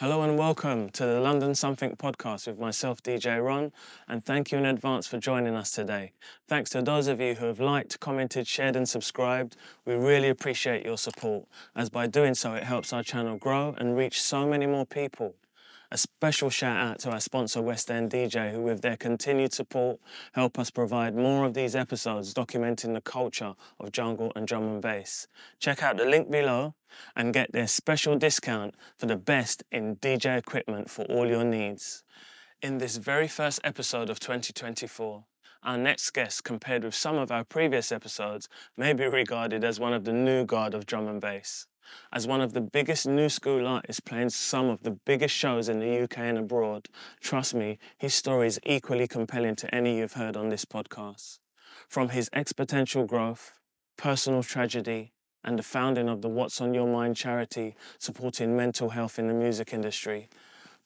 Hello and welcome to the London Something podcast with myself, DJ Ron, and thank you in advance for joining us today. Thanks to those of you who have liked, commented, shared, and subscribed. We really appreciate your support, as by doing so, it helps our channel grow and reach so many more people. A special shout out to our sponsor, West End DJ, who, with their continued support, help us provide more of these episodes documenting the culture of jungle and drum and bass. Check out the link below and get their special discount for the best in DJ equipment for all your needs. In this very first episode of 2024, our next guest, compared with some of our previous episodes, may be regarded as one of the new guard of drum and bass. As one of the biggest new school artists playing some of the biggest shows in the UK and abroad, trust me, his story is equally compelling to any you've heard on this podcast. From his exponential growth, personal tragedy, and the founding of the What's on Your Mind charity supporting mental health in the music industry,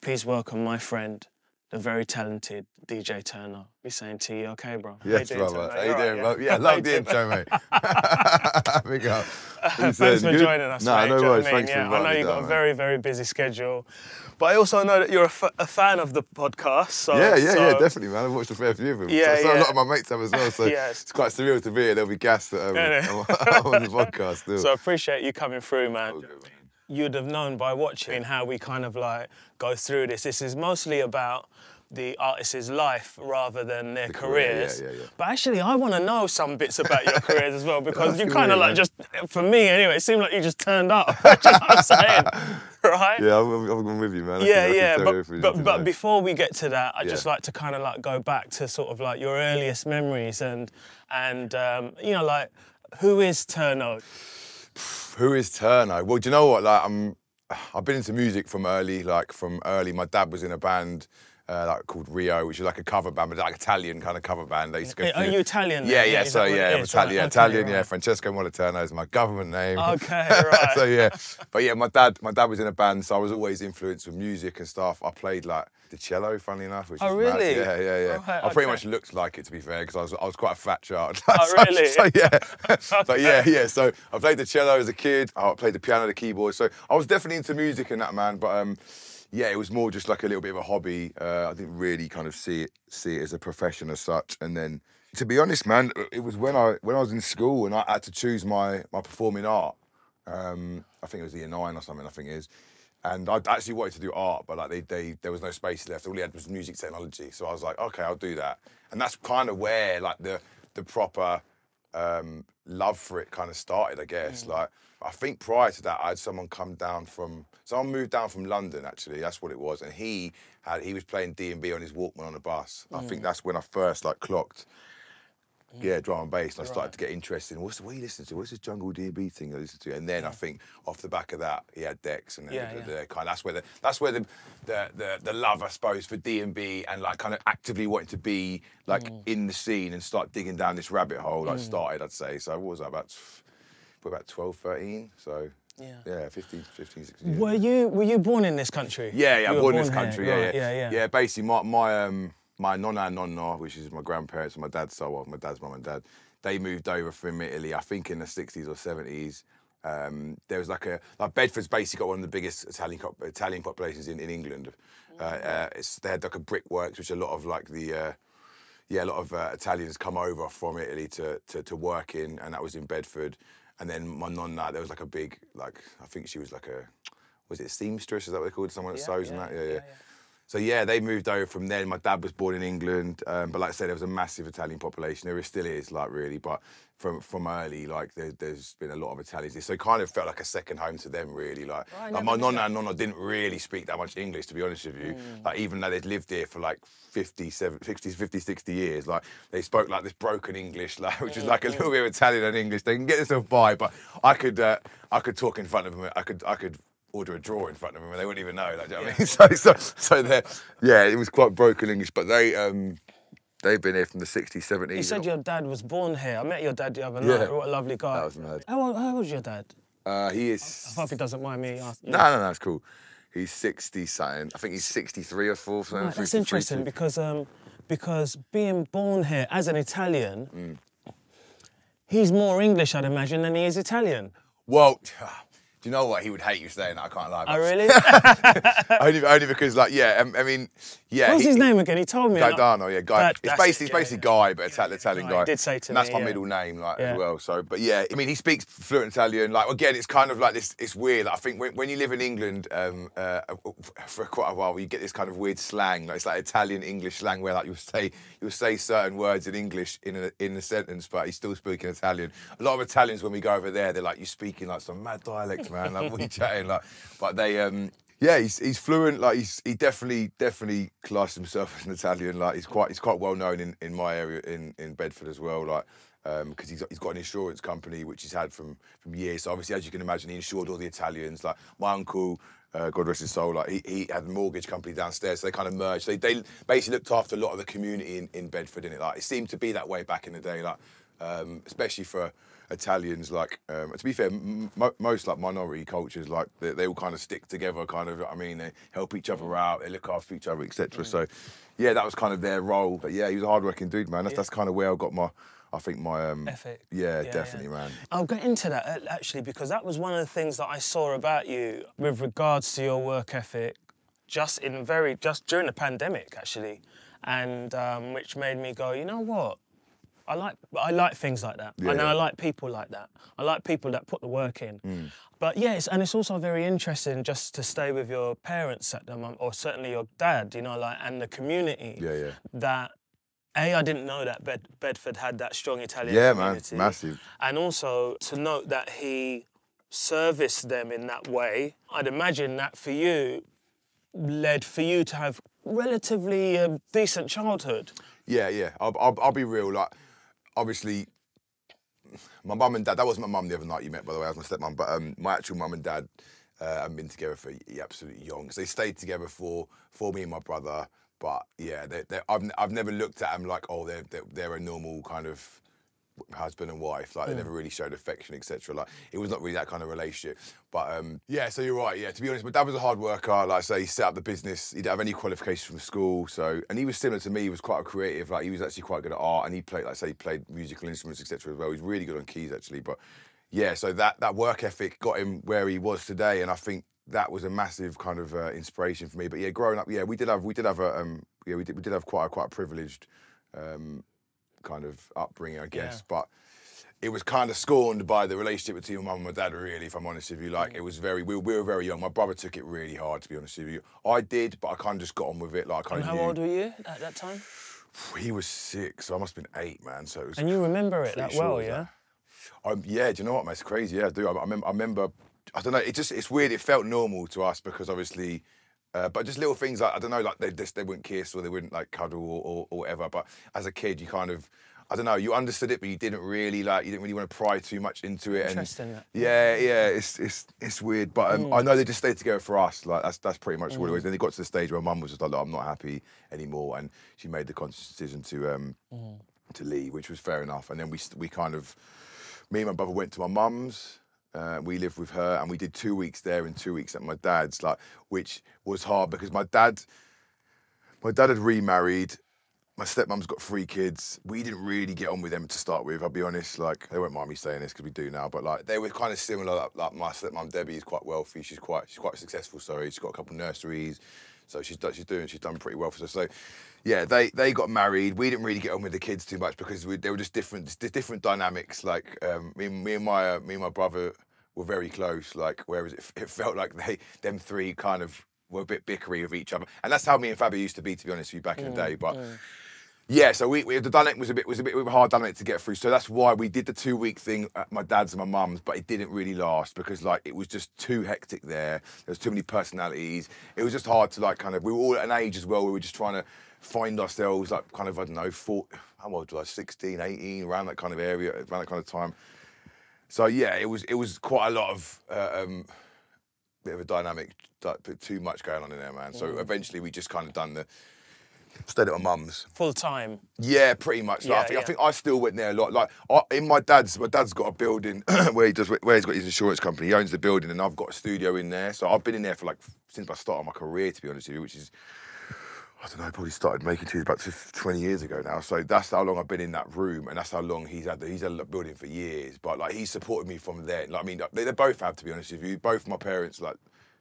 please welcome my friend, the very talented DJ Turno Be saying to you, okay, bro? Yes, How you doing, brother. How You doing, yeah? bro? Yeah, love the intro, mate. Big up. Thanks Good? for joining us. Nah, mate, no worries. I mean? Thanks for yeah, I know you've got a down, very, very busy schedule, but I also know that you're a, a fan of the podcast. So, Yeah, yeah, so- yeah, definitely, man. I've watched a fair few of them. Yeah, so, so yeah. a lot of my mates have as well, so it's quite surreal to be here. There'll be gas that um, Yeah, I'm on the podcast still. So I appreciate you coming through, man. Good, man. You'd have known by watching how we kind of like go through this. This is mostly about the artist's life rather than their career, yeah, careers. yeah, yeah. But actually, I want to know some bits about your careers as well because you kind of like man. just, for me anyway, it seemed like you just turned up. You know what I'm saying? Right? Yeah, I'm, I'm, with you, man. I yeah, can, I can yeah. But, but, but before we get to that, I'd just like to kind of like go back to sort of like your earliest memories and, and um, you know, like, who is Turno? Who is Turno? Well, do you know what? Like, I'm, I've been into music from early. Like from early, my dad was in a band uh, like called Rio, which is like a cover band, but like Italian kind of cover band. They used to go Are through- you Italian? Yeah, then? yeah. So yeah, I'm? Italian. Right, Italian. okay, Yeah, right. Francesco Moliterno is my government name. Okay, right. so yeah, but yeah, my dad, my dad was in a band, so I was always influenced with music and stuff. I played like the cello, funnily enough. Which Oh, is mad. really? Yeah, yeah, yeah. Right, I pretty okay. much looked like it to be fair, because I was, I was quite a fat child. Oh, So- really? So, yeah, but yeah, yeah. So I played the cello as a kid. I played the piano, the keyboard. So I was definitely into music and that man, but um. Yeah, it was more just like a little bit of a hobby. Uh, I didn't really kind of see it see it as a profession as such. And then, to be honest, man, it was when I when I was in school and I had to choose my my performing art. Um, I think it was year nine or something. I think it is. And I actually wanted to do art, but like they, they there was no space left. All he had was music technology. So I was like, okay, I'll do that. And that's kind of where like the the proper um, love for it kind of started, I guess. Like I think prior to that, I had someone come down from someone moved down from London. Actually, that's what it was, and he had he was playing D and B on his Walkman on the bus. I think mm. that's when I first like clocked. Mm. Yeah, drum and bass. And I started to get interested in what's what are you listening to? What's this jungle D and B thing I listen to? And then I think off the back of that, he had Dex, and then Yeah, the, yeah. the kind. That's where the that's where the the the, the love, I suppose, for D and B and like kind of actively wanting to be like Mm. in the scene and start digging down this rabbit hole. Like mm. started, I'd say. So what was I about? Probably about 12, 13. So Yeah. yeah, 15, 15, 16 years. Were you were you born in this country? Yeah, yeah, You were born in this country. Yeah, right, yeah, yeah, yeah. Yeah, basically, my my um my nonna and nonna, which is my grandparents and my dad's so well, my dad's mum and dad, they moved over from Italy. I think in the sixties or seventies. Um, there was like a like Bedford's basically got one of the biggest Italian Italian populations in, in England. Uh, uh, it's, they had like a brickworks, which a lot of like the uh, yeah, a lot of uh, Italians come over from Italy to, to to work in, and that was in Bedford. And then my nonna, there was like a big, like I think she was like a, was it a seamstress? Is that what they called someone that Yeah, sews yeah, and that? Yeah, yeah, yeah. So yeah, they moved over from then. My dad was born in England, um, but like I said, there was a massive Italian population. There still is, like really, but from from early, like there, there's been a lot of Italians. So it kind of felt like a second home to them, really. Like, Right, like my nonna and nonna didn't really speak that much English, to be honest with you. Like even though they'd lived here for like 50, 70, 60, 50, 60 years, like they spoke like this broken English, like which is like a little bit of Italian and English. They can get themselves by, but I could uh, I could talk in front of them. I could I could order a draw in front of them and they wouldn't even know. Like, do you know what I mean? So so so they yeah, it was quite broken English, but they um they've been here from the 60s, 70s. You said your dad was born here. I met your dad the other Yeah. night. What a lovely guy. That was mad. How, old- how old's your dad? uh, he is... I is hope he doesn't mind me asking. No, no, no, it's cool. He's 60 something. I think he's 63 or 4 something. Right, that's 63, interesting because um, because being born here as an Italian, Mm. he's more English, I'd imagine, than he is Italian. Well, Do you know what? He would hate you saying that. I can't lie. Oh, really? only, only because, like, yeah. um, I mean, yeah. What's he- his name again? He told me. like- Gaetano, yeah, guy. That- it's basically, it, yeah, basically yeah. Guy, but Italian, Italian Guy, he did say to and that's my yeah. middle name, like as well. So, but yeah, I mean, he speaks fluent Italian. Like again, it's kind of like this. It's weird. I think when, when you live in England um, uh, for quite a while, you get this kind of weird slang. Like it's like Italian English slang where like you'll say you'll say certain words in English in a in a sentence, but he's still speaking Italian. A lot of Italians when we go over there, they're like, you're speaking like some mad dialect, man." Like what are you chatting like? But they um. Yeah, he's, he's fluent. Like he's he definitely definitely classed himself as an Italian. Like he's quite he's quite well known in, in my area in, in Bedford as well. Like um, because he's he's got an insurance company which he's had from from years. So obviously, as you can imagine, he insured all the Italians. Like my uncle, uh, God rest his soul, like he, he had a mortgage company downstairs. So they kind of merged. They they basically looked after a lot of the community in, in Bedford. And it like it seemed to be that way back in the day. Like um, especially for Italians, like um, to be fair, m- most like minority cultures, like they, they all kind of stick together. Kind of, I mean, they help each other out, they look after each other, etc. So, yeah, that was kind of their role. But yeah, he was a hardworking dude, man. That's, that's kind of where I got my, I think my um, Ethic. Yeah, Yeah, definitely, yeah. man. I'll get into that uh, actually because that was one of the things that I saw about you with regards to your work ethic, just in very just during the pandemic actually, and um, which made me go, you know what, I like I like things like that. Yeah, I know. I like people like that. I like people that put the work in. Mm. But yes, and it's also very interesting just to stay with your parents at the moment, or certainly your dad, you know, like and the community. Yeah, yeah. That a I didn't know that Bed- Bedford had that strong Italian Yeah, man, community massive. and also to note that he serviced them in that way. I'd imagine that for you led for you to have relatively a decent childhood. Yeah, yeah. I'll, I'll, I'll be real. Like, obviously, my mum and dad. That wasn't my mum the other night you met, by the way. I was my stepmom. But um, my actual mum and dad uh, haven't been together for absolutely young. So they stayed together for for me and my brother. But yeah, they, they, I've I've never looked at them like, oh, they're they're, they're a normal kind of husband and wife. Like they never really showed affection, etc. Like it was not really that kind of relationship. But um, yeah, so you're right. Yeah, to be honest, my dad was a hard worker. Like I say, he set up the business. He didn't have any qualifications from school. So and he was similar to me. He was quite a creative. Like he was actually quite good at art, and he played, like I say, he played musical instruments, etc. As well. He's really good on keys actually. But yeah, so that that work ethic got him where he was today, and I think. That was a massive kind of uh, inspiration for me. But yeah, growing up, yeah, we did have we did have a um, yeah we did we did have quite a quite a privileged um, kind of upbringing, I guess. Yeah. But it was kind of scorned by the relationship between my mum and my dad, really, if I'm honest with you. Like, it was very, we, we were very young. My brother took it really hard, to be honest with you. I did, but I kind of just got on with it. Like, I And how knew. old were you at that time? He was six, so I must have been eight, man. So it was. And you remember it that sure well, yeah? that. Um, yeah, do you know what, man? It's crazy. Yeah, I do. I, I, remember, I remember, I don't know, it just, it's weird. It felt normal to us because obviously, uh, but just little things like, I don't know, like they, they, they wouldn't kiss or they wouldn't like cuddle or, or, or whatever. But as a kid, you kind of, I don't know, you understood it, but you didn't really like, you didn't really want to pry too much into it. Interesting, And yeah, yeah, it's, it's, it's weird. But um, I know they just stayed together for us. Like that's, that's pretty much what it was. Then it got to the stage where mum was just like, "Look, I'm not happy anymore. And she made the conscious decision to, um, to leave, which was fair enough. And then we, we kind of, me and my brother went to my mum's. Uh, we lived with her, and we did two weeks there and two weeks at my dad's, like, which was hard because my dad, my dad had remarried. My stepmom's got three kids. We didn't really get on with them to start with. I'll be honest. Like they won't mind me saying this because we do now, but like they were kind of similar. Like, like my stepmom Debbie is quite wealthy. She's quite she's quite successful. Sorry, she's got a couple nurseries, so she's done, she's doing she's done pretty well for us. So yeah, they they got married. We didn't really get on with the kids too much because we, they were just different just different dynamics. Like um, me, me and my uh, me and my brother were very close. Like whereas it, it felt like they them three kind of were a bit bickery with each other, and that's how me and Fabio used to be, to be honest with you, back in the day. But yeah, so we, we the dynamic was a bit was a bit of a hard dynamic to get through. So that's why we did the two week thing at my dad's and my mum's, but it didn't really last because like it was just too hectic there. There was too many personalities. It was just hard to like kind of we were all at an age as well. We were just trying to find ourselves like kind of I don't know, four, how old was I? 16, 18, around that kind of area, around that kind of time. So yeah, it was it was quite a lot of uh, um, bit of a dynamic, like, too much going on in there, man. So eventually we just kind of done the stayed at my mum's. Full time. Yeah, pretty much. Like, Yeah, I, think, I think I still went there a lot. Like I, in my dad's, my dad's got a building where he does where he's got his insurance company. He owns the building, and I've got a studio in there. So I've been in there for like since I started my career, to be honest with you, which is I don't know, probably started making tunes about 20 years ago now. So that's how long I've been in that room, and that's how long he's had the, he's had the building for years. But like he supported me from then. Like I mean, they, they both have to be honest with you. Both my parents, like,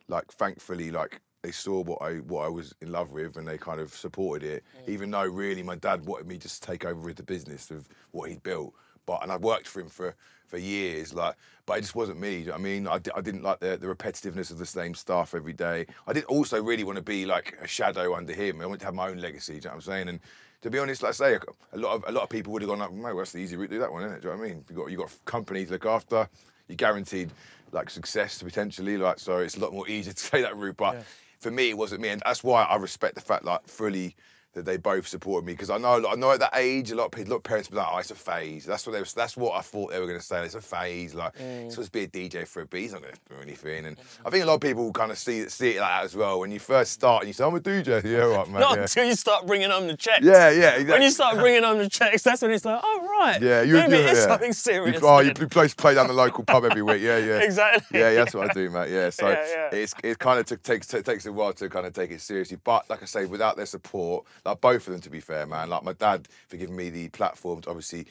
like thankfully, like they saw what I what I was in love with, and they kind of supported it. Mm. Even though really my dad wanted me just to take over with the business of what he'd built. But and I worked for him for for years, like, but it just wasn't me. You know I mean, I, I didn't like the, the repetitiveness of the same stuff every day. I didn't also really want to be like a shadow under him. I wanted to have my own legacy. You know what I'm saying? And to be honest, like I say, a lot of a lot of people would have gone like, "Mate, well, that's the easy route to do that one, isn't it?" Do you know what I mean? You got you got company to look after. You're guaranteed like success potentially, like so. It's a lot more easier to take that route, but. Yeah. For me, it wasn't me, and that's why I respect the fact, like, fully that they both supported me because I know I know at that age a lot of people, a lot of parents be like, "Oh, it's a phase." That's what they was, That's what I thought they were going to say. It's a phase. Like, mm. supposed to be a DJ for a beat. He's not going to do anything. And I think a lot of people kind of see see it like that as well. When you first start and you say, "I'm a DJ," yeah, right, man. Not yeah. until you start bringing home the checks. Yeah, yeah. Exactly. When you start bringing home the checks, that's when it's like, "Oh, right." Yeah, you. Maybe it's yeah. something serious. You, oh, you play, play down the local pub every week. Yeah, yeah. exactly. Yeah, that's what I do, mate. Yeah. So yeah, yeah. it's it kind of takes takes a while to kind of take it seriously. But like I say, without their support, like both of them, to be fair, man. Like my dad for giving me the platform to obviously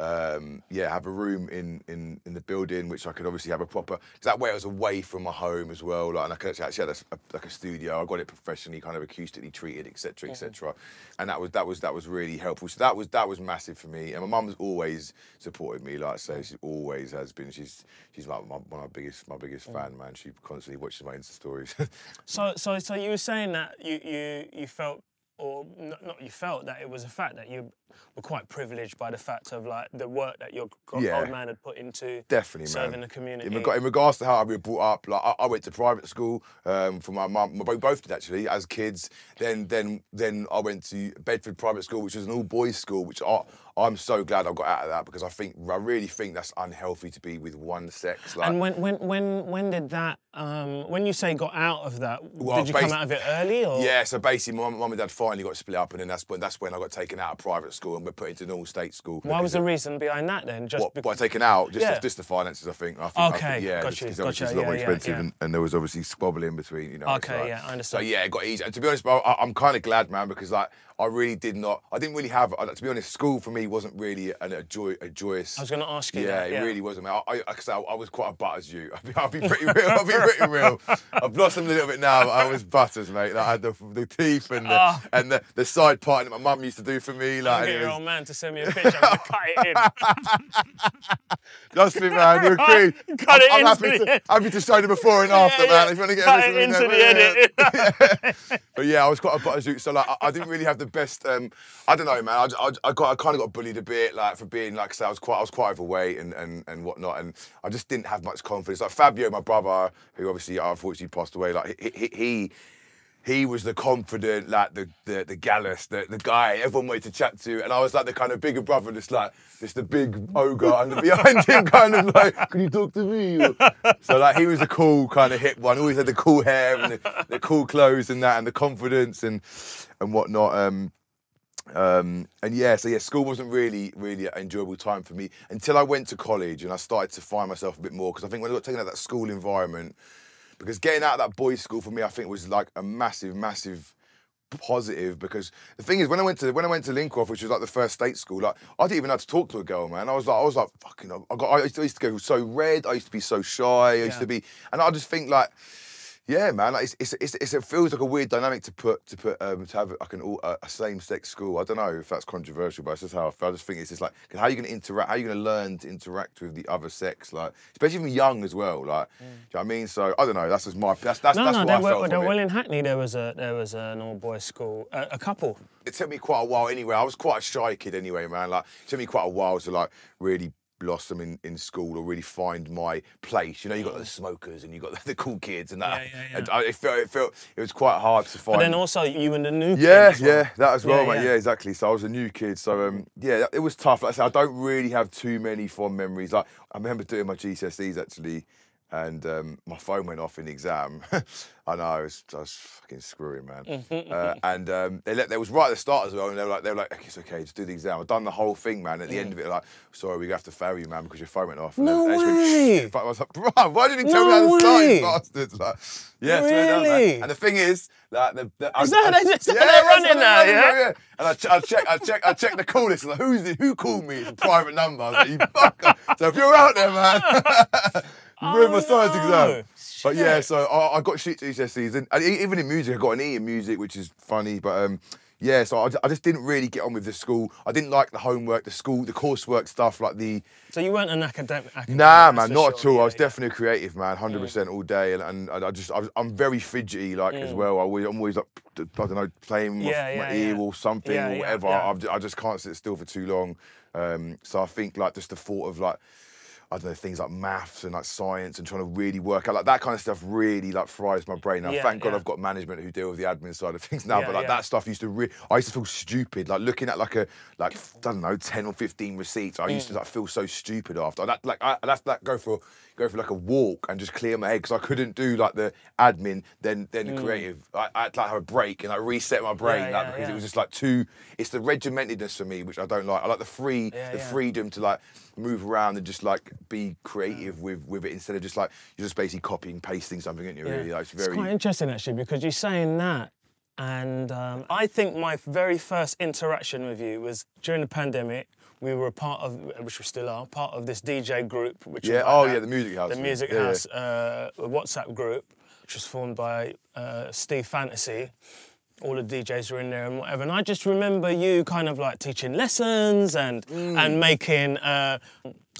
um, yeah, have a room in, in in the building which I could obviously have a proper. that way I was away from my home as well, like, and I could actually, actually had a, a, like a studio. I got it professionally, kind of acoustically treated, etc., etc. Mm-hmm. And that was that was that was really helpful. So that was that was massive for me. And my mum's always supported me. Like I say, she always has been. She's she's like my, one of my biggest my biggest mm. fan, man. She constantly watches my Insta stories. so so so you were saying that you you you felt or not you felt that it was a fact that you were quite privileged by the fact of like the work that your yeah. old man had put into definitely serving man. the community. In, reg- in, regards to how I was brought up, like I, I went to private school um, for my mum. We both did actually as kids. Then then then I went to Bedford Private School, which was an all boys school, which I I'm so glad I got out of that because I think I really think that's unhealthy to be with one sex. Like, and when when when when did that? Um, when you say got out of that, well, did you come out of it early? Or? Yeah, so basically, my mum and dad finally got split up, and then that's when that's when I got taken out of private school and were put into normal state school. What was the reason behind that then? Just what, by taken out, just yeah. just the finances, I think. I think okay, I think, yeah, gotcha, just, gotcha, it's a lot more expensive, yeah. And, and, there was obviously squabbling between, you know. Okay, like, yeah, I understand. So yeah, it got easy. And to be honest, I, I'm kind of glad, man, because like I really did not. I didn't really have. To be honest, school for me wasn't really an, a joy, a joyous. I was going to ask you. Yeah, that, yeah, it really wasn't. I, I, I, I was quite a butters you. I'll be, I'll be pretty real. I'll be pretty real. I've blossomed a little bit now, but I was butters, mate. Like, I had the, the teeth and the, oh. and the, the side part that my mum used to do for me. Like, i get your old man to send me a picture. I'm cut it in. Justin, man, you're queen. Cut I'm, it I'm happy to, happy to show the before and after, yeah, man. If you want to get cut it into the edit. yeah. But yeah, I was quite a butters you. So like, I, I didn't really have the best. Um, I don't know, man. I, I, I got, I kind of got bullied a bit, like for being, like I said, I was quite, I was quite overweight and, and, and whatnot, and I just didn't have much confidence. Like Fabio, my brother, who obviously unfortunately passed away, like he, he, he he was the confident, like the the, the gallus, the, the guy everyone wanted to chat to, and I was like the kind of bigger brother, just like just the big ogre and behind him, kind of like, can you talk to me? So like he was a cool kind of hip one, always had the cool hair and the, the cool clothes and that, and the confidence and and whatnot. Um, um, and yeah, so yeah, school wasn't really, really an enjoyable time for me until I went to college and I started to find myself a bit more because I think when I got taken out of that school environment, because getting out of that boys' school for me, I think was like a massive, massive positive because the thing is when I went to when I went to Lincroft, which was like the first state school, like I didn't even have to talk to a girl, man. I was like I was like fucking I got I used to, I used to go so red, I used to be so shy, I used yeah. to be and I just think like yeah, man, like it's, it's, it's, it feels like a weird dynamic to put to put um, to have like an a, a same sex school. I don't know if that's controversial, but it's just how I feel. I just think it's just like how are you going to interact? How are you going to learn to interact with the other sex? Like especially when young as well. Like, mm. you know what I mean? So I don't know. That's just my that's that's, no, that's no, what I were, felt. There, well, in Hackney there was a there was an all boys school, a, a couple. It took me quite a while anyway. I was quite a shy kid anyway, man. Like it took me quite a while to like really blossom in, in school or really find my place. You know, you got the smokers and you got the, the cool kids and that. Yeah, yeah, yeah. I, it felt it felt it was quite hard to find. But then also you and the new yeah, well. yeah, that as well, yeah, mate. Yeah. exactly. So I was a new kid, so um, yeah, it was tough. Like I said, I don't really have too many fond memories. Like I remember doing my GCSEs actually and um, my phone went off in the exam. I know I was, I was fucking screwing, man. uh, and um, they let, they was right at the start as well, and they were like, they were like, okay, it's okay, just do the exam. I've done the whole thing, man. At the end of it, like, sorry, we have to fail you, man, because your phone went off. And No they just went, way. I was like, bro, why didn't you tell me No how to start, you bastards? Like, yeah, so they done that. Really? And the thing is, like, the, the, Is that how they- that how they're running now, they're yeah? And I, ch- I check, I check, I check the call list. Like, who's it? Who called me? It's a private number. I was like, you fucker. So if you're out there, man, ruined my Oh, science no. exam. But yeah, so I, I got shit GCSEs, and, and even in music, I got an E in music, which is funny. But um, yeah, so I, I just didn't really get on with the school. I didn't like the homework, the school, the coursework stuff, like the So you weren't an academic. academic Nah, man, not at sure. all. I was yeah. definitely a creative man, hundred percent all day, and, and I just I was, I'm very fidgety, like as well. I always, I'm always like I don't know, playing with my, Yeah, ear yeah. or something Yeah, or whatever. yeah. I just can't sit still for too long. Um, so I think like just the thought of like. I don't know things like maths and like science and trying to really work out like that kind of stuff really like fries my brain. Now, Yeah, thank God yeah. I've got management who deal with the admin side of things now. Yeah, but like that stuff used to really, I used to feel stupid like looking at like a like I don't know ten or fifteen receipts. I used Mm. to like feel so stupid after. I'd have like I- I'd have to like go for go for like a walk and just clear my head because I couldn't do like the admin then then the creative. I, I had to like have a break and like reset my brain Mm. Like, because it was just like too. It's the regimentedness for me which I don't like. I like the free the freedom to like move around and just like be creative with with it instead of just like you're just basically copying pasting something, aren't you? Yeah. Really, like, it's It's very. quite interesting actually because you're saying that, and um, I think my very first interaction with you was during the pandemic. We were a part of, which we still are, part of this DJ group, which was Yeah, oh, yeah, the Music House the music yeah. house uh, WhatsApp group, which was formed by uh, Steve Fantasy. All the DJs were in there and whatever, and I just remember you kind of like teaching lessons and Mm. and making. Uh,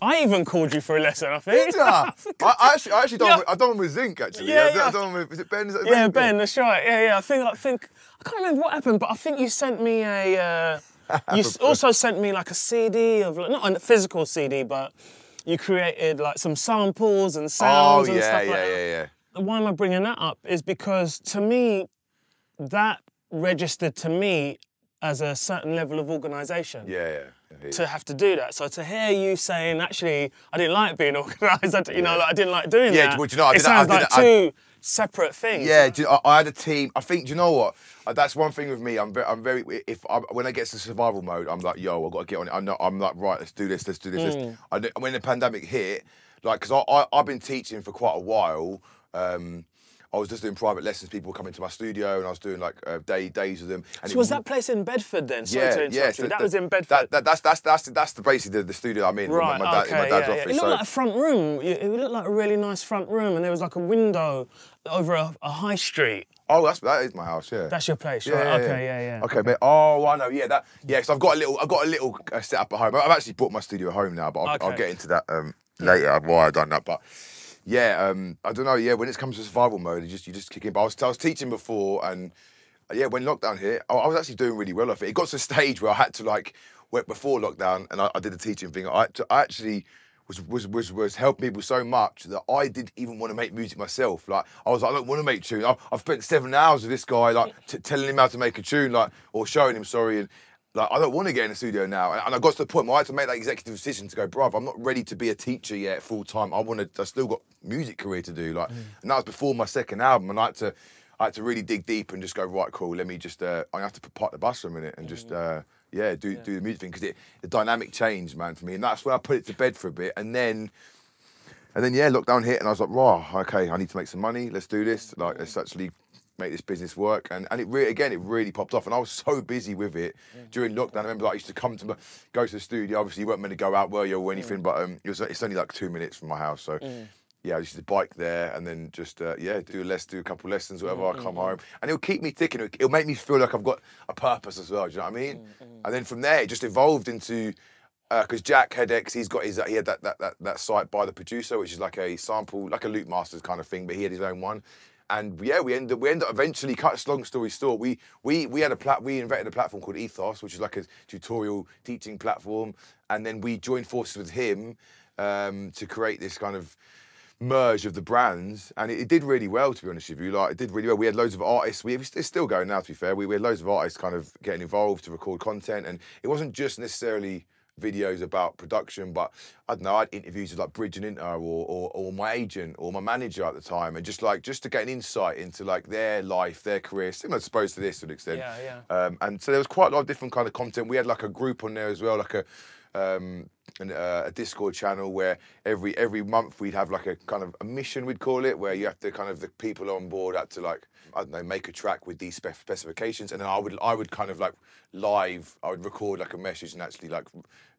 I even called you for a lesson, I think. Did ya? I, I actually, I actually done, Yeah. one with, I done one with Zinc actually. Yeah, I yeah. I done one with, is it Ben? Is that Yeah, Ben, that's right. Yeah, yeah. I think, I think, I can't remember what happened, but I think you sent me a. Uh, you also sent me like a CD of, like, not a physical CD, but you created like some samples and Oh sounds and yeah, stuff yeah, like that. yeah, yeah. Why am I bringing that up? Is because to me, that registered to me as a certain level of organisation. Yeah, yeah. yeah. To have to do that, so to hear you saying, actually, I didn't like being organised. I You know, like, I didn't like doing Yeah, that. well, do you know, I it did that- I sounds did like that- I- two separate things. Yeah, you- I, I had a team. I think. Do you know what? Uh, That's one thing with me. I'm very. I'm very. If I, when I get to survival mode, I'm like, yo, I got to get on it. I'm not. I'm like, right. Let's do this. Let's do this. Mm. Let's, I, when the pandemic hit, like, because I, I I've been teaching for quite a while. Um, I was just doing private lessons. People were coming to my studio, and I was doing like uh, day days with them. And So it was that place in Bedford then? Sorry yeah, to yeah. so. That the- was in Bedford. That, that, that's that's that's that's the basically the, the studio I'm in. right, my, my, dad, okay, my dad's yeah, yeah. office. It looked so like a front room. It looked like a really nice front room, and there was like a window over a, a high street. oh, that's that is my house. Yeah. That's your place, Yeah, right? yeah, okay, yeah, yeah. Okay, mate. Oh, I know. Yeah, that. Yeah, so I've got a little. I've got a little uh, setup at home. I've actually bought my studio at home now, but I'll, I'll get into that um, later. Why I've done that, but yeah, um, I don't know. Yeah, when it comes to survival mode, you just you just kick in. But I was, I was teaching before, and uh, yeah, when lockdown hit, I, I was actually doing really well off it. It got to a stage where I had to like, where before lockdown, and I, I did the teaching thing. I, to, I actually. Was, was was was helping people so much that I didn't even want to make music myself. Like I was like, I don't want to make tune. I've, I've spent seven hours with this guy, like t- telling him how to make a tune, like or showing him. Sorry, and like I don't want to get in the studio now. And, and I got to the point where I had to make that executive decision to go, bruv, I'm not ready to be a teacher yet full time. I want to. I still got music career to do. Like, and that was before my second album, and I had to. I had to really dig deep and just go right, cool. Let me just. Uh, I have to park the bus for a minute and just. Uh, yeah, do do the music thing because it, the dynamic changed, man, for me, and that's when I put it to bed for a bit, and then and then yeah, lockdown hit, and I was like, "Raw, okay, I need to make some money. Let's do this. Like, let's actually make this business work." And and it really, again, it really popped off, and I was so busy with it during lockdown. I remember like, I used to come to my, go to the studio. Obviously, you weren't meant to go out, were you, or anything? But um, it was it's only like two minutes from my house, so. Yeah, I used to bike there and then just uh, yeah do a less do a couple lessons whatever. I come home and it'll keep me ticking. It'll, it'll make me feel like I've got a purpose as well. Do you know what I mean? And then from there, it just evolved into because Jack Hedex, he's got his he had that, that that that site by the producer, which is like a sample, like a Loopmasters kind of thing, but he had his own one. And yeah, we ended we ended up eventually cut long story short. We we we had a plat we invented a platform called Ethos, which is like a tutorial teaching platform, and then we joined forces with him um, to create this kind of merge of the brands, and it, it did really well. To be honest with you, like it did really well. We had loads of artists. We it's still going now. To be fair, we, we had loads of artists kind of getting involved to record content, and it wasn't just necessarily videos about production, but I don't know, I had interviews with like Bridge and Inter or, or, or my agent or my manager at the time, and just like just to get an insight into like their life, their career, similar, I suppose, to this to an extent. Yeah, yeah. Um, and so there was quite a lot of different kind of content. We had like a group on there as well, like a um, an, uh, a Discord channel where every every month we'd have like a kind of a mission we'd call it, where you have to kind of the people on board had to like I don't know make a track with these spec- specifications, and then I would I would kind of like live I would record like a message and actually like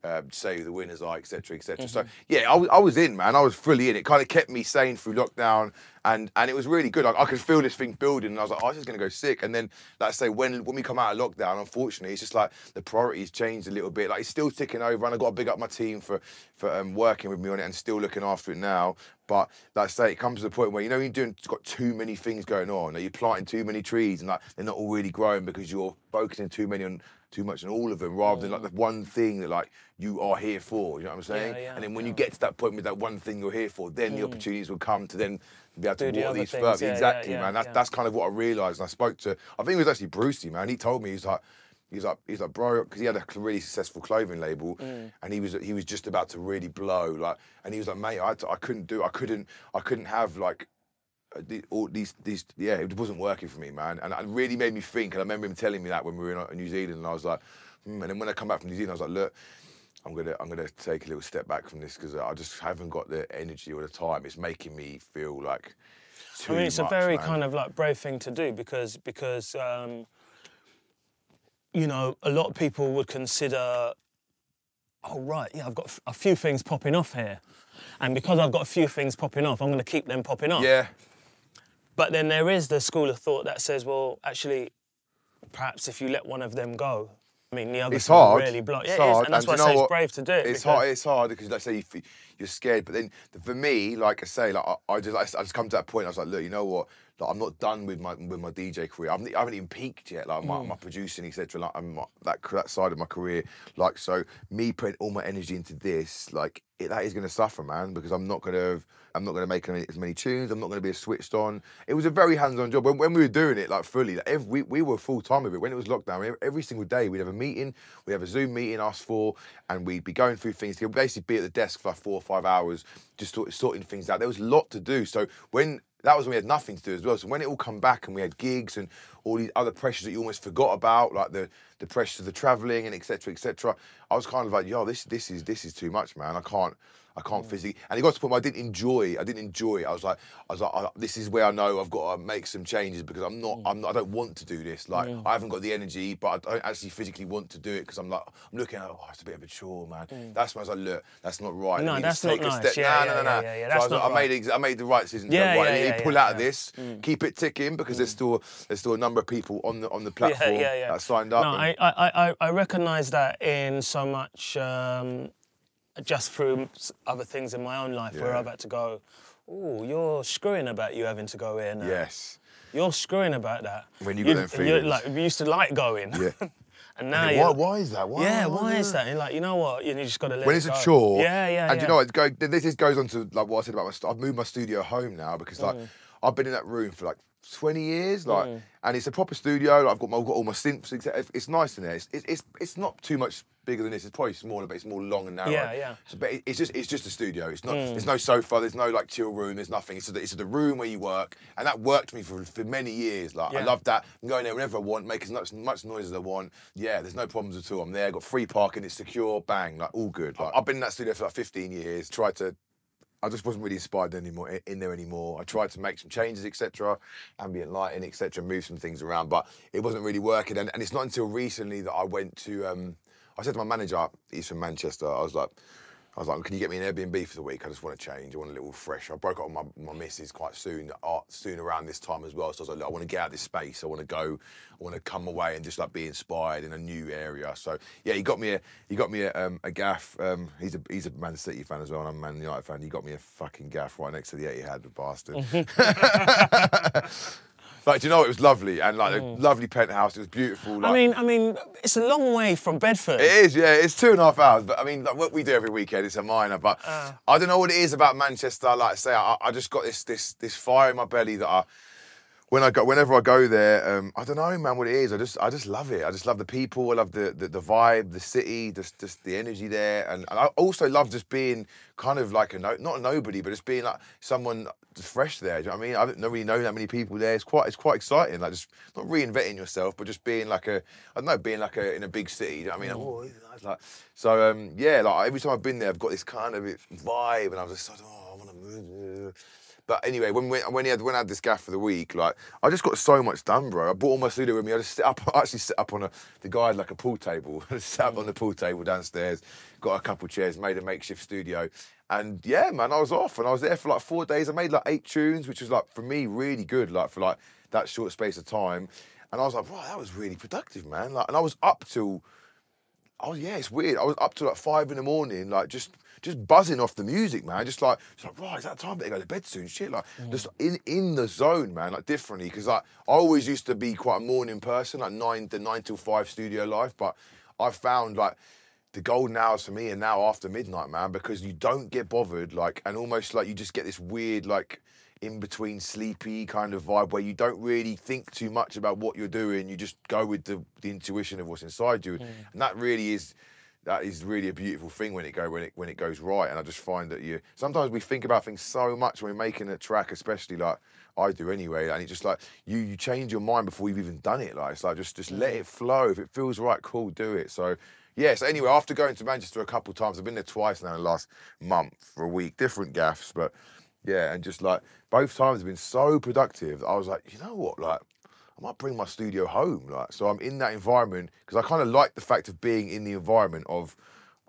uh, say who the winners are, etc. etc. So yeah, I was, I was in man, I was fully in. It kind of kept me sane through lockdown, and and it was really good. Like, I could feel this thing building, and I was like, oh, this is gonna go sick. And then like I say, when when we come out of lockdown, unfortunately, it's just like the priorities changed a little bit. Like it's still ticking over, and I got to big up my team for for um, working with me on it and still looking after it now. But like I say, it comes to the point where you know you're doing got too many things going on, or you're planting too many trees, and like they're not all really growing because you're focusing too many on too much on all of them, rather than like the mm. one thing that like you are here for. You know what I'm saying? yeah, yeah, and then when yeah. you get to that point with that one thing you're here for, then the mm. opportunities will come to then be able to Do water other these things, further. yeah, yeah, exactly, man. That's that's kind of what I realised. And I spoke to, I think it was actually Brucey, man. He told me he's like. He's like, he's like, bro, because he had a really successful clothing label, Mm. and he was he was just about to really blow, like, and he was like, mate, I, to- I couldn't do, I couldn't, I couldn't have like uh, all these these yeah it wasn't working for me man and it really made me think and I remember him telling me that when we were in uh, New Zealand and I was like hmm. and then when I come back from New Zealand I was like look I'm gonna I'm gonna take a little step back from this because I just haven't got the energy or the time it's making me feel like too I mean, it's much, a very man. kind of like brave thing to do because because um, you know a lot of people would consider, oh right, yeah, I've got a few things popping off here, and because I've got a few things popping off, I'm going to keep them popping off. yeah But then there is the school of thought that says, well, actually, perhaps if you let one of them go, I mean, the other it's hard. really. It's Yeah, it is, hard. and that's do why I say it's brave to do it. It's because- hard. It's hard because, like I say, you you're scared. But then, for me, like I say, like I, I just, I, just come to that point. I was like, look, you know what? Like, I'm not done with my with my DJ career. I'm, I haven't even peaked yet. Like my, hmm. my producing, etc. Like I'm, that that side of my career. Like so, me putting all my energy into this, like it, that is going to suffer, man. Because I'm not going to. I'm not going to make as many tunes. I'm not going to be as switched on. It was a very hands-on job. When, when we were doing it, like fully, like every, we, we were full time with it. When it was lockdown, every, every single day we'd have a meeting, we'd have a Zoom meeting, us four, and we'd be going through things. We'd basically be at the desk for like four or five hours, just sort, sorting things out. There was a lot to do. So when that was when we had nothing to do as well. So when it all come back and we had gigs and all these other pressures that you almost forgot about, like the the pressures of the travelling and etc. etc. I was kind of like, yo, this this is this is too much, man. I can't I can't physically. And it got to the point where I didn't enjoy. I didn't enjoy. I was like, I was like, I, this is where I know I've got to make some changes because I'm not. Mm. I'm not. I don't want to do this. Like I haven't got the energy, but I don't actually physically want to do it because I'm like, I'm looking at. Oh, it's a bit of a chore, man. That's when I was like, look, that's not right. No, that's not take a nice. step. Yeah, nah, yeah, no, no, yeah, no. yeah, yeah, So I, was like, not I made. right. I made the right decision. Yeah, right, yeah, yeah, pull yeah, out of yeah. this. Mm. Keep it ticking because there's mm. still there's still a number of people on the on the platform yeah, yeah. that signed up. No, I, I, I, I recognise that in so much um, just through other things in my own life where I've had to go, oh, you're screwing about you having to go here now. yes. You're screwing about that. When you got them you feelings. like, you used to like going. Yeah. and now Why, you why is that? Why, Yeah, why is that? You're like, you know what? You just got to let when it it's a chore. Yeah, yeah, And yeah. you know what? Go, this this goes on to like what I said about my. I've moved my studio home now because like Mm. I've been in that room for like 20 years, like, and it's a proper studio. Like, I've got my, I've got all my synths. It's, nice in there. It's, it's it's not too much bigger than this. It's probably smaller, but it's more long and narrow. Yeah, yeah. So, but it's just it's just a studio. It's not. Mm. There's no sofa. There's no like chill room. There's nothing. It's the, it's the room where you work, and that worked for me for, for many years. Like I Yeah. love that. I'm going there whenever I want, make as much, much noise as I want. Yeah, there's no problems at all. I'm there. Got free parking. It's secure. Bang. Like all good. Like, I've been in that studio for like 15 years. Tried to I just wasn't really inspired anymore in there anymore. I tried to make some changes, etc., ambient lighting, etc., move some things around, but it wasn't really working. And, and it's not until recently that I went to. Um, I said to my manager, he's from Manchester. I was like, I was like, can you get me an Airbnb for the week? I just want to change. I want a little fresh. I broke up with my, my missus quite soon, uh, soon around this time as well. So I was like, I want to get out of this space. I want to go. I want to come away and just like be inspired in a new area. So yeah, he got me a he got me a, um, a gaff. Um, he's a he's a Man City fan as well, and I'm a Man United fan. He got me a fucking gaff right next to the Etihad, bastard. like, do you know, it was lovely and like a lovely penthouse. It was beautiful. Like, Mm. I mean, I mean, it's a long way from Bedford. it is, yeah. It's two and a half hours, but I mean, like what we do every weekend, it's a minor. But Uh. I don't know what it is about Manchester. Like I say, I, I just got this this this fire in my belly that I. when I go, whenever I go there, um, I don't know, man, what it is. I just, I just love it. I just love the people. I love the the, the vibe, the city, just, just the energy there, and, and I also love just being kind of like a no, not a nobody, but just being like someone just fresh there. Do you know what I mean? I don't really know that many people there. It's quite, it's quite exciting. Like just not reinventing yourself, but just being like a, I don't know, being like a in a big city. You know what I mean? Oh, like so. Um, yeah, like every time I've been there, I've got this kind of vibe, and I was just like, oh, I want to move. But anyway, when we, when he had when I had this gaff for the week, like I just got so much done, bro. I brought all my studio with me. I just sit up, I actually sit up on a the guy had like a pool table. I sat up on the pool table downstairs, got a couple chairs, made a makeshift studio, and yeah, man, I was off and I was there for like four days. I made like eight tunes, which was like for me really good, like for like that short space of time. And I was like, wow, that was really productive, man. Like, and I was up till, oh yeah, it's weird. I was up till like five in the morning, like just just buzzing off the music, man. Just like, it's like, right, it's that time. They go to bed soon. Shit, like, mm. just in in the zone, man. Like differently, because like I always used to be quite a morning person, like nine the nine till five studio life. But I found like the golden hours for me are now after midnight, man, because you don't get bothered, like, and almost like you just get this weird, like, in between sleepy kind of vibe where you don't really think too much about what you're doing. You just go with the, the intuition of what's inside you, mm. and that really is that is really a beautiful thing when it go when it when it goes right. And I just find that you sometimes we think about things so much when we're making a track, especially like I do anyway. And it's just like you you change your mind before you've even done it. Like it's like just just let it flow. If it feels right, cool, do it. So yeah. So anyway, after going to Manchester a couple times, I've been there twice now in the last month for a week, different gaffs, but yeah, and just like both times have been so productive. I was like, you know what, like I might bring my studio home. Like, so I'm in that environment because I kind of like the fact of being in the environment of,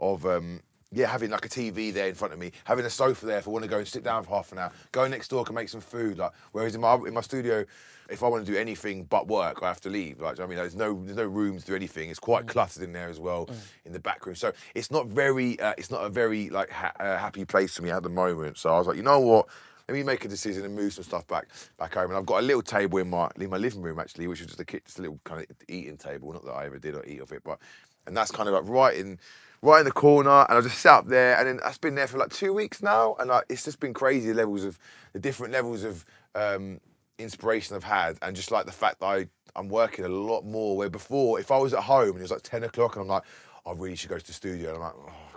of um, yeah, having like a TV there in front of me, having a sofa there if I want to go and sit down for half an hour, go next door can make some food. Like, whereas in my in my studio, if I want to do anything but work, I have to leave. Like, I mean, there's no there's no room to do anything. It's quite mm. cluttered in there as well, mm. in the back room. So it's not very, uh, it's not a very like ha- uh, happy place for me at the moment. So I was like, you know what? let me make a decision and move some stuff back back home. And I've got a little table in my in my living room actually, which is just a just a little kind of eating table. Not that I ever did or eat of it, but and that's kind of like right in right in the corner. And I just sat up there, and then that's been there for like two weeks now, and like it's just been crazy levels of the different levels of um, inspiration I've had, and just like the fact that I I'm working a lot more. Where before, if I was at home and it was like ten o'clock, and I'm like, I really should go to the studio, and I'm like. Oh,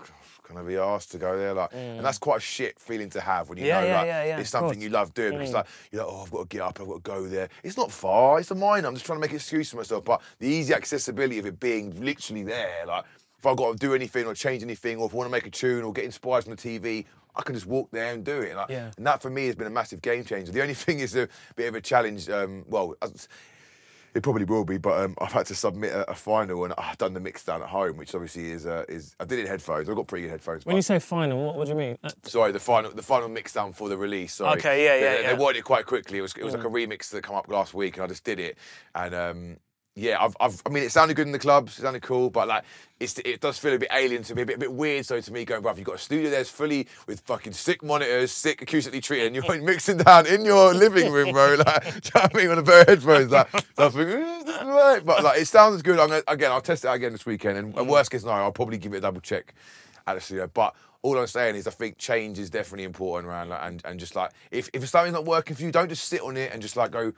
can I be asked to go there? Like, mm. and that's quite a shit feeling to have when you yeah, know yeah, like, yeah, it's something you love doing. Mm. It's like you're like, oh, I've got to get up, I've got to go there. It's not far. It's a minor. I'm just trying to make an excuse for myself. But the easy accessibility of it being literally there, like if I've got to do anything or change anything, or if I want to make a tune or get inspired from the TV, I can just walk there and do it. Like, yeah. And that for me has been a massive game changer. The only thing is a bit of a challenge. Um, well, it probably will be, but um, I've had to submit a, a, final and I've done the mix down at home, which obviously is uh, is I did it in headphones. I've got pretty good headphones. When you say final, what, what do you mean? Uh, sorry, the final the final mix down for the release. Sorry. Okay, yeah, yeah, they, yeah. They wanted it quite quickly. It was it was mm. like a remix that come up last week, and I just did it, and um, yeah, I've, I've, I mean, it sounded good in the clubs, it sounded cool, but like, it's, it does feel a bit alien to me, a bit, a bit weird. So to me, going, bruv, you've got a studio there's fully with fucking sick monitors, sick acoustically treated, and you're mixing down in your living room, bro. Like, do you know what I mean? On a pair of headphones, like, so I think, eh, right. But like, it sounds good. I'm gonna, again, I'll test it out again this weekend, and, and worst case scenario, I'll probably give it a double check at the studio. But all I'm saying is I think change is definitely important around like, and and just like if if something's not working for you, don't just sit on it and just like go,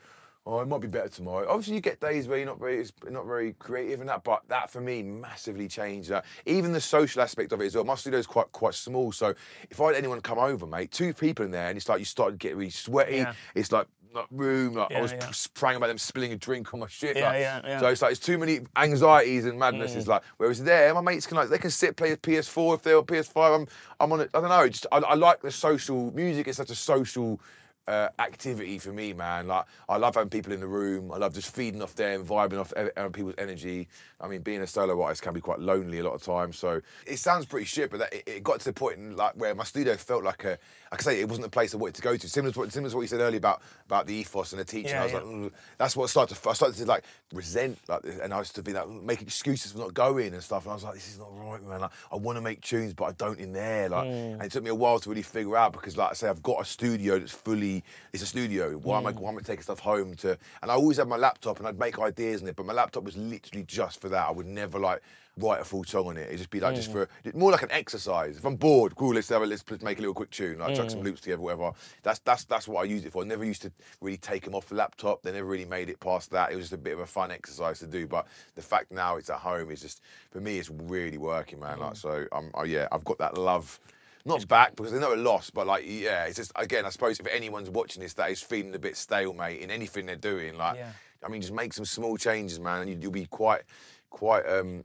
oh, it might be better tomorrow. Obviously, you get days where you're not very, not very creative and that, but that for me massively changed that. Even the social aspect of it as well. My studio's quite quite small, so if I had anyone come over, mate, two people in there, and it's like you start to get really sweaty. Yeah. It's like like room. Like yeah, I was yeah. praying about them spilling a drink on my shit. Yeah, like, yeah, yeah. So it's like it's too many anxieties and madnesses. Mm. Like whereas there, my mates can like they can sit play PS4 if they're on PS5. I'm I'm on it. I don't know. Just I, I like the social music. It's such a social uh, activity for me, man. Like I love having people in the room. I love just feeding off them, vibing off uh, people's energy. I mean, being a solo artist can be quite lonely a lot of times. So it sounds pretty shit, but that, it, it, got to the point in, like where my studio felt like a. I could say it wasn't a place I wanted to go to. Similar to what, similar to what you said earlier about about the ethos and the teaching. Yeah, I was yeah. like, that's what I started to. I started to like resent like, and I used to be like make excuses for not going and stuff. And I was like, this is not right, man. Like, I want to make tunes, but I don't in there. Like, mm. and it took me a while to really figure out because, like I say, I've got a studio that's fully be. It's a studio. Why am I? Why am I taking stuff home to? And I always had my laptop, and I'd make ideas in it. But my laptop was literally just for that. I would never like write a full song on it. It'd just be like just for more like an exercise. If I'm bored, cool, let's have a, let's make a little quick tune, I like, chuck some loops together, whatever. That's that's that's what I use it for. I never used to really take them off the laptop. They never really made it past that. It was just a bit of a fun exercise to do. But the fact now it's at home is just for me, it's really working, man. Like so, um, oh, yeah, I've got that love. Not back because they know a loss, but like yeah, it's just again. I suppose if anyone's watching this that is feeling a bit stalemate in anything they're doing, like Yeah. I mean, just make some small changes, man, and you, you'll be quite, quite um,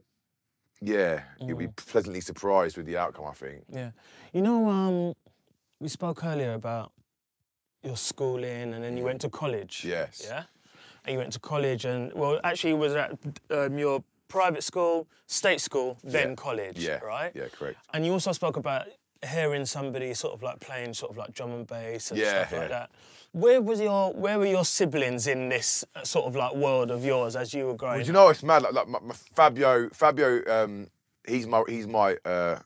yeah, you'll be pleasantly surprised with the outcome. I think. Yeah. You know, um, we spoke earlier about your schooling and then you went to college. Yes. Yeah? And you went to college and, well, actually, was at um, your private school, state school, then Yeah. college, Yeah. right? Yeah. Correct. And you also spoke about hearing somebody sort of like playing sort of like drum and bass and Yeah, stuff like yeah. that. Where was your where were your siblings in this uh, sort of like world of yours as you were growing? Well, do you know it's mad? Like, like my, my Fabio, Fabio, um, he's my he's my uh,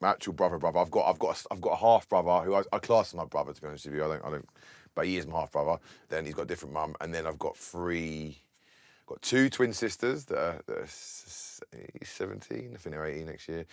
my actual brother. Brother, I've got I've got a, I've got a half brother who I, I class as my brother. To be honest with you, I don't I don't, but he is my half brother. Then he's got a different mum, and then I've got three, got two twin sisters that are, that are s- s- seventeen. I think they're eighteen next year.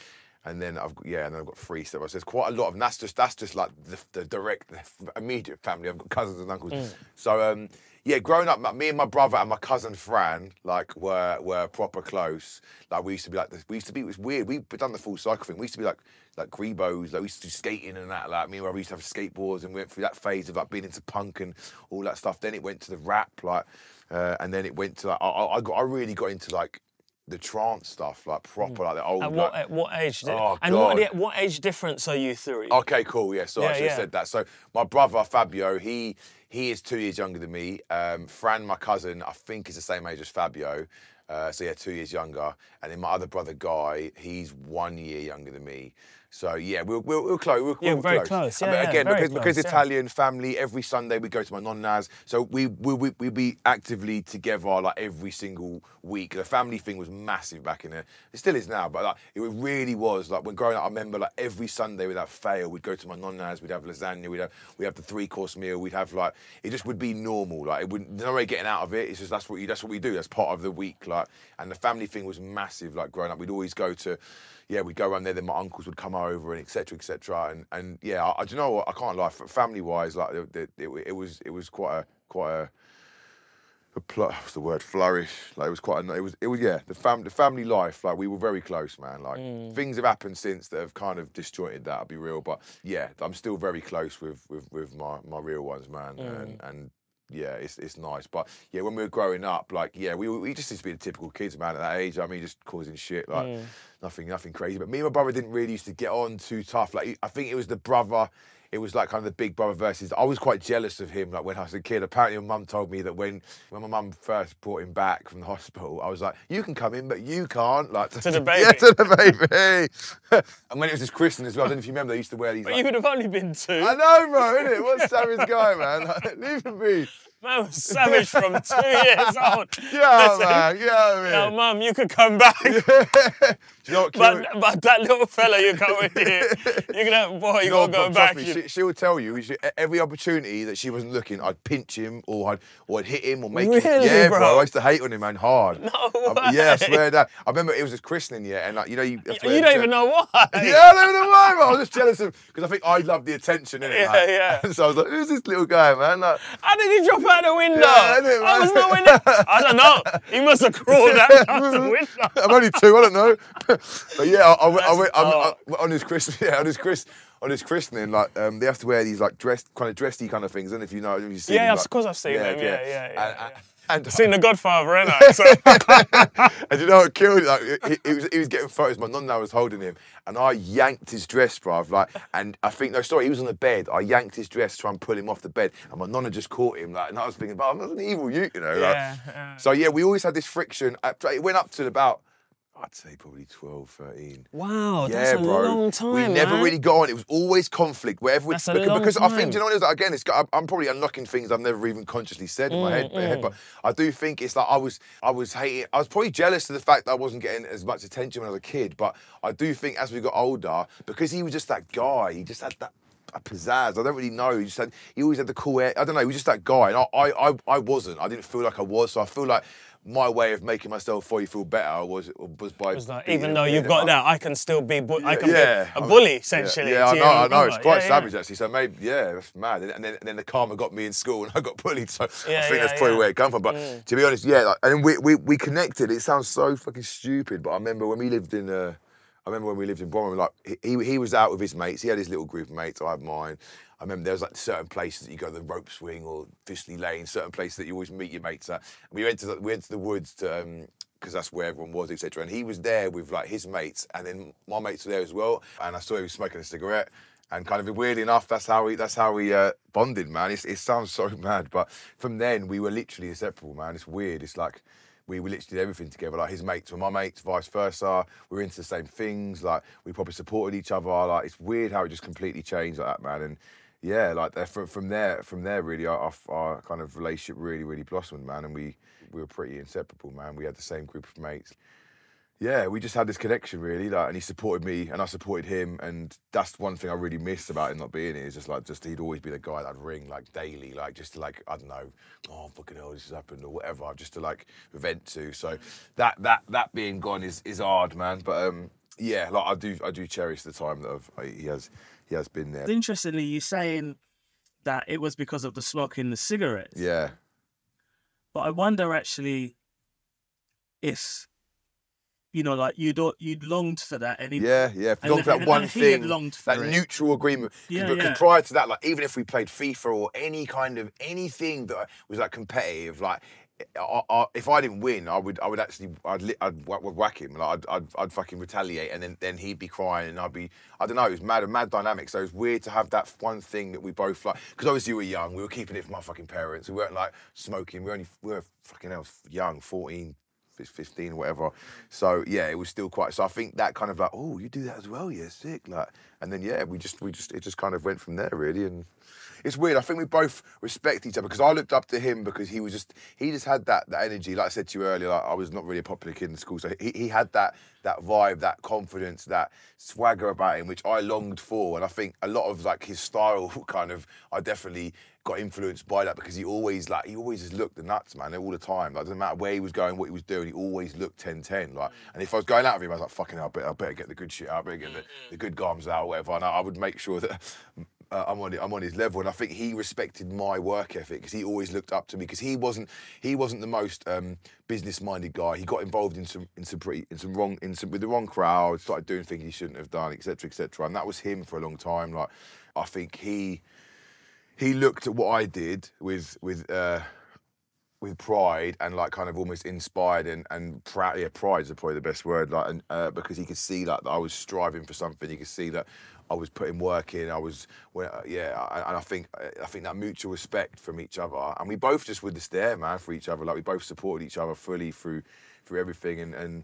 And then I've got, yeah, and then I've got three stepbrothers. There's quite a lot of, and that's just that's just like the, the direct, the immediate family. I've got cousins and uncles. So um, yeah, growing up, me and my brother and my cousin Fran like were were proper close. Like we used to be like this. We used to be. It was weird. We've done the full cycle thing. We used to be like like grebos. Like we used to do skating and that. Like me and my brother used to have skateboards and we went through that phase of like being into punk and all that stuff. Then it went to the rap, like, uh, and then it went to like I, I I got I really got into like the trance stuff, like proper, like the old. At like- what, at what age? Did, Oh, and what, God. di- what age difference are you three? Okay, cool. Yeah, so Yeah, I should have said that. So my brother Fabio, he he is two years younger than me. Um, Fran, my cousin, I think is the same age as Fabio. Uh, so yeah, two years younger. And then my other brother Guy, he's one year younger than me. So yeah, we're we're, we're close. We're, Yeah, we're very close. close. I Yeah, mean, yeah, again, because, because close, yeah. Italian family, every Sunday we go to my nonna's. So we we we we be actively together like every single week. The family thing was massive back in there. It still is now, but like it really was. Like when growing up, I remember like every Sunday without fail, we'd go to my nonna's. We'd have lasagna. We'd have we have the three course meal. We'd have like it just would be normal. Like it wouldn't. There's no way getting out of it. It's just that's what you that's what we do. That's part of the week. Like and the family thing was massive. Like growing up, we'd always go to. Yeah, we'd go around there. Then my uncles would come over and etc. etc. And and yeah, I, I do you know what I can't lie. Family wise, like it, it, it, it was it was quite a quite a a pl- what's the word flourish like it was quite a, it was it was yeah the fam the family life like we were very close man like mm. things have happened since that have kind of disjointed that I'll be real but yeah I'm still very close with with, with my my real ones man mm. and and yeah it's it's nice but yeah when we were growing up like yeah we we just used to be the typical kids man at that age I mean just causing shit like mm. nothing nothing crazy but me and my brother didn't really used to get on too tough like I think it was the brother it was like kind of the big brother versus. I was quite jealous of him, like when I was a kid. Apparently, my mum told me that when when my mum first brought him back from the hospital, I was like, "You can come in, but you can't." Like To the yeah, baby. to the baby. and when it was his christening as well, I don't know if you remember, they used to wear these. But Like, you would have only been two. I know, bro, innit? What a savage guy, man. Like, leave him be. Man was savage from two years old. Yeah, Listen, man. Yeah, Now, man. mum, you could come back. Do you know what? But, but that little fella you come with here, you're gonna boy, you You know, gotta go back. me, she, she'll tell you she, every opportunity that she wasn't looking, I'd pinch him or I'd or I'd hit him or make him. Really, Yeah, bro? I used to hate on him, man, hard. No I- yeah, I swear that. I remember it was his christening, yeah, and like you know, you, to you don't even know why. Yeah, I don't know why, bro. I was just jealous of because I think I loved the attention, innit? Yeah, like, yeah. So I was like, who's this little guy, man? Like, How did he drop out the window? Yeah, innit, I was nowhere near. I don't know. He must have crawled out, out the window. I'm only two, I don't know. but yeah, I, I, I That's went I'm. I, on his christening, yeah, on his Chris, on his christening, like um, they have to wear these like dress, kind of dressy kind of things. And if you know, if you've seen Yeah, them, of like- course I've seen them, yeah, yeah, yeah, And, and, and, Seen The Godfather, ain't So, and you know what killed? Like, he, he was, he was getting photos. My nonna was holding him, and I yanked his dress, bruv. Like, and I think no, sorry, he was on the bed. I yanked his dress, to try and pull him off the bed, and my nonna just caught him. Like, and I was thinking, but I'm not an evil you, you know. like- Yeah, yeah. So yeah, we always had this friction. It went up to about, I'd say probably 12, 13. wow, Yeah, that's a bro. long time. we never man. really got on. It was always conflict. Wherever we, That's because, because I think, do you know what it is? Like, again, it's got, I'm, I'm probably unlocking things I've never even consciously said in my head, Mm, head. But I do think it's like I was, I was hating. I was probably jealous of the fact that I wasn't getting as much attention when I was a kid. But I do think as we got older, because he was just that guy, he just had that a pizzazz. I don't really know. He just had, he always had the cool air. I don't know. He was just that guy, and I, I, I, I wasn't. I didn't feel like I was. So I feel like my way of making myself fully feel better was was by. Like, being even though you've got that, I can still be. Bu- I can yeah, be a was- bully yeah, essentially. Yeah, I know, I know. It's quite Yeah, yeah. savage actually. So maybe, yeah, that's mad. And then, and then the karma got me in school, and I got bullied. So Yeah, I think yeah, that's probably yeah. where it come from. But to be honest, yeah, like, and we, we we connected. It sounds so fucking stupid, but I remember when we lived in. Uh, I remember when we lived in Bromham, like he, he was out with his mates. He had his little group of mates. I had mine. I remember there was like certain places that you go, the rope swing or Fisley Lane, certain places that you always meet your mates at. We went to the, we went to the woods to. Um, because that's where everyone was, etc. And he was there with like his mates, and then my mates were there as well. And I saw he was smoking a cigarette, and kind of weirdly enough, that's how we that's how we uh, bonded, man. It's, it sounds so mad, but from then we were literally inseparable, man. It's weird. It's like we, we literally did everything together. Like his mates were my mates, vice versa. We were into the same things. Like we probably supported each other. Like it's weird how it just completely changed like that, man. And yeah, like from from there, from there, really, our, our, kind of relationship really, really blossomed, man. And we we were pretty inseparable, man. We had the same group of mates. Yeah, we just had this connection, really. Like, and he supported me, and I supported him. And that's one thing I really miss about him not being here. Is just like, just he'd always be the guy that'd ring like daily, like just to like I don't know, oh fucking hell, this has happened or whatever, just to like vent to. So that that that being gone is is hard, man. But um, yeah, like I do I do cherish the time that I've, I, he has he has been there. Interestingly, you're saying that it was because of the smoking the cigarettes. Yeah. But I wonder actually if you know, like you don't you longed for that and he, Yeah, yeah. And Long for that and one then thing, longed for that it. neutral agreement. Yeah, because yeah. prior to that, like even if we played FIFA or any kind of anything that was like competitive, like If I didn't win, I would I would actually I'd li- I'd, whack- whack him. Like I'd, I'd I'd fucking retaliate, and then then he'd be crying, and I'd be I don't know. It was mad, a mad dynamic. So it was weird to have that one thing that we both like. Because obviously we were young, we were keeping it from our fucking parents. We weren't like smoking. We were only we were fucking hell young, 14, 15 or whatever. So yeah, it was still quite. So I think that kind of like, oh, you do that as well, yeah, sick. Like, and then yeah, we just we just it just kind of went from there really, and it's weird. I think we both respect each other because I looked up to him because he was just he just had that that energy. Like I said to you earlier, like I was not really a popular kid in school, so he, he had that that vibe, that confidence, that swagger about him, which I longed for. And I think a lot of like his style kind of I definitely got influenced by that because he always like he always just looked the nuts, man, all the time. Like doesn't matter where he was going, what he was doing, he always looked 10-10. Like and if I was going out with him, I was like, fucking hell, I better, I better get the good shit out, I better get the, the good garms out, whatever. And I, I would make sure that uh, I'm on I'm on his level, and I think he respected my work ethic because he always looked up to me because he wasn't he wasn't the most um, business minded guy. He got involved in some in some pretty in some wrong in some with the wrong crowd, started doing things he shouldn't have done, etc. etc. And that was him for a long time. Like I think he he looked at what I did with with. Uh, with pride and like kind of almost inspired and and proud. Yeah, pride is probably the best word. Like, and uh, because he could see like that I was striving for something. He could see that I was putting work in. I was, well, uh, yeah, and I think I think that mutual respect from each other, and we both just were just there, man, for each other. Like we both supported each other fully through through everything, and and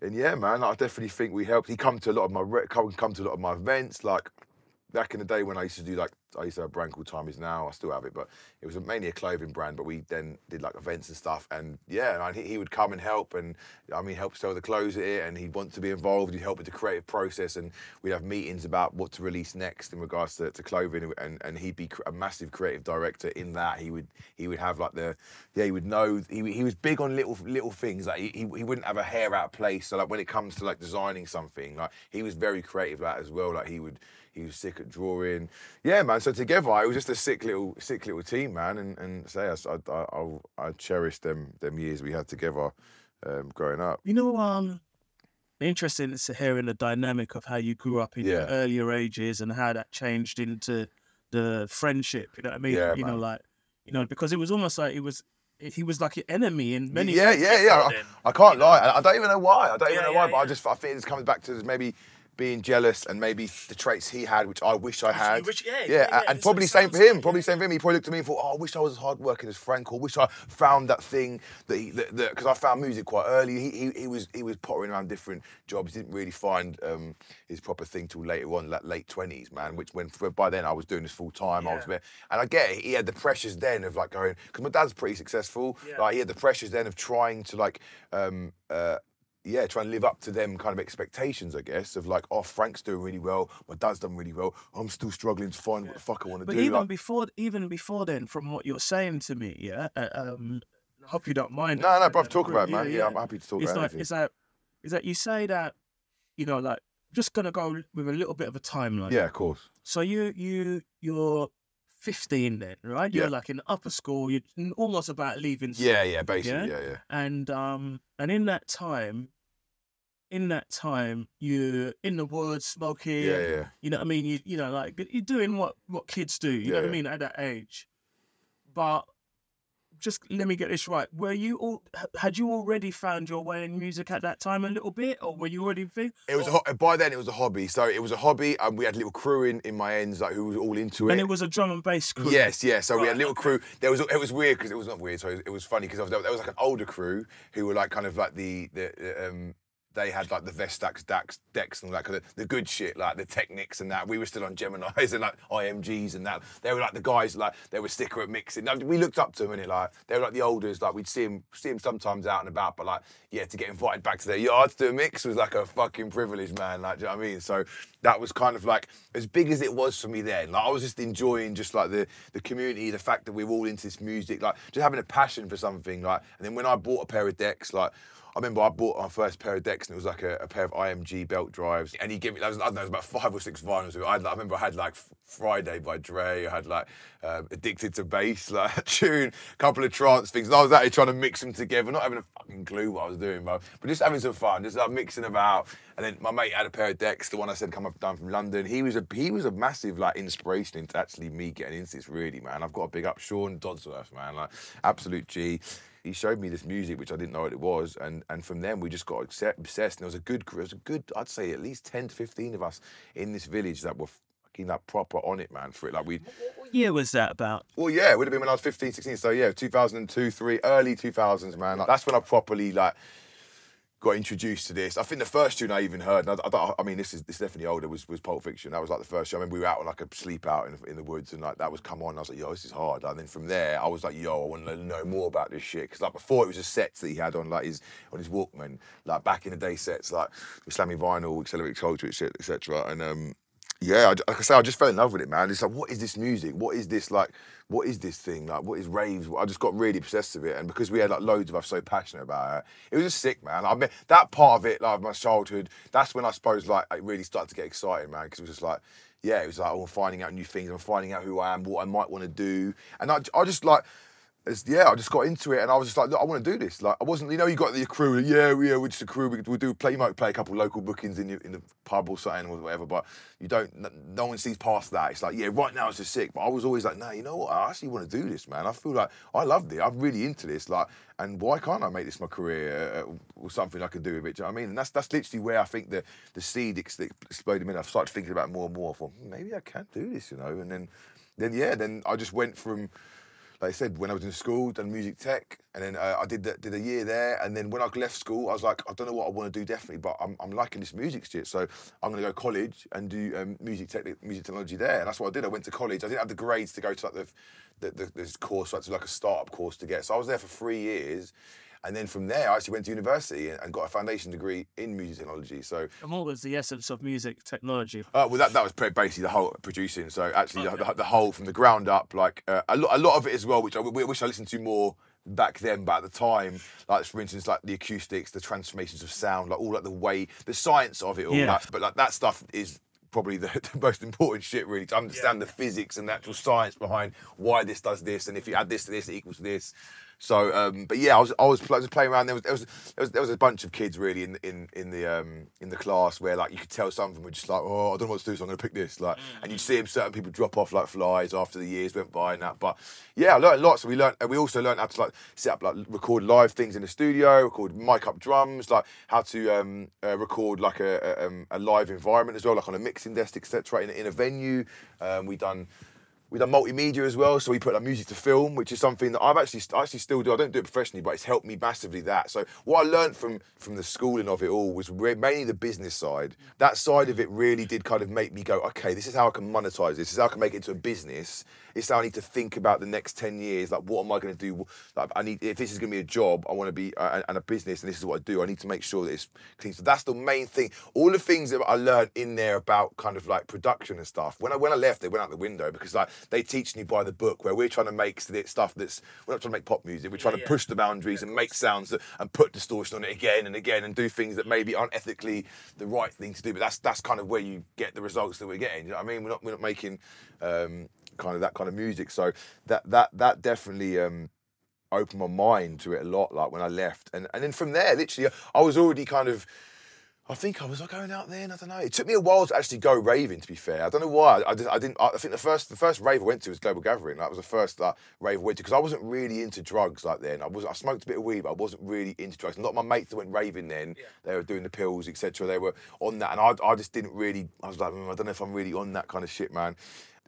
and yeah, man, I definitely think we helped. He come to a lot of my come come to a lot of my events, like. Back in the day when I used to do like I used to have a brand called Time Is Now. I still have it, but it was mainly a clothing brand. But we then did like events and stuff, and yeah, he would come and help, and I mean help sell the clothes at it, and he'd want to be involved. He'd help with the creative process, and we'd have meetings about what to release next in regards to, to clothing, and and he'd be a massive creative director in that. He would he would have like the yeah he would know he, he was big on little little things like he, he, he wouldn't have a hair out of place. So like when it comes to like designing something, like he was very creative like as well. Like he would he was sick at drawing. Yeah, man. So together, it was just a sick little, sick little team, man. And and say, I, I, I, I cherish them, them years we had together, um, growing up. You know, um, interesting is to hearing the dynamic of how you grew up in your earlier ages and how that changed into the friendship. You know what I mean? Yeah, you know, like you know, because it was almost like it was he was like your enemy in many. yeah, ways yeah, yeah. back I. I can't lie. I, I don't even know why. I don't even Yeah, know why. yeah, But I just, I think it's coming back to maybe being jealous and maybe the traits he had, which I wish I had. wish- yeah, yeah, yeah, yeah, and probably same for him. like- Probably same for him. He probably looked at me and thought, "Oh, I wish I was as hardworking as Frank, or wish I found that thing that he, that because I found music quite early. He, he he was he was pottering around different jobs. Didn't really find um, his proper thing till later on, like late twenties, man. Which when by then I was doing this full time. I was there, and I get it. He had the pressures then of like going because my dad's pretty successful. Like he had the pressures then of trying to like um, uh, yeah, try and live up to them kind of expectations, I guess, of like, oh, Frank's doing really well, my dad's done really well. I'm still struggling to find what the fuck I want to do. But even like- before, even before then, from what you're saying to me, yeah, uh, um, I hope you don't mind. no, no, bruv, talk about it, man. yeah, Yeah, I'm happy to talk it's about like anything. it's like is that you say that you know like just gonna go with a little bit of a timeline. Yeah, of course. So you you you're 15 then, right? You're Yeah. like in upper school. You're almost about leaving. school. Yeah, yeah, basically, Yeah? yeah, yeah. And um and in that time, in that time, you're in the woods smoking. Yeah, yeah. You know what I mean? You you know like you're doing what what kids do. You know Yeah, what I mean at that age. But just let me get this right. Were you all had you already found your way in music at that time a little bit, or were you already? It was a, by then it was a hobby. So it was a hobby, and we had a little crew in, in my ends like who was all into it. And it was a drum and bass crew. Yes, yeah. So we had a little crew. There was it was weird because it was not weird. So it was, it was funny because there, there was like an older crew who were like kind of like the the um. They had like the Vestax Dax decks and like the, the good shit, like the Technics and that. We were still on Gemini's and like IMGs and that. They were like the guys, like they were sicker at mixing. We looked up to them and it like they were like the olders. Like we'd see them, see them sometimes out and about, but like yeah, to get invited back to their yard to do a mix was like a fucking privilege, man. Like, do you know what I mean? So that was kind of like as big as it was for me then. Like I was just enjoying just like the the community, the fact that we were all into this music, like just having a passion for something. Like, and then when I bought a pair of decks, like. I remember I bought my first pair of decks and it was like a, a pair of IMG belt drives. And he gave me, I, was, I don't know, it was about five or six vinyls. I, like, I remember I had like Friday by Dre, I had like um, Addicted to Bass, like a tune, a couple of trance things. And I was actually trying to mix them together, not having a fucking clue what I was doing, bro. but just having some fun, just like mixing about. And then my mate had a pair of decks, the one I said come up down from London. He was a he was a massive like inspiration into actually me getting into this really, man. I've got to big up Sean Dodsworth, man, like absolute G he showed me this music which I didn't know what it was, and and from then we just got accept- obsessed. And there was a good, there was a good, I'd say at least ten to fifteen of us in this village that were fucking like proper on it, man. For it, like we, What year was that about? well, yeah, it would have been when I was 15, 16. So yeah, 2002, three, early 2000s, man. Like, that's when I properly like got introduced to this. I think the first tune I even heard, and I, I, I mean, this is this is definitely older, was was Pulp Fiction. That was like the first show. I remember we were out on like a sleep out in the, in the woods, and like that was come on. And I was like, yo, this is hard. And then from there, I was like, yo, I want to know more about this shit. Because like before, it was just sets that he had on like his on his Walkman, like back in the day sets, like Islamic vinyl, Accelerate Culture, etc. And um, yeah, I, like I say, I just fell in love with it, man. It's like, what is this music? What is this like? What is this thing? Like, what is raves? I just got really obsessed with it, and because we had like loads of us so passionate about it, it was just sick, man. I mean, that part of it, like my childhood, that's when I suppose like it really started to get exciting, man. Because it was just like, yeah, it was like, oh, I'm finding out new things. I'm finding out who I am, what I might want to do, and I, I just like. Yeah, I just got into it and I was just like, look, I want to do this. Like, I wasn't, you know, you got the crew, yeah, yeah, we're just a crew. We, we'll do play, you might play a couple local bookings in, your, in the pub or something or whatever, but you don't, no one sees past that. It's like, yeah, right now it's just sick. But I was always like, nah, you know what? I actually want to do this, man. I feel like I loved it. I'm really into this. Like, and why can't I make this my career uh, or something I can do with it? Do you know what I mean? And that's that's literally where I think the the seed ex- exploded in. I've started thinking about more and more. I thought "Hmm, maybe I can do this, you know. And then, then yeah, then I just went from like I said, when I was in school, done music tech, and then uh, I did the, did a year there, and then when I left school, I was like, I don't know what I want to do definitely, but I'm, I'm liking this music shit, so I'm going to go college and do um, music tech, music technology there, and that's what I did. I went to college. I didn't have the grades to go to like the, the, the this course, so I had to do like a startup course to get. So I was there for three years, and then from there, I actually went to university and, and got a foundation degree in music technology. So And what was the essence of music technology? uh, well, that, that was basically the whole producing. So actually, the, the, the whole from the ground up, like uh, a, lot, a lot of it as well, which I w- wish I listened to more back then. But at the time, like for instance, like the acoustics, the transformations of sound, like all like the way, the science of it all. Yeah. Like, but like that stuff is probably the, the most important shit really to understand the physics and the actual science behind why this does this and if you add this to this it equals this so um, but yeah I was I was pl- just playing around. There was, there was there was there was a bunch of kids really in in in the um, in the class where like you could tell some of them were just like oh I don't know what to do so I'm gonna pick this like and you'd see them, certain people drop off like flies after the years went by and that but yeah I learned lots. We learned and we also learned how to like set up like record live things in the studio record mic up drums like how to um, uh, record like a, a, um, a live environment as well like on a mixing desk etc in, a- in a venue. Um, we done we done multimedia as well. So we put our music to film, which is something that I've actually actually still do. I don't do it professionally, but it's helped me massively. That so what I learned from from the schooling of it all was mainly the business side. That side of it really did kind of make me go, okay, this is how I can monetize this. This is how I can make it into a business. It's how I need to think about the next ten years. Like, what am I going to do? Like, I need if this is going to be a job, I want to be uh, and a business, and this is what I do. I need to make sure that it's clean. So that's the main thing. All the things that I learned in there about kind of like production and stuff. When I when I left, they went out the window because like they teach you by the book. Where we're trying to make stuff that's we're not trying to make pop music. We're trying to push the boundaries and make sounds that, and put distortion on it again and again and do things that maybe aren't ethically the right thing to do. But that's that's kind of where you get the results that we're getting. You know what I mean? We're not we're not making um, kind of that kind of music. So that that that definitely. Um, opened my mind to it a lot like when I left and and then from there literally I was already kind of I think I was like going out there, and I don't know. It took me a while to actually go raving. To be fair, I don't know why. I, I didn't. I think the first the first rave I went to was Global Gathering. That was the first like, rave I went to because I wasn't really into drugs like then. I was. I smoked a bit of weed, but I wasn't really into drugs. A lot of my mates that went raving then, yeah. they were doing the pills, etc. They were on that, and I, I just didn't really. I was like, mm, I don't know if I'm really on that kind of shit, man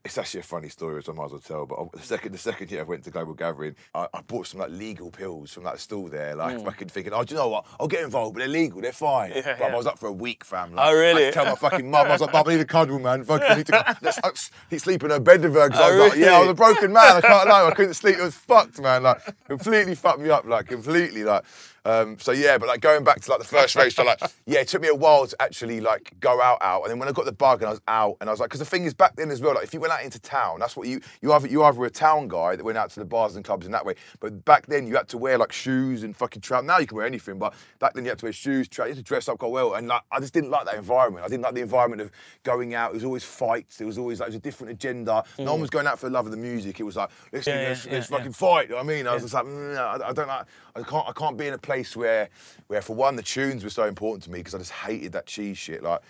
it's actually a funny story, which I might as well tell. But the second the second year I went to Global Gathering, I, I bought some like legal pills from that stall there, like mm. fucking thinking, oh, do you know what? I'll get involved, but they're legal, they're fine. Yeah, but yeah. I was up for a week, fam. Like, oh really? I tell my fucking mum, I was like, mum, I need a cuddle, man. Fucking need to go. Let's, he's sleeping in her bed with her. Oh, I was really? like, yeah, I was a broken man. I can't lie. I couldn't sleep. It was fucked, man. Like completely fucked me up. Like completely, like. Um, so yeah, but like going back to like the first race, so like yeah, it took me a while to actually like go out out, and then when I got the bug and I was out, and I was like, because the thing is back then as well, like if you went out into town, that's what you you either you either a town guy that went out to the bars and clubs in that way, but back then you had to wear like shoes and fucking trousers. Now you can wear anything, but back then you had to wear shoes, trousers, you had to dress up quite well, and like I just didn't like that environment. I didn't like the environment of going out. It was always fights. It was always like it was a different agenda. Mm. No one was going out for the love of the music. It was like let's, yeah, let's, yeah, let's yeah, fucking fight. You know what I mean? I was just like mm, I, I don't like. I can't I can't be in a place where where for one the tunes were so important to me because I just hated that cheese shit. Like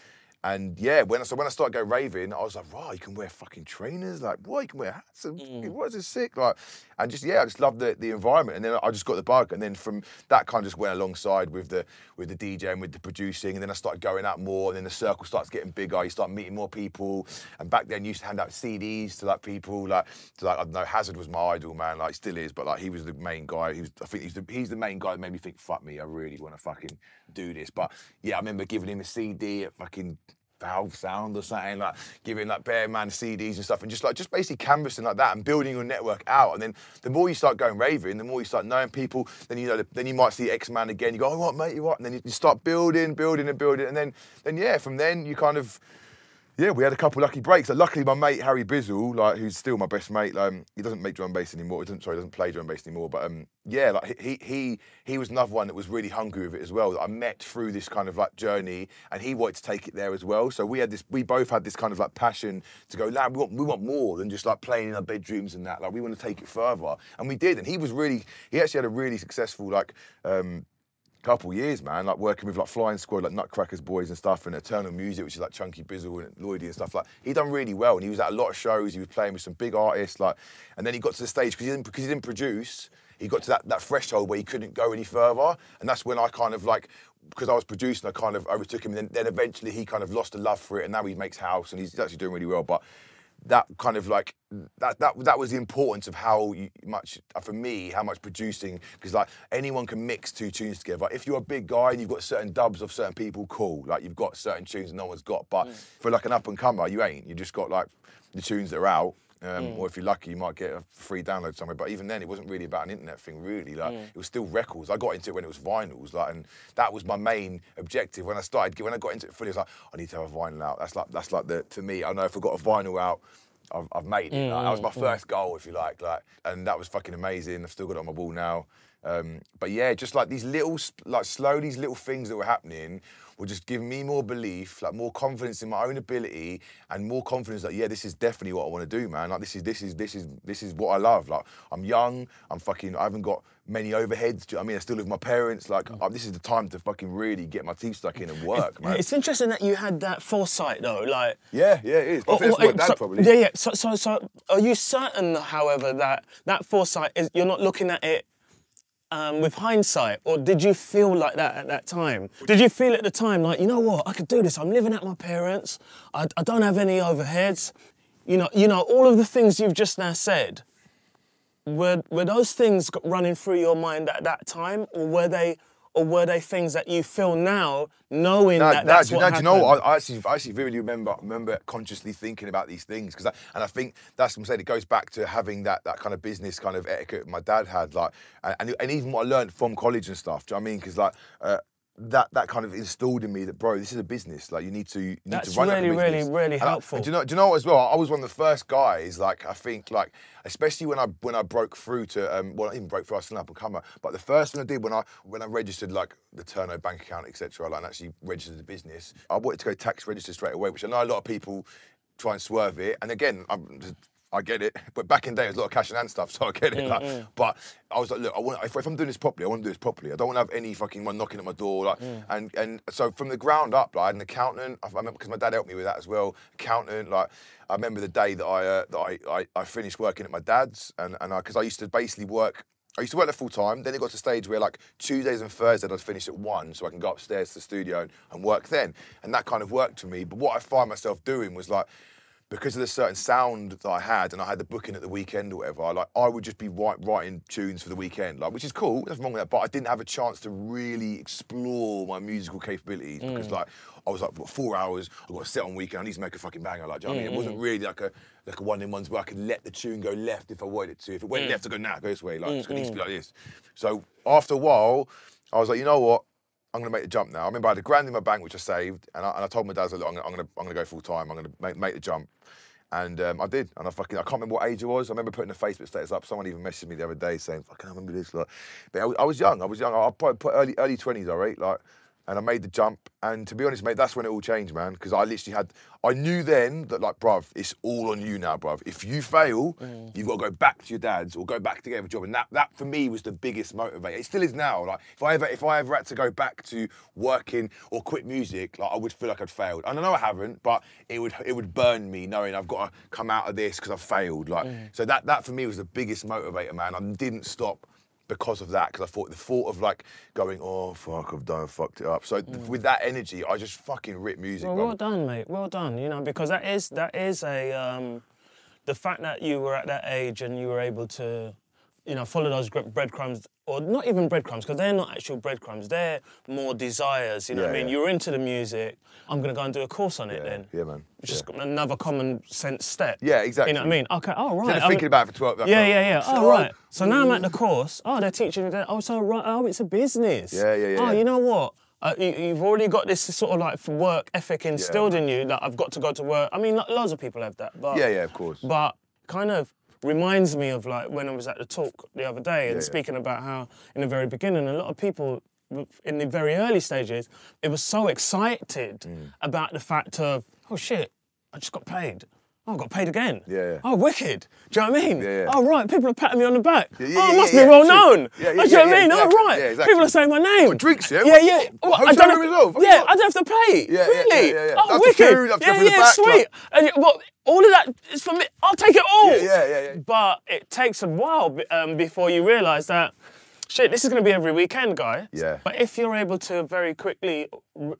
and yeah, when I so when I started going raving, I was like, right, you can wear fucking trainers, like what you can wear hats and mm. what is this sick? Like and just yeah, I just loved the, the environment. And then I just got the bug. And then from that kind of just went alongside with the with the DJ and with the producing. And then I started going out more, and then the circle starts getting bigger. You start meeting more people. And back then you used to hand out CDs to like people, like to like I don't know, Hazard was my idol, man, like still is, but like he was the main guy. Was I think he's the he's the main guy that made me think, fuck me, I really want to fucking do this. But yeah, I remember giving him a CD at fucking Valve Sound or something, like giving like bare man CDs and stuff, and just like just basically canvassing like that and building your network out. And then the more you start going raving, the more you start knowing people. Then you know, then you might see X Man again. You go, oh what, mate, you what? And then you start building, building, and building, and then then yeah, from then you kind of yeah, we had a couple lucky breaks. Like, luckily, my mate Harry Bizzle, like who's still my best mate, um, he doesn't make drum bass anymore. He doesn't, sorry, doesn't play drum bass anymore. But um, yeah, like he he he was another one that was really hungry with it as well. That I met through this kind of like journey, and he wanted to take it there as well. So we had this, we both had this kind of like passion to go. Lad, we want we want more than just like playing in our bedrooms and that. Like we want to take it further, and we did. And he was really, he actually had a really successful like. Um, couple years, man, like working with like Flying Squad, like Nutcrackers Boys and stuff, and Eternal Music, which is like Chunky Bizzle and Lloydie and stuff. Like he done really well, and he was at a lot of shows. He was playing with some big artists, like, and then he got to the stage because he didn't because he didn't produce. He got to that, that threshold where he couldn't go any further, and that's when I kind of like because I was producing, I kind of overtook him. And then, then eventually he kind of lost the love for it, and now he makes house, and he's actually doing really well. But that kind of like that that that was the importance of how much for me how much producing because like anyone can mix two tunes together. If you're a big guy and you've got certain dubs of certain people cool. Like you've got certain tunes no one's got but mm. for like an up and comer you ain't. You just got like the tunes that are out um, mm. Or if you're lucky, you might get a free download somewhere. But even then, it wasn't really about an internet thing, really. Like mm. it was still records. I got into it when it was vinyls, like, and that was my main objective when I started. When I got into it fully, I was like, I need to have a vinyl out. That's like that's like the to me. I know if I got a vinyl out, I've, I've made it. Mm, like, that was my mm, mm. first goal, if you like, like, and that was fucking amazing. I've still got it on my wall now. Um, but yeah, just like these little, like slow, these little things that were happening were just give me more belief, like more confidence in my own ability, and more confidence that yeah, this is definitely what I want to do, man. Like this is this is this is this is what I love. Like I'm young, I'm fucking, I haven't got many overheads. Do you know I mean? I still live with my parents. Like uh, this is the time to fucking really get my teeth stuck in and work, it's, man. It's interesting that you had that foresight though. Like yeah, yeah, it is. Or, or, my dad so, probably. Yeah, yeah. So, so, so, are you certain, however, that that foresight is you're not looking at it um, with hindsight, or did you feel like that at that time? Did you feel at the time like, you know what, I could do this. I'm living at my parents. I, I don't have any overheads. you know, you know, all of the things you've just now said. Were were those things running through your mind at that time, or were they, or were they things that you feel now, knowing No, that that's what no, do you know happened? what? I, I actually, I actually vividly remember, remember consciously thinking about these things because, and I think that's what I'm saying. It goes back to having that that kind of business kind of etiquette my dad had, like, and, and, and even what I learned from college and stuff. Do you know what I mean? Because like. Uh, that that kind of installed in me that bro, this is a business. Like you need to you need That's to run really, a really, really I- helpful. and do you know? Do you know what as well? I was one of the first guys. Like I think, like especially when I when I broke through to um, well, not even broke through. I was still an up and comer. But the first thing I did when I when I registered like the Turno bank account, etc. Like and actually registered the business, I wanted to go tax register straight away, which I know a lot of people try and swerve it. And again, I'm. I get it, but back in the day, was a lot of cash and hand stuff, so I get it. Mm, like, mm. but I was like, look, I want if, if I'm doing this properly, I want to do this properly. I don't want to have any fucking one knocking at my door. Like, mm. and and so from the ground up, like, I had an accountant. I remember because my dad helped me with that as well. Accountant, like, I remember the day that I uh, that I, I I finished working at my dad's, and and because I, used to basically work. I used to work there full time. Then it got to a stage where like Tuesdays and Thursdays I'd finish at one, so I can go upstairs to the studio and, and work then. And that kind of worked for me. But what I find myself doing was like because of the certain sound that I had, and I had the booking at the weekend or whatever, like I would just be write, writing tunes for the weekend, like which is cool. Nothing wrong with that, but I didn't have a chance to really explore my musical capabilities because mm. like I was like what, four hours. I got to set on weekend. I need to make a fucking banger. Like, do you know what I mean? It wasn't mm-hmm. really like a like a one in ones where I could let the tune go left if I wanted it to. If it went mm. left, I go nah, go this way. Like it's gonna need to be mm-hmm. like this. So after a while, I was like, you know what? I'm gonna make the jump now. I remember I had a grand in my bank which I saved, and I, and I told my dad, look, I'm gonna, I'm gonna, I'm gonna go full time. I'm gonna make, make the jump, and um, I did. And I fucking, I can't remember what age I was. I remember putting a Facebook status up. Someone even messaged me the other day saying, "Fucking, I remember this." Like, but I, was- I was young. I was young. I probably put early, early twenties, all right. Like, and I made the jump. And to be honest, mate, that's when it all changed, man. Because I literally had, I knew then that like, bruv, it's all on you now, bruv. If you fail, mm. you've got to go back to your dad's or go back to get a job. And that, that for me was the biggest motivator. It still is now. Like, if I ever, if I ever had to go back to working or quit music, like I would feel like I'd failed. And I know I haven't, but it would, it would burn me knowing I've got to come out of this because I've failed. Like, mm. so that, that for me was the biggest motivator, man. I didn't stop because of that, because I thought the thought of like going, oh fuck, I've done, fucked it up. So th- with that energy, I just fucking rip music. Well, well done, mate. Well done. You know, because that is that is a um, the fact that you were at that age and you were able to, you know, follow those breadcrumbs, or not even breadcrumbs, because they're not actual breadcrumbs. They're more desires. You know what I mean? yeah. You're into the music. I'm gonna go and do a course on it yeah, then. yeah, man. Just yeah. another common sense step. Yeah, exactly. You know what I mean? Okay. Oh right. Instead of thinking about it for 12 Yeah, yeah, yeah. Oh, So- right. So now I'm at the course. Oh, they're teaching that. Oh, so right. Oh, it's a business. Yeah, yeah, yeah. Oh, you know what? Uh, you, you've already got this sort of like work ethic instilled in you that I've got to go to work. I mean, lo- loads of people have that, but Yeah, yeah, of course. But kind of reminds me of like when I was at the talk the other day and yeah. speaking about how in the very beginning a lot of people in the very early stages it was so excited Mm. about the fact of oh shit I just got paid. Oh, I got paid again. Yeah, yeah. Oh, wicked. Do you know what I mean? Yeah, yeah. Oh, right. People are patting me on the back. Yeah, yeah, oh, I must yeah, be well true. known. Yeah, yeah, Oh, do you know what I mean? yeah, Oh, right. Exactly. People are saying my name. Drinks, yeah? Yeah, yeah. Oh, I don't have? Fuck yeah. I don't have to pay. Yeah, really? yeah, yeah, yeah. Oh, That's wicked. food, yeah, the- for the yeah, back, sweet. And, you- well, all of that is for me. I'll take it all. Yeah, yeah, yeah, yeah. But it takes a while um, before you realise that, shit, this is going to be every weekend, guy. Yeah. But if you're able to very quickly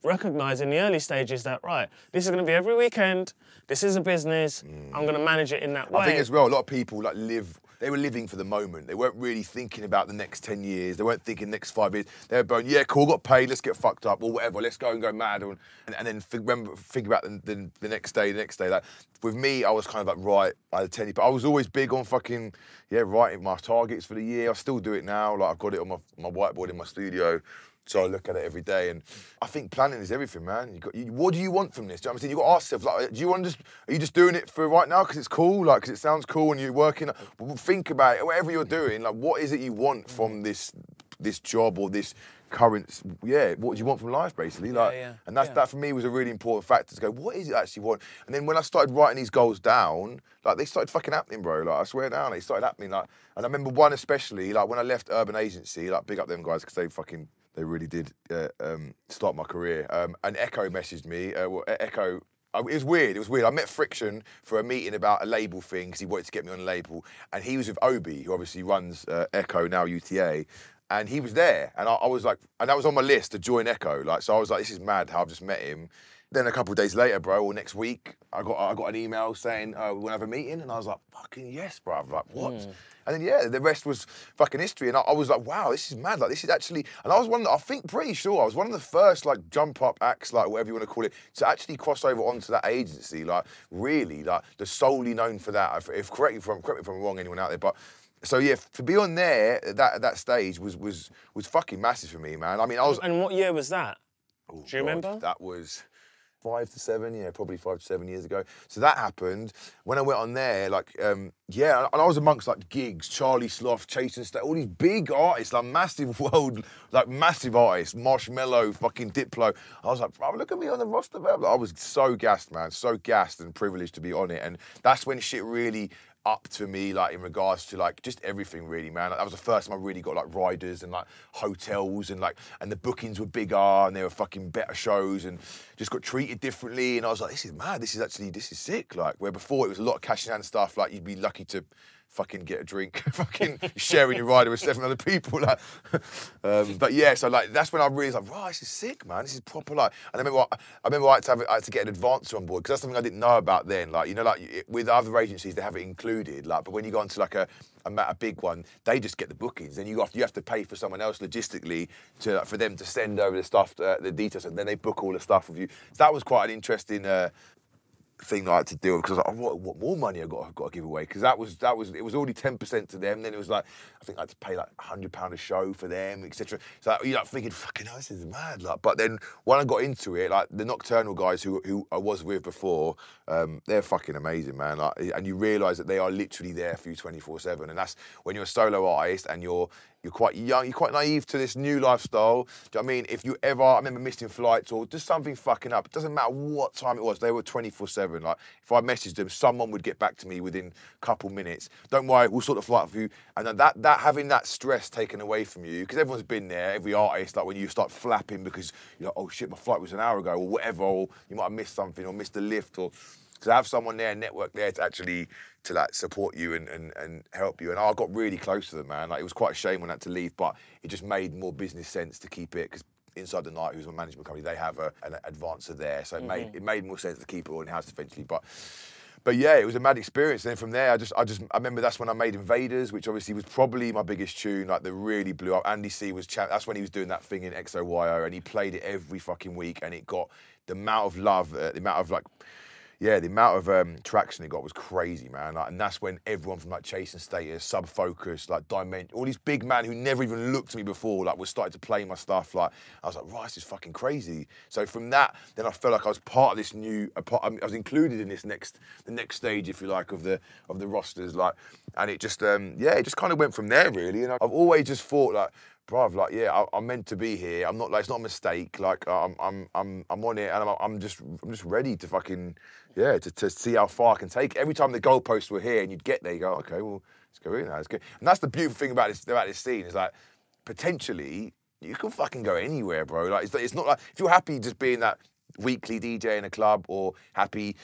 recognise in the early stages that, right, this is going to be every weekend, this is a business, mm. I'm going to manage it in that way. I think as well, a lot of people like live. They were living for the moment. They weren't really thinking about the next ten years. They weren't thinking next five years. They were going, yeah, cool, got paid. Let's get fucked up or whatever. Let's go and go mad, and, and then think, remember, think about the, the, the next day, the next day. Like with me, I was kind of like right. I had ten, but I was always big on fucking yeah, writing my targets for the year. I still do it now. Like I've got it on my my whiteboard in my studio. So I look at it every day, and I think planning is everything, man. You got, you, what do you want from this? Do you know what I'm saying? You got to ask yourself, like, do you want to just, are you just doing it for right now because it's cool, like, because it sounds cool and you're working? Well, think about it. Whatever you're doing, like, what is it you want from mm. this, this job or this current? Yeah, what do you want from life, basically? Like, yeah, and that's yeah. that for me was a really important factor to go. What is it I actually want? And then when I started writing these goals down, like they started fucking happening, bro. Like I swear down, they started happening. Like, and I remember one especially, like when I left Urban Agency, like big up them guys because they fucking they really did uh, um, start my career. Um, and Echo messaged me. Uh, well, Echo. uh, It was weird. It was weird. I met Friction for a meeting about a label thing because he wanted to get me on a label, and he was with Obi, who obviously runs uh, Echo now UTA, and he was there, and I, I was like, and that was on my list to join Echo. Like, so I was like, this is mad how I've just met him. Then a couple of days later, bro, or next week, I got I got an email saying uh, we want to have a meeting, and I was like, fucking yes, bro. Like what? And then yeah, the rest was fucking history, and I, I was like, wow, this is mad. Like this is actually, and I was one. The, I think pretty sure I was one of the first like jump up acts, like whatever you want to call it, to actually cross over onto that agency. Like really, like the solely known for that. If, if correct me if I'm correct me if I'm wrong, anyone out there, but. So yeah, to be on there at that at that stage was was was fucking massive for me, man. I mean, I was And what year was that? Oh, Do you remember? That was five to seven, yeah, probably five to seven years ago. So that happened. When I went on there, like, um, yeah, and I was amongst like Giggs, Charlie Sloth, Chase and Status, all these big artists, like massive world, like massive artists, Marshmello, fucking Diplo. I was like, bro, look at me on the roster, man. I was so gassed, man, so gassed and privileged to be on it. And that's when shit really up to me, like in regards to like just everything, really, man. Like, that was the first time I really got like riders and like hotels and like and the bookings were bigger and they were fucking better shows and just got treated differently. And I was like, this is mad. This is actually this is sick. Like where before it was a lot of cash in hand stuff. Like you'd be lucky to fucking get a drink, fucking sharing your rider with seven other people. Like, um, but yeah, so like that's when I realized like, right, this is sick, man. This is proper like. And I remember, I, I remember I had to have, I had to get an advancer on board because that's something I didn't know about then. Like you know, like it- with other agencies they have it included. Like, but when you go onto like a a, a big one, they just get the bookings. Then you have you have to pay for someone else logistically to like, for them to send over the stuff, uh, the details, and then they book all the stuff with you. So that was quite an interesting. Uh, thing I had to deal with because I was like, oh, what, what more money I got got to give away? Because that was that was it was already ten percent to them. Then it was like I think I had to pay like hundred pound a show for them, etc. So you're like thinking, fucking hell, this is mad. Like, but then when I got into it, like the Nocturnal guys who who I was with before, um, they're fucking amazing, man. Like, and you realise that they are literally there for you twenty four seven, and that's when you're a solo artist and you're you're quite young, you're quite naive to this new lifestyle. Do you know I mean? If you ever, I remember missing flights or just something fucking up, it doesn't matter what time it was, they were 24 7. Like, if I messaged them, someone would get back to me within a couple minutes. Don't worry, we'll sort the flight for you. And then that, that having that stress taken away from you, because everyone's been there, every artist, like when you start flapping because you're like, oh shit, my flight was an hour ago or whatever, or you might have missed something or missed a lift or to have someone there, network there to actually to like support you and, and, and help you. And I got really close to them, man. Like it was quite a shame when I had to leave, but it just made more business sense to keep it because Inside the Night, who's my management company, they have a, an advancer there, so it made it made more sense to keep it all in house eventually. But but yeah, it was a mad experience. And then from there, I just, I just, I remember that's when I made Invaders, which obviously was probably my biggest tune, like that really blew up. Andy C was, cha- that's when he was doing that thing in XOYO, and he played it every fucking week, and it got the amount of love, uh, the amount of like, yeah, the amount of um, traction it got was crazy, man. Like, and that's when everyone from like Chase and Status, Sub Focus, like Dimension, all these big man who never even looked at me before, like, was starting to play my stuff. Like, I was like, right, this is fucking crazy. So from that, then I felt like I was part of this new, part, I was included in this next, the next stage, if you like, of the of the rosters. Like, and it just, um, yeah, it just kind of went from there, really. And I've always just thought like bruv, like, yeah, I, I'm meant to be here. I'm not like it's not a mistake. Like, I'm, I'm, I'm, I'm on it, and I'm, I'm just, I'm just ready to fucking, yeah, to, to see how far I can take. Every time the goalposts were here, and you'd get there, you go, okay, well, let's go in now. Let's go. And that's the beautiful thing about this, about this scene is like, potentially, you can fucking go anywhere, bro. Like, it's, it's not like if you're happy just being that weekly DJ in a club or happy.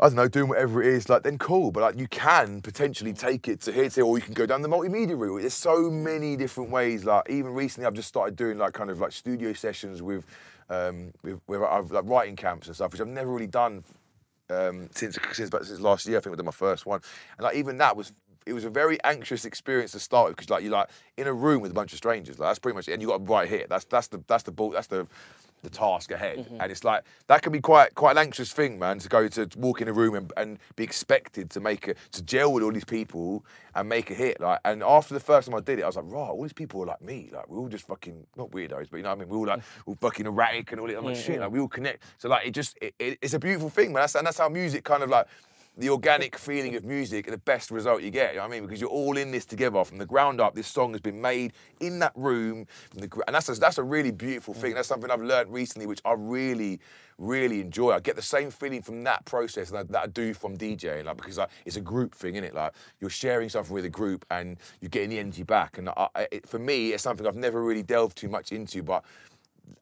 I don't know, doing whatever it is, like then cool. But like you can potentially take it to here, to, or you can go down the multimedia route. There's so many different ways. Like even recently, I've just started doing like kind of like studio sessions with, um, with, with I've, like writing camps and stuff, which I've never really done um, since since about since last year. I think I did my first one, and like even that was. It was a very anxious experience to start with because, like, you're like in a room with a bunch of strangers. Like, that's pretty much it. And you got to write here. That's that's the that's the ball. That's the the task ahead. Mm-hmm. And it's like that can be quite quite an anxious thing, man, to go to walk in a room and, and be expected to make it to gel with all these people and make a hit. Like and after the first time I did it, I was like, right, all these people are like me. Like we're all just fucking not weirdos, but you know what I mean? We're all like mm. all fucking erratic and all that. I'm like, shit, like we all connect. So like it just it, it- it's a beautiful thing, man. That's and that's how music kind of like the organic feeling of music and the best result you get. You know what I mean? Because you're all in this together from the ground up. This song has been made in that room, from the, and that's a, that's a really beautiful thing. Mm. That's something I've learned recently, which I really, really enjoy. I get the same feeling from that process that, that I do from DJing, like because like, it's a group thing, isn't it? Like you're sharing something with a group and you're getting the energy back. And I, I, it, for me, it's something I've never really delved too much into, but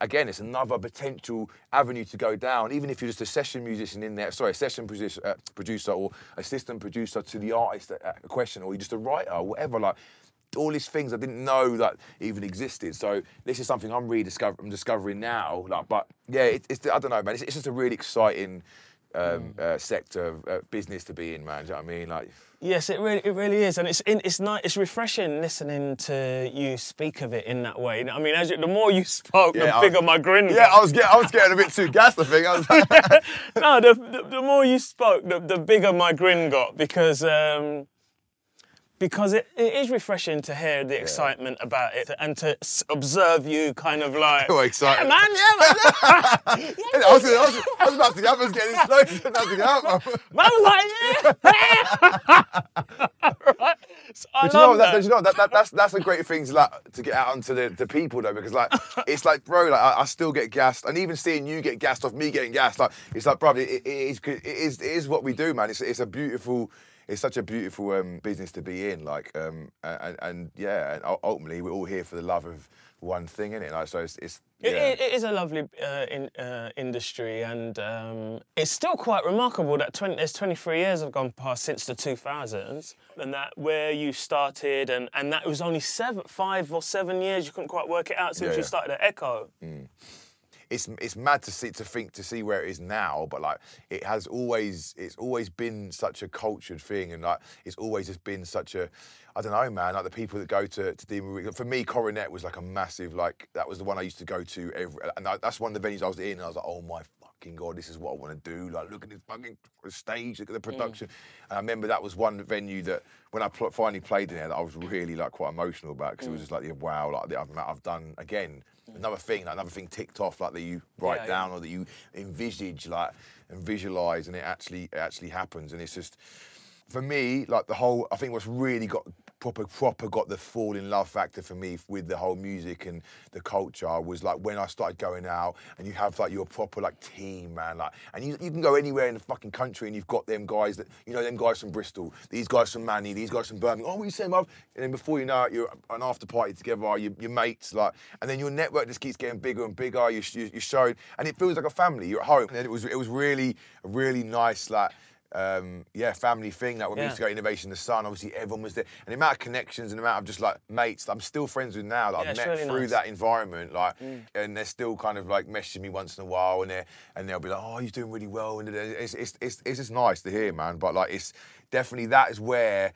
again, it's another potential avenue to go down. Even if you're just a session musician in there, sorry, a session producer, uh, producer or assistant producer to the artist a question, or you're just a writer or whatever. Like, all these things I didn't know that even existed. So this is something I'm rediscovering, I'm discovering now. Like, but yeah, it, it's I don't know, man. It's, it's just a really exciting um, uh, sector of uh, business to be in, man. Do you know what I mean? Like. Yes, it really, it really is, and it's in, it's nice, it's refreshing listening to you speak of it in that way. I mean, as you, the more you spoke, Yeah, the I- bigger my grin. Yeah, got. I was getting, I was getting a bit too gassed. I think. I was like, no, the, the the more you spoke, the, the bigger my grin got because um, because it, it is refreshing to hear the excitement about it and to observe you kind of like You're excited. Yeah, man, yeah, man. I was, I was, I was about to, I was getting slow. Nothing out, man. man was like, yeah. right? So I But you know? That, that. you know that, that, that's that's a great thing to like to get out onto the, the people though, because like it's like, bro, like I, I still get gassed, and even seeing you get gassed off me getting gassed, like it's like, brother, it, it is it is it is what we do, man. It's it's a beautiful. It's such a beautiful um, business to be in, like, um, and, and yeah, and ultimately we're all here for the love of one thing, innit? Like, so it's, it's yeah. it- it is a lovely uh, in, uh, industry, and um, it's still quite remarkable that 20, there's 23 years have gone past since the 2000s, and that where you started, and, and that was only seven, five or seven years. You couldn't quite work it out since Yeah, you started at Echo. It's it's mad to see to think to see where it is now, but like it has always it's always been such a cultured thing, and like it's always just been such a I don't know, man. Like the people that go to to Demon for me, Coronet was like a massive like that was the one I used to go to every, and that- that's one of the venues I was in. And I was like, oh my fucking god, this is what I want to do. Like look at this fucking stage, look at the mm. production. And I remember that was one venue that when I pl- finally played in there, that I was really like quite emotional about because it was mm. just like yeah, wow, like I've I've done again mm. another thing, like, another thing ticked off, like that you write Yeah, yeah. down or that you envisage, like and visualize, and it actually it actually happens. And it's just for me, like the whole. I think what's really got proper proper got the fall in love factor for me with the whole music and the culture was like when I started going out and you have like your proper like team man like and you, you can go anywhere in the fucking country and you've got them guys that you know them guys from Bristol these guys from Manny these guys from Birmingham oh what you saying bruv and then before you know it you're an after party together your, your mates like and then your network just keeps getting bigger and bigger you're, you're you're showing and it feels like a family you're at home and it was it was really really nice like um, yeah, family thing. Like when we used to Yeah. go Innovation the Sun, obviously everyone was there. And the amount of connections and the amount of just like mates that I'm still friends with now that Yeah, I've met really through nice. that environment. Like, and they're still kind of like messaging me once in a while, and they and they'll be like, "Oh, you're doing really well," and it's it's it's, it's just nice to hear, man. But like, it's definitely that is where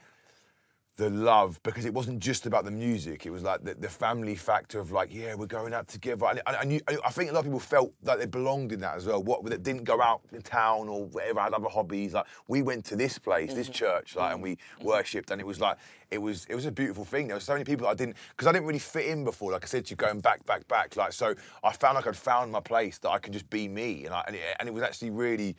the love because it wasn't just about the music. It was like the, the family factor of like, yeah, we're going out together. And, you, I think a lot of people felt like they belonged in that as well. What that didn't go out in town or whatever, I had other hobbies. Like we went to this place, this mm-hmm. church, like, and we mm-hmm. Mm-hmm. worshipped, and it was like it was it was a beautiful thing. There were so many people I didn't because I didn't really fit in before. Like I said, to you going back, back, back. Like so, I found like I'd found my place that I can just be me, and I, and, it, and it was actually really.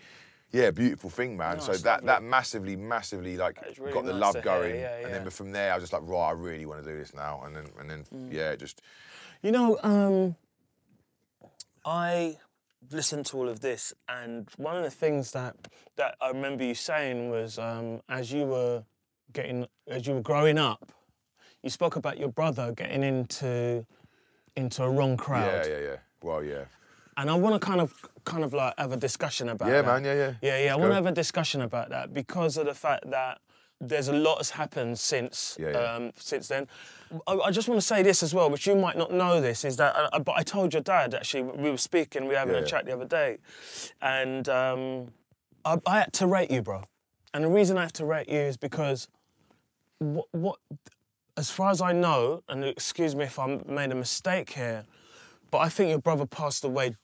Yeah, beautiful thing, man. No, so that lovely. that massively, massively like really got the nice love hear, going, yeah, and then from there, I was just like, right, I really want to do this now, and then and then Mm. yeah, just You know, um, I listened to all of this, and one of the things that that I remember you saying was, um, as you were getting, as you were growing up, you spoke about your brother getting into into a wrong crowd, yeah, yeah, yeah. Well, yeah, and I want to kind of kind of like have a discussion about yeah, that. man, yeah, yeah. Yeah, yeah. I Let's want to have a discussion about that because of the fact that there's a lot has happened since Yeah, yeah. Um, since then. I, I just want to say this as well, which you might not know this, is that. Uh, but I told your dad actually. We were speaking. We were having Yeah, a chat the other day, and um, I, I had to rate you, bro. And the reason I have to rate you is because what, what as far as I know, and excuse me if I made a mistake here, but I think your brother passed away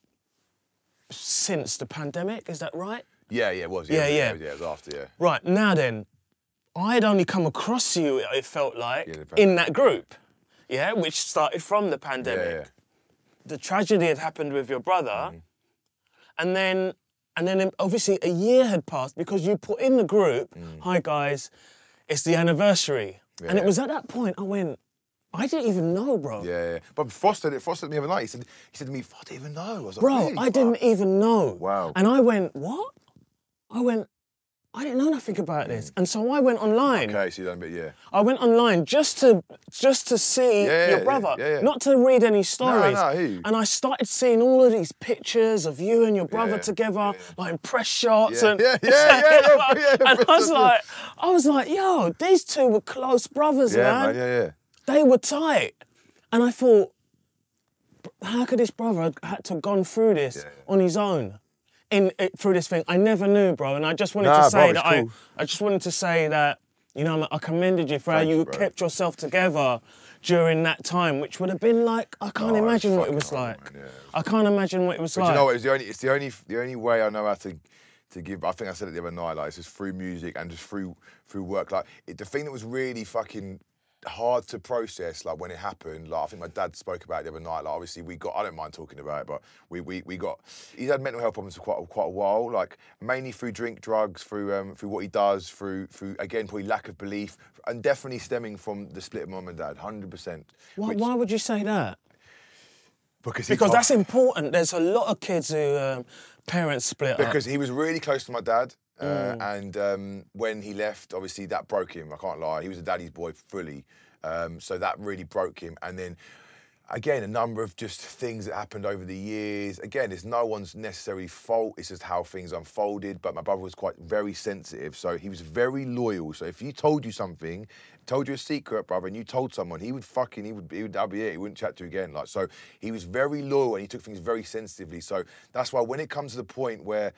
since the pandemic. Is that right? Yeah, yeah, it was. Yeah, Yeah, yeah, yeah. yeah. It was, yeah, it was after, yeah. Right, now then, I had only come across you, it felt like, Yeah, in that group, yeah, which started from the pandemic. The tragedy had happened with your brother, Mm-hmm. and then and then obviously a year had passed because you put in the group, hi guys, it's the anniversary. And it Mm. Was at that point I went, I didn't even know, bro. Yeah, yeah. But Foster, did- Foster me the other night. He said, he said to me, I didn't even know. I was like, Bro, really? I didn't even know. Wow. And I went, what? I went, I didn't know nothing about this. And so I went online. Mm. Okay, so you done a bit, yeah. I went online just to just to see Yeah, your brother, yeah, yeah. not to read any stories. no, who? And I started seeing all of these pictures of you and your brother together, like press shots Yeah, and yeah, yeah, yeah, yeah, and I was like, I was like, yo, these two were close brothers, man. man, yeah, yeah. They were tight. And I thought, how could this brother had to have gone through this Yeah, on his own? In it, through this thing, I never knew, bro, and I just wanted Nah, to say bro, that cool. I, I just wanted to say that, you know, I commended you for how you bro. kept yourself together during that time, which would have been like, I can't Oh, imagine what it was hard, like. man, yeah. I can't imagine what it was But like. you know what? It's the only. It's the only. The only way I know how to to give. I think I said it the other night. Like it's just through music and just through through work. Like it, the thing that was really fucking hard to process. Like when it happened. Like I think my dad spoke about it the other night. Like obviously we got. I don't mind talking about it, but we we, we got. He's had mental health problems for quite a- quite a while. Like mainly through drink, drugs, through um through what he does, through through again probably lack of belief, and definitely stemming from the split of mum and dad. Hundred percent. why, why would you say that? Because Because that's important. There's a lot of kids who um, parents split up. because he was really close to my dad. Uh, and um, when he left, obviously that broke him. I can't lie. He was a daddy's boy fully. Um, so that really broke him. And then again, a number of just things that happened over the years. Again, it's no one's necessarily fault. It's just how things unfolded. But my brother was quite very sensitive, so he was very loyal. So if you told you something, told you a secret, brother, and you told someone, he would fucking, he would, he would, that'd be it. He wouldn't chat to you again. Like so, he was very loyal and he took things very sensitively. So that's why when it comes to the point where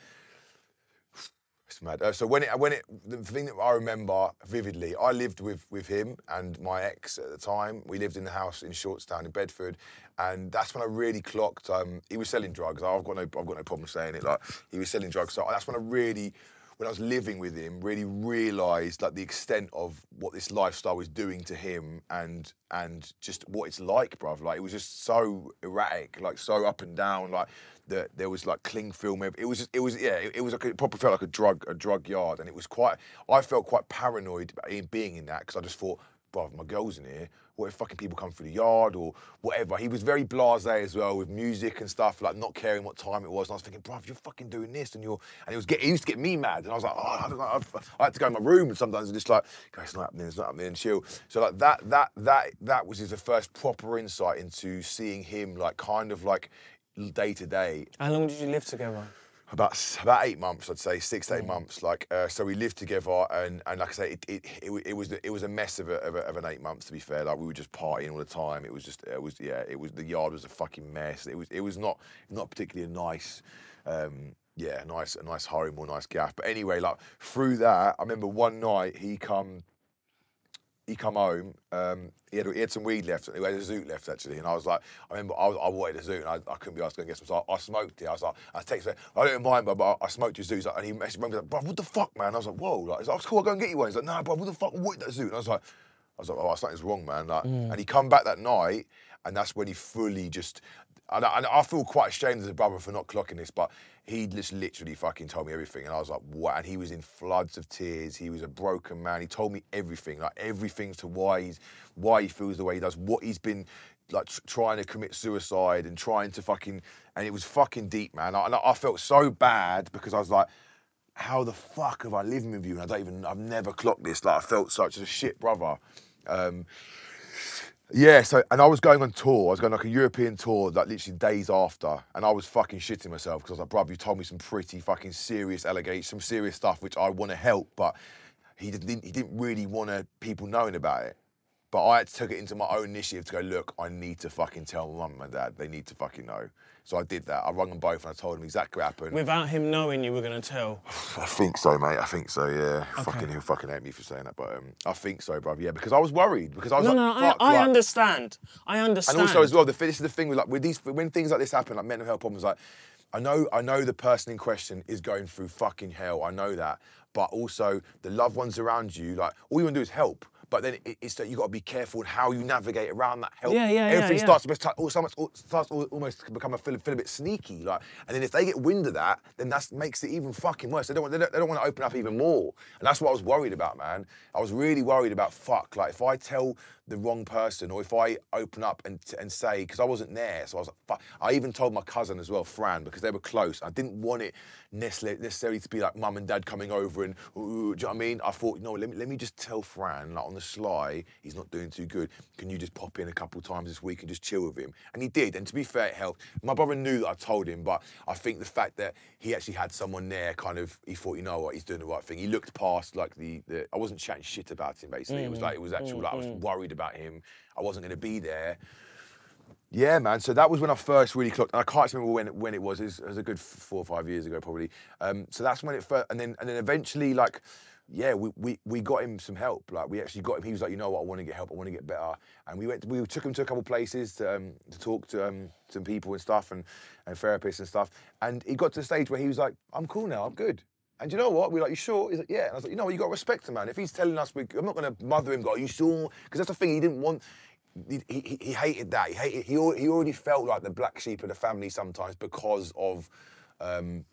it's mad. Uh, so when it when it the thing that I remember vividly, I lived with with him and my ex at the time. We lived in the house in Shortstown in Bedford, and that's when I really clocked. Um, he was selling drugs. I've got no I've got no problem saying it. Like he was selling drugs. So that's when I really. When I was living with him, really realised like the extent of what this lifestyle was doing to him, and and just what it's like, bruv. Like it was just so erratic, like so up and down. Like that there was like cling film. It was it was yeah. It, was like a, it probably felt like a drug a drug yard, and it was quite. I felt quite paranoid in being in that because I just thought, bruv, my girl's in here. What if fucking people come through the yard or whatever? He was very blasé as well with music and stuff, like not caring what time it was. And I was thinking, bruv, you're fucking doing this, and you're and it was getting, it used to get me mad, and I was like, oh, I, don't know, I had to go in my room, and sometimes it's just like, go, it's not happening, it's not happening, and chill. So like that that that that was his first proper insight into seeing him like kind of like day to day How long did you live together? about about eight months, I'd say six to eight months. Like uh, so, we lived together, and, and like I say, it it, it, it was it was a mess of, a, of, a, of an eight months. To be fair, like we were just partying all the time. It was just it was yeah, it was the yard was a fucking mess. It was it was not not particularly a nice. Um, yeah, a nice, a nice home or nice gaff. But anyway, like through that, I remember one night he come, he come home. Um, he had he had some weed left. He had a zoot left actually, and I was like, I remember I, was, I wanted a zoot, and I, I couldn't be asked to go and get some. So I, I smoked it. I was like, I texted him, I don't mind, but, I, I smoked your zoot. Like, and he messaged me, like, bro, what the fuck, man? I was like, whoa, like, he's like, it's cool, I'll go and get you one. He's like, nah, bro, what the fuck, what that zoot? And I was like, I was like, oh, something's wrong, man. Like, and he come back that night, and that's when he fully just. And I, feel quite ashamed as a brother for not clocking this, but he just literally fucking told me everything, and I was like, "What?" And he was in floods of tears. He was a broken man. He told me everything, like everything to why he's why he feels the way he does, what he's been like tr- trying to commit suicide and trying to fucking, and it was fucking deep, man. I, and I, I felt so bad because I was like, how the fuck have I lived with you? And I don't even, I've never clocked this. Like, I felt such a shit brother. Um, yeah, so, and I was going on tour. I was going like a European tour, like literally days after. And I was fucking shitting myself because I was like, bruv, you told me some pretty fucking serious allegations, some serious stuff, which I want to help, but he didn't, he didn't really want to, people knowing about it. But I took it into my own initiative to go, look, I need to fucking tell mum and dad. They need to fucking know. So I did that. I rung them both and I told them exactly what happened. Without him knowing you were going to tell. I think so, mate. I think so. Yeah. Fucking, he'll fucking hate me for saying that, but um, I think so, bruv. Yeah, because I was worried because I was No, like, no, I, fuck, I like- understand. I understand. And also as well, the, this is the thing with like with these when things like this happen, like mental health problems, like I know I know the person in question is going through fucking hell. I know that, but also the loved ones around you, like all you want to do is help. But then it, it's that you got to be careful in how you navigate around that help. Yeah, yeah, Everything yeah. starts to almost, starts almost to become a feel, feel a bit sneaky. Like, and then if they get wind of that, then that makes it even fucking worse. They don't, want, they don't, they don't want to open up even more. And that's what I was worried about, man. I was really worried about fuck. Like, if I tell the wrong person, or if I open up and and say, because I wasn't there, so I was like, fuck. I even told my cousin as well, Fran, because they were close. I didn't want it necessarily, to be like mum and dad coming over and, ooh, do you know what I mean? I thought, no, let me, let me just tell Fran, like on the sly, he's not doing too good. Can you just pop in a couple times this week and just chill with him? And he did. And to be fair, it helped. My brother knew that I told him, but I think the fact that he actually had someone there, kind of, he thought, you know what, he's doing the right thing. He looked past like the, the I wasn't chatting shit about him basically. It was mm, like it was actual mm, like I was mm. worried about him. I wasn't going to be there. Yeah, man. So that was when I first really clocked. And I can't remember when it, when it was. It was, it was a good four or five years ago, probably. Um, so that's when it first, and then and then eventually, like, yeah, we, we we got him some help. Like, we actually got him. He was like, you know what, I want to get help. I want to get better. And we went. We took him to a couple places to um, to talk to um, some people and stuff, and and therapists and stuff. And he got to the stage where he was like, I'm cool now. I'm good. And you know what? We are like, you sure? He's like, yeah. And I was like, you know what? You got to respect him, man. If he's telling us, we, I'm not going to mother him. Go, are you sure? Because that's the thing. He didn't want he, he, he hated that. He hated. He, he already felt like the black sheep of the family sometimes because of, um,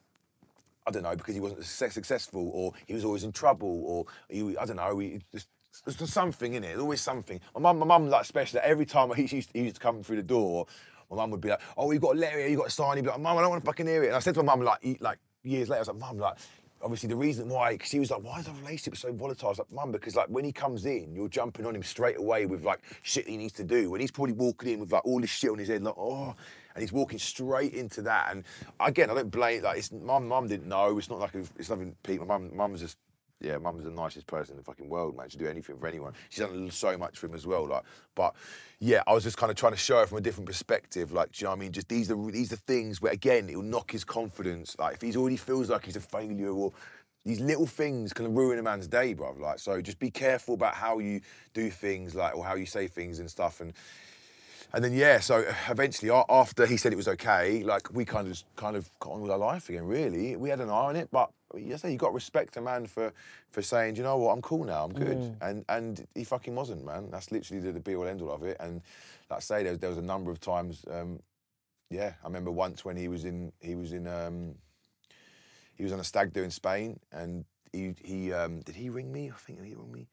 I don't know, because he wasn't successful or he was always in trouble or he, I don't know. He just, there's something in it. There's always something. My mum, my mum, like especially every time he used, he used to come through the door, my mum would be like, "Oh, you got a letter. You got a sign." He'd be like, "Mum, I don't want to fucking hear it." And I said to my mum like, like years later, I was like, "Mum, like." Obviously, the reason why, because he was like, why is our relationship so volatile? I was like, Mum, because like when he comes in, you're jumping on him straight away with like shit he needs to do. When he's probably walking in with like all this shit on his head, like, oh, and he's walking straight into that. And again, I don't blame like it's mum. Mum didn't know. It's not like it's nothing. Pete, my mum, mum's just yeah, mum's the nicest person in the fucking world, man. She'd do anything for anyone. She's done so much for him as well. Like, but yeah, I was just kind of trying to show her from a different perspective. Like, do you know what I mean? Just these are these are things where again it'll knock his confidence. Like, if he's already feels like he's a failure or these little things can ruin a man's day, bruv. Like, so just be careful about how you do things, like, or how you say things and stuff. And and then yeah, so eventually after he said it was okay, like we kind of just kind of got on with our life again. Really, we had an eye on it, but you say you got to respect a man for for saying, "Do you know what, I'm cool now, I'm good, and and he fucking wasn't, man. That's literally the, the be all end all of it. And like I say, there was, there was a number of times. Um, yeah, I remember once when he was in he was in um, he was on a stag do in Spain, and he he um, did he ring me? I think he rang me.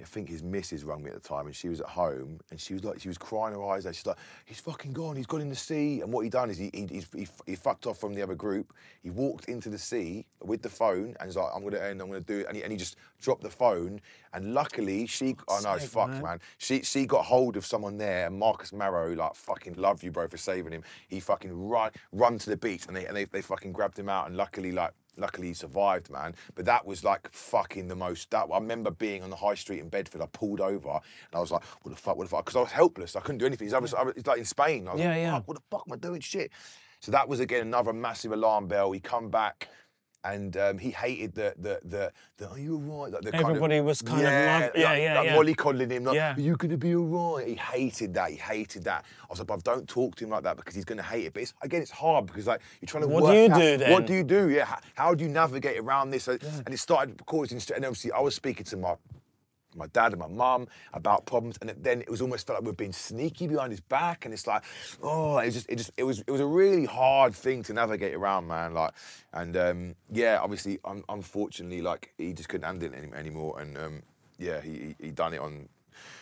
I think his missus rang me at the time, and she was at home, and she was like, she was crying her eyes out. She's like, "He's fucking gone. He's gone in the sea." And what he done is he he, he, he fucked off from the other group. He walked into the sea with the phone, and he's like, "I'm gonna end. I'm gonna do it." And he, and he just dropped the phone. And luckily, she, oh no, it's sake, fucked, man. man. She she got hold of someone there, and Marcus Marrow, like fucking love you, bro, for saving him. He fucking run run to the beach, and they and they, they fucking grabbed him out, and luckily, like luckily he survived, man. But that was like fucking the most. That I remember being on the high street in Bedford. I pulled over and I was like, "What the fuck? What the fuck?" Because I was helpless. I couldn't do anything. It's, I was, I was- it's like in Spain. I was Yeah, like, yeah. What the fuck am I doing? Shit. So that was again another massive alarm bell. He come back. And um, he hated the the the, the are you all right? Like the kind of- Everybody was kind of yeah, love- yeah, like, yeah, like yeah. mollycoddling him. Like, Yeah. are you gonna be all right? He hated that. He hated that. I was like, "Bruv, don't talk to him like that because he's gonna hate it. But it's, again, it's hard because like you're trying to What do you out- do then? What do you do? Yeah, how, how do you navigate around this? And it started causing. And obviously, I was speaking to my my dad and my mum about problems, and then it was almost felt like we are being sneaky behind his back, and it's like, oh, it just, it just, it was, it was a really hard thing to navigate around, man. Like, and um, yeah, obviously, un- unfortunately, like he just couldn't handle it any, anymore, and um, yeah, he, he he done it on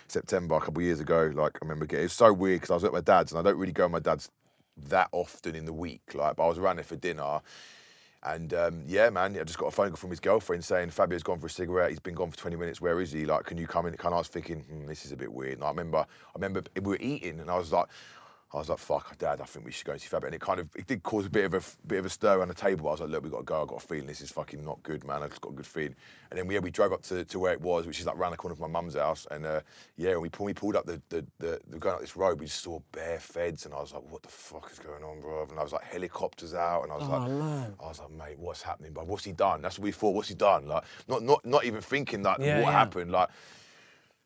September a couple of years ago. Like, I remember getting, it was so weird because I was at my dad's, and I don't really go to my dad's that often in the week. Like, but I was around there for dinner. And um, yeah, man, I just got a phone call from his girlfriend saying Fabio's gone for a cigarette. He's been gone for 20 minutes. Where is he? Like, can you come in? Of, I was thinking, hmm, this is a bit weird. And I remember, I remember we were eating, and I was like, I was like, fuck, Dad, I think we should go and see Fabio. And it kind of, it did cause a bit of a bit of a stir around the table. I was like, look, we got to go. I got a feeling this is fucking not good, man. I just got a good feeling. And then we, yeah, we drove up to, to where it was, which is like round the corner from my mum's house. And uh, yeah, we, pulled- we pulled up the, the, the, the going up this road. We just saw bare feds, and I was like, what the fuck is going on, bro? And I was like, helicopters out, and I was Oh, like, man. I was like, mate, what's happening, bro? What's he done? That's what we thought. What's he done? Like, not not not even thinking like Yeah, what yeah. happened. Like,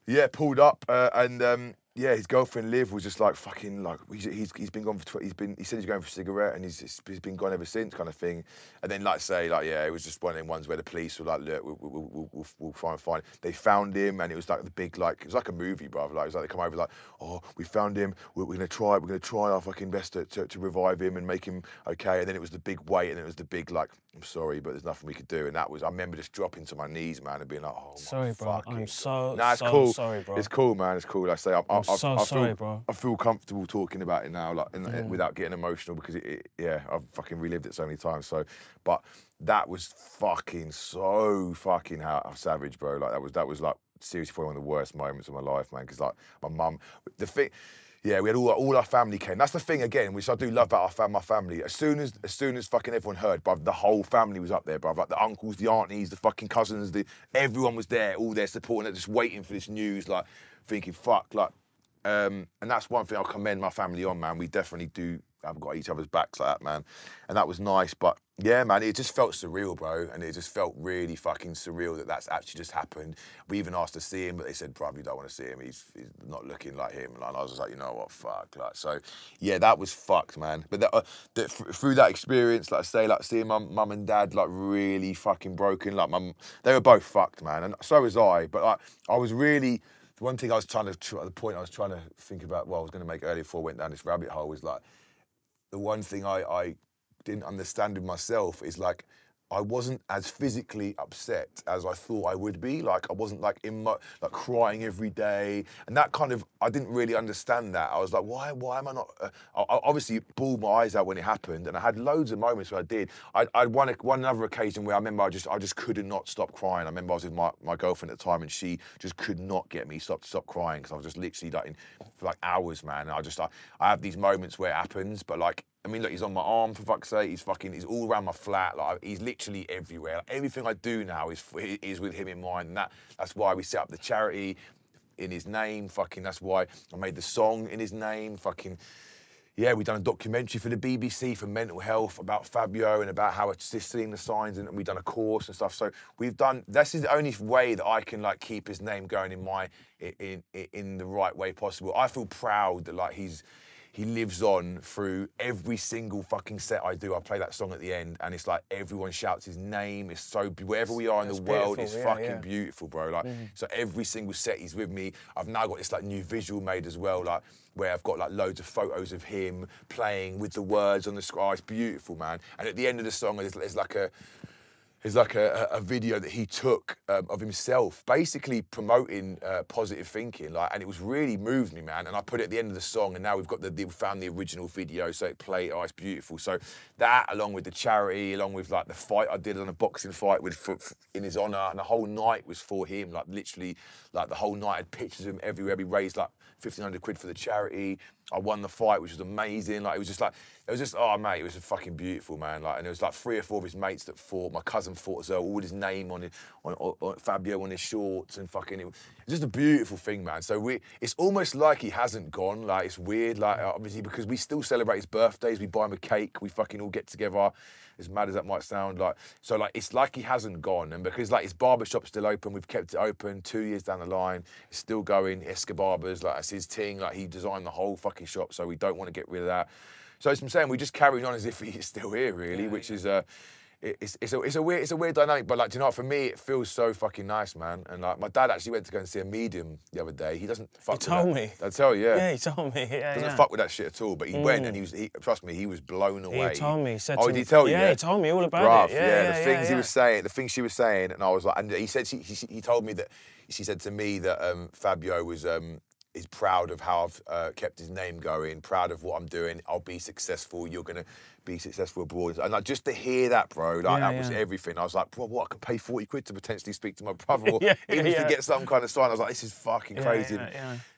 yeah, pulled up, uh, and um, yeah, his girlfriend Liv was just like fucking like he's he's, he's been gone for tw- he's been he said he's going for a cigarette and he's he's been gone ever since kind of thing. And then like say like yeah, it was just one of them ones where the police were like, look, we'll we'll, we'll, we'll, we'll try and find. Him. They found him, and it was like the big like it was like a movie, bro. Like it was like they come over like, oh, we found him. We're, we're gonna try. We're gonna try our fucking best to, to, to revive him and make him okay. And then it was the big wait, and then it was the big like, I'm sorry, but there's nothing we could do. And that was I remember just dropping to my knees, man, and being like, oh, Sorry, bro. I'm so, Nah, it's so cool. sorry, bro. It's cool, man. It's cool. Like I say, I, I, I'm I, so I feel, sorry, bro. I feel comfortable talking about it now, like and, without getting emotional because it, it, yeah, I've fucking relived it so many times. So, but that was fucking so fucking how savage, bro. Like that was that was like seriously probably one of the worst moments of my life, man. Because like my mum, the thing. Yeah, we had all, all our family came. That's the thing again, which I do love about our fam- my family. As soon as as soon as fucking everyone heard, bruv, the whole family was up there, bruv. Like the uncles, the aunties, the fucking cousins, the everyone was there, all there supporting it, just waiting for this news, like thinking, fuck, like um, and that's one thing I'll commend my family on, man. We definitely do have got each other's backs like that, man. And that was nice. But yeah, man, it just felt surreal, bro. And it just felt really fucking surreal that that's actually just happened. We even asked to see him, but they said bro, you don't want to see him. He's, he's not looking like him. And I was just like, you know what, fuck. Like, so yeah, that was fucked, man. But that, uh, that, through that experience, like I say, like seeing my mum and dad like really fucking broken. Like, mum, they were both fucked, man. And so was I. But like, I was really the one thing I was trying to, at the point I was trying to think about, well, I was going to make earlier before I went down this rabbit hole, was like, the one thing I, I didn't understand in myself is like, I wasn't as physically upset as I thought I would be. Like I wasn't like in my like crying every day, and that kind of I didn't really understand that. I was like, why? Why am I not? Uh, I, I obviously bawled my eyes out when it happened, and I had loads of moments where I did. I, I had one one another occasion where I remember I just I just could not stop crying. I remember I was with my, my girlfriend at the time, and she just could not get me stop stop crying because I was just literally like in for like hours, man. And I just I, I have these moments where it happens, but like I mean, look, he's on my arm for fuck's sake. He's fucking, he's all around my flat. Like he's literally everywhere. Like, everything I do now is is with him in mind, and that that's why we set up the charity in his name. Fucking, that's why I made the song in his name. Fucking, yeah, we've done a documentary for the BBC for mental health about Fabio and about how it's seeing the signs, and we've done a course and stuff. So we've done. This is the only way that I can like keep his name going in my in in, in the right way possible. I feel proud that like he's he lives on through every single fucking set I do. I play that song at the end, and it's like everyone shouts his name. It's so wherever we are in the world, it's yeah, fucking yeah. beautiful, bro. Like mm. so, every single set he's with me. I've now got this like new visual made as well, like where I've got like loads of photos of him playing with the words on the screen. It's beautiful, man. And at the end of the song, there's, there's like a is like a, a, video that he took um, of himself, basically promoting uh, positive thinking. Like, and it was really moved me, man. And I put it at the end of the song, and now we've got the, we found the original video, so it played. Oh, it's beautiful. So that, along with the charity, along with like the fight I did on a boxing fight with for, for, in his honor, and the whole night was for him. Like literally, like the whole night I had pictures of him everywhere. We raised like fifteen hundred quid for the charity. I won the fight, which was amazing. Like it was just like it was just oh mate, it was a fucking beautiful, man. Like and it was like three or four of his mates that fought. My cousin fought as well, all his name on it, on, on, on, Fabio on his shorts and fucking. It was just a beautiful thing, man. So we, it's almost like he hasn't gone. Like it's weird, like obviously because we still celebrate his birthdays. We buy him a cake. We fucking all get together as mad as that might sound. Like so, like it's like he hasn't gone, and because like his barbershop's still open, we've kept it open. Two years down the line, it's still going. Escobarbers, like that's his thing. Like he designed the whole fucking shop, so we don't want to get rid of that. So as I'm saying, we just carried on as if he's still here, really, yeah, which yeah. is uh, it's, it's, a, it's a weird it's a weird dynamic, but like do you know what, for me it feels so fucking nice, man. And like my dad actually went to go and see a medium the other day. He doesn't fuck. He told that. me. I tell you, yeah. Yeah, he told me. Yeah, doesn't yeah. fuck with that shit at all. But he mm. went and he was he, trust me, he was blown away. He told me. He said. Oh, did he tell you? Yeah, yeah, he told me all about it. Yeah, yeah, yeah the things he was saying, the things she was saying, and I was like, and he said she, he, he told me that she said to me that um, Fabio was um, is proud of how I've uh, kept his name going, proud of what I'm doing. I'll be successful. You're gonna be successful abroad. And like just to hear that, bro, like yeah, that yeah. was everything. I was like, bro, what? I could pay 40 quid to potentially speak to my brother or yeah, even to get some kind of sign. I was like, this is fucking crazy.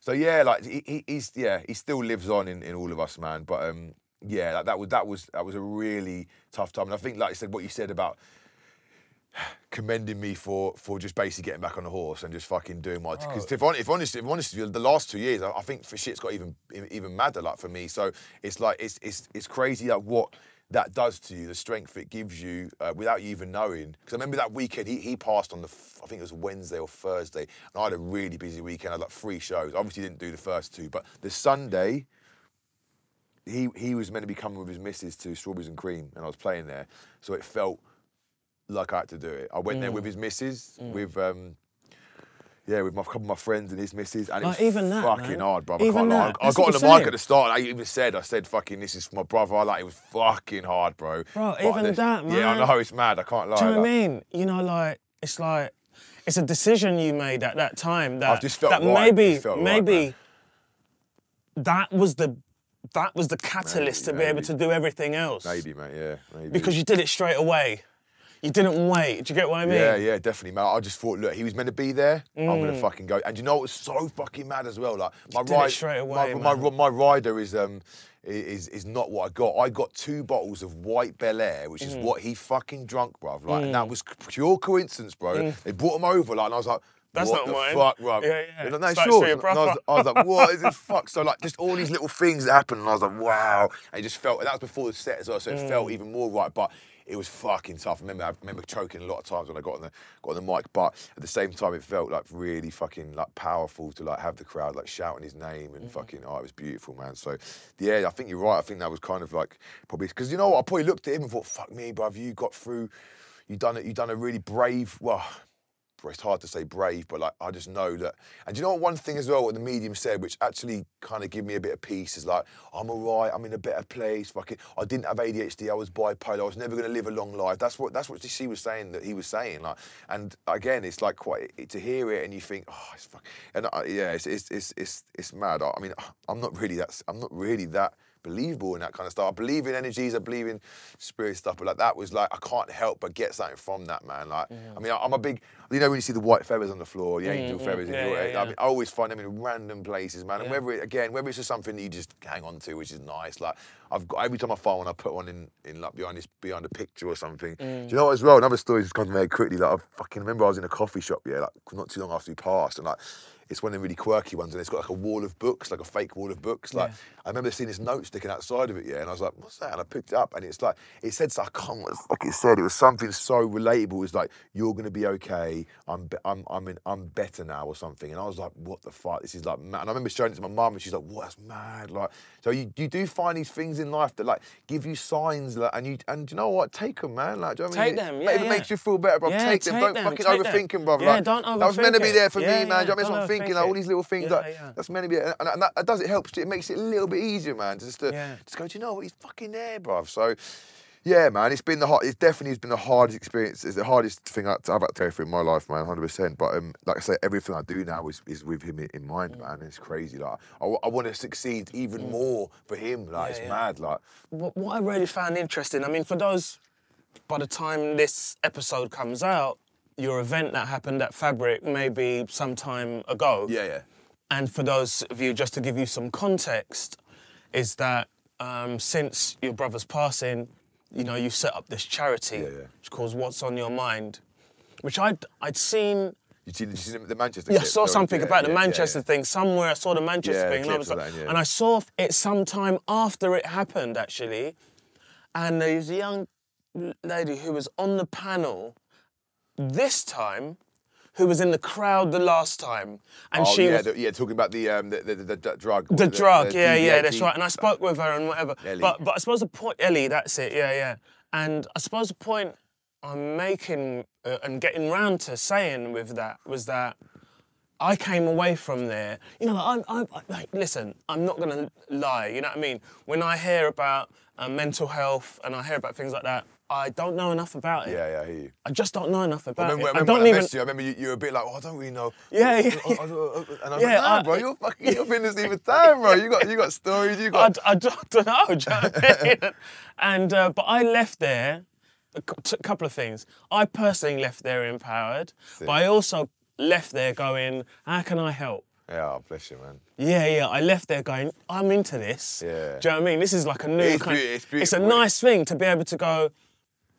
So yeah, like he, he's yeah, he still lives on in, in all of us, man. But um, yeah, like, that was that was that was a really tough time. And I think, like I said, what you said about commending me for for just basically getting back on the horse and just fucking doing my because oh. if, if honest if honest the last two years I, I, think for shit's got even even madder like for me. So it's like it's it's it's crazy like what that does to you the strength it gives you uh, without you even knowing. Because I remember that weekend he, he passed on the I think it was Wednesday or Thursday and I had a really busy weekend. I had like three shows. Obviously didn't do the first two but the Sunday he he was meant to be coming with his missus to Strawberries and Cream and I was playing there. So it felt like I had to do it. I went mm. there with his missus, mm. with um, yeah, with my couple of my friends and his missus, and like, it was even that, fucking hard, bro. I, can't that, I, I got on the mic at the start. I even said, I said, "Fucking, this is my brother." I like it was fucking hard, bro. Bro, but even that, man. Yeah, I know it's mad. I can't lie. Do you know what I mean? You know, like it's like it's a decision you made at that time that I just felt that right. maybe maybe right, that was the that was the catalyst maybe, to be maybe. able to do everything else. Maybe, mate. Yeah, maybe. Because you did it straight away. You didn't wait. Do you get what I mean? Yeah, yeah, definitely, man. I just thought, look, he was meant to be there. I'm Mm. gonna fucking go. And you know what was so fucking mad as well? Like my it ride, straight away, my, my, my rider is um is is not what I got. I got two bottles of white Belaire, which is Mm. what he fucking drunk, bruv. Like, and that was pure coincidence, bro. They brought them over, like, and I was like. Mm. That's what not the mine. fuck, bruv? Yeah, yeah. Like, no, sure. I was. I was like, what is this fuck? So like, just all these little things that happened, and I was like, wow. And it just felt. And that was before the set as well, so it Mm. felt even more right. But it was fucking tough. I remember, I remember choking a lot of times when I got on the got on the mic. But at the same time, it felt like really fucking like powerful to like have the crowd like shouting his name and mm-hmm. fucking. Oh, it was beautiful, man. So yeah, I think you're right. I think that was kind of like probably because you know what? I probably looked at him and thought, fuck me, bruv, you got through. You done it. You done a really brave. Well it's hard to say brave, but like I just know that. And do you know what? One thing as well, what the medium said, which actually kind of give me a bit of peace, is like I'm alright. I'm in a better place. Fucking, I didn't have ADHD. I was bipolar. I was never going to live a long life. That's what that's what she was saying that he was saying. Like, and again, it's like quite to hear it and you think, oh, it's fuck. And I, yeah, it's it's it's it's it's mad. I, I mean, I'm not really that. I'm not really that believable in that kind of stuff. I believe in energies, I believe in spirit stuff, but like that was like I can't help but get something from that man. Like mm-hmm. I mean, I, am a big, you know, when you see the white feathers on the floor, the angel feathers, in Yeah, your, yeah, I, mean, I always find them in random places, man. And whether it, again, whether it's just something that you just hang on to, which is nice. Like I've got every time I find one, I put one in in like behind this behind a picture or something. Do Mm. you know what as well? Another story just comes very quickly. Like I fucking remember I was in a coffee shop, yeah, like not too long after he passed, and like. It's one of the really quirky ones, and it's got like a wall of books, like a fake wall of books. Like I remember seeing this note sticking outside of it, yeah, and I was like, "What's that?" And I picked it up, and it's like it said, so I can't what the fuck it said. It was something so relatable. It was like, "You're gonna be okay. I'm, be- I'm, I'm, in, I'm better now," or something. And I was like, "What the fuck? This is like mad." And I remember showing it to my mum, and she's like, "What? That's mad!" Like, so you, you do find these things in life that like give you signs, like, and you, and you know what? Take them, man. Like, do you know what I mean? Take them, If yeah, it yeah. makes you feel better, bro. Yeah, take them. take Don't them, fucking take overthink them, bro. Yeah, like, don't That was meant to be there for Yeah, me, man. yeah, Do you know what I mean? Don't That's what I'm thinking. Like, all these little things, Yeah, like, yeah. that's meant to be, and, and that, that does it helps. It makes it a little bit easier, man. Just to Yeah. just go, do you know what? He's fucking there, bruv. So, yeah, man, it's been the hard. It definitely been the hardest experience. It's the hardest thing I- I've had to go through in my life, man, hundred percent. But um, like I say, everything I do now is, is with him in, in mind, man. It's crazy. Like I, want to succeed even more for him. Like it's yeah. mad. Like what, what I really found interesting, I mean, for those, by the time this episode comes out, your event that happened at Fabric maybe some time ago. yeah, yeah. And for those of you, just to give you some context, is that um, since your brother's passing, you know, you set up this charity, Yeah, yeah. which calls What's on Your Mind, which I'd, I'd seen. You see, you see the Manchester? Yeah, I saw something yeah, about the Manchester thing somewhere. I saw the Manchester thing, and I was like, that, and I saw it sometime after it happened actually, and there was a young lady who was on the panel this time, who was in the crowd the last time, and Oh, she yeah, was the, yeah, talking about the um, the, the, the, the drug. the drug, yeah, yeah, that's right. And I spoke with her and whatever. Ellie. But but I suppose the point, Ellie, that's it, yeah, yeah. And I suppose the point I'm making uh, and getting round to saying with that was that I came away from there. You know, like, I'm, I'm like, listen, I'm not gonna lie. You know what I mean? When I hear about uh, mental health and I hear about things like that, I don't know enough about it. Yeah, yeah, I hear you. I just don't know enough I about remember, I it. I remember don't when I even. messaged you, I remember you, you were a bit like, oh, I don't really know. Yeah, yeah, I- I- I- and I was Yeah, like, nah, I- bro, you're fucking, you've been this even time, bro. You got, you got stories, you I, got. I don't, don't know. do you know what I mean? and uh, but I left there. A couple of things. I personally left there empowered, but I also left there going, "How can I help?" Yeah, oh, bless you, man. Yeah, yeah. I left there going, "I'm into this." Yeah. Do you know what I mean? This is like a new It's kind. beau- it's it's a nice thing to be able to go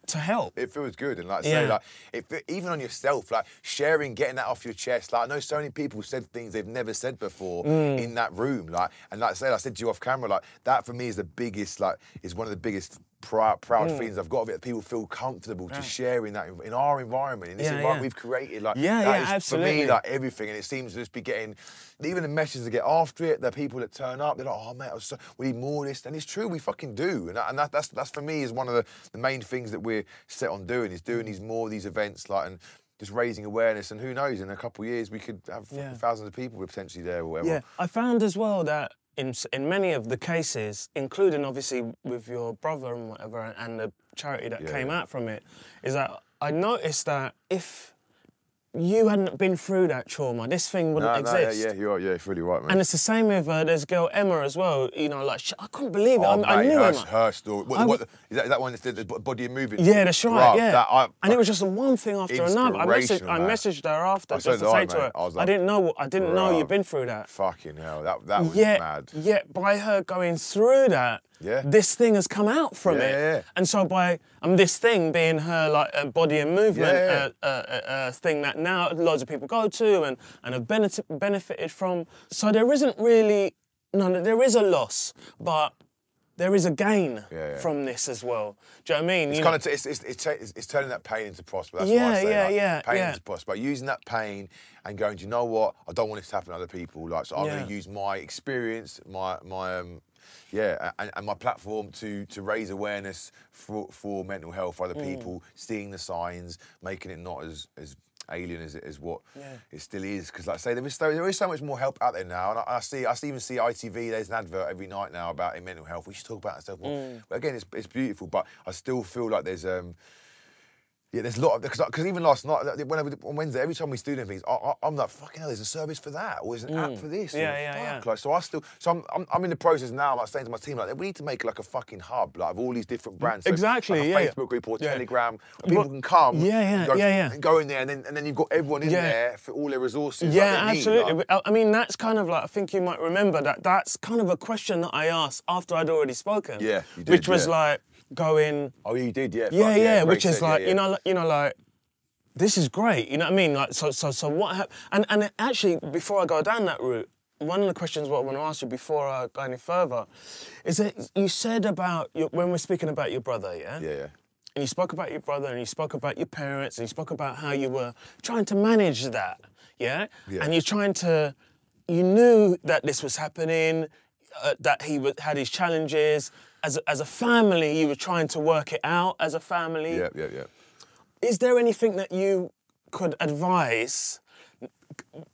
to help. It feels good, and like I say, like if it, even on yourself, like sharing, getting that off your chest. Like I know so many people said things they've never said before Mm. in that room. Like, and like I said, I said to you off camera, like that for me is the biggest, like, is one of the biggest. Proud, proud Mm. feelings I've got of it. People feel comfortable to share in that in our environment, in this Yeah, environment yeah. we've created. Like Yeah, that yeah, is, absolutely. For me, like everything, and it seems to just be getting even the messages that get after it. The people that turn up, they're like, "Oh mate, so, we need more of this," and it's true, we fucking do. And, that, and that, that's that's for me is one of the, the main things that we're set on doing is doing these more of these events, like and just raising awareness. And who knows, in a couple of years, we could have Yeah. thousands of people potentially there or whatever. Yeah, I found as well that in in many of the cases, including obviously with your brother and whatever, and the charity that Yeah, came yeah. out from it, is that I noticed that if you hadn't been through that trauma, this thing wouldn't No, no, yeah, exist. yeah, you're, yeah, it's really right, man. And it's the same with uh, there's girl Emma as well. You know, like I couldn't believe it. Oh, I, I knew her, Emma. her story. What, what, is, that, is that one that's the, the body moving? Yeah, that's right. Bruv, yeah, that- I- and it was just one thing after another. I messaged, I messaged her after I just to say to her, I was I didn't know, I didn't know you'd been through that. Fucking hell, that that was Yet, mad. yet by her going through that, Yeah. this thing has come out from Yeah, it. yeah. And so by um, this thing being her like uh, body and movement Yeah, Uh, uh, thing that now loads of people go to and and have benefit, benefited from. So there isn't really no, there is a loss, but there is a gain Yeah, yeah. from this as well. Do you know what I mean? It's You kind know- of t- it's, it's, it's, it's, turning that pain into prosper. That's what Yeah, I say. yeah, like, yeah, Pain yeah. into prosper. Using that pain and going, do you know what? I don't want this to happen to other people. Like, so I'm going to use my experience, my my um, yeah, and, and my platform to to raise awareness for for mental health for other Mm. people, seeing the signs, making it not as as alien as it is what Yeah. it still is. Because like I say, there is so there is so much more help out there now, and I, I see I even see ITV. There's an advert every night now about mental health. We should talk about it stuff more. Mm. But again, it's it's beautiful, but I still feel like there's um. Yeah, there's a lot of because even last night when I, on Wednesday, every time we do things, I, I, I'm like, fucking hell, there's a service for that, or there's an app for this. Mm. Yeah, yeah, fuck. yeah. Like, so I still, so I'm, I'm, I'm in the process now. I'm like saying to my team, like, we need to make like a fucking hub, like of all these different brands. So, Exactly, like a yeah. Facebook group or. Telegram, where people But- can come. Yeah, yeah, and go, yeah, yeah. And go in there, and then and then you've got everyone in there for all their resources. Yeah, like, they need, absolutely. like- I mean, that's kind of like I think you might remember that. That's kind of a question that I asked after I'd already spoken. Yeah, did, Which was like going, oh, you did, yeah. yeah, fuck, yeah, Ray which is said, like yeah. you know, like- you know, like this is great. You know what I mean? Like, so, so, so what happened? And and actually, before I go down that route, one of the questions what I want to ask you before I go any further is that you said about your, when we're speaking about your brother, yeah, Yeah, yeah. and you spoke about your brother and you spoke about your parents and you spoke about how you were trying to manage that yeah, Yeah. and you're trying to you knew that this was happening uh, that he had his challenges as a, as a family you were trying to work it out as a family Yeah, yeah, yeah. is there anything that you could advise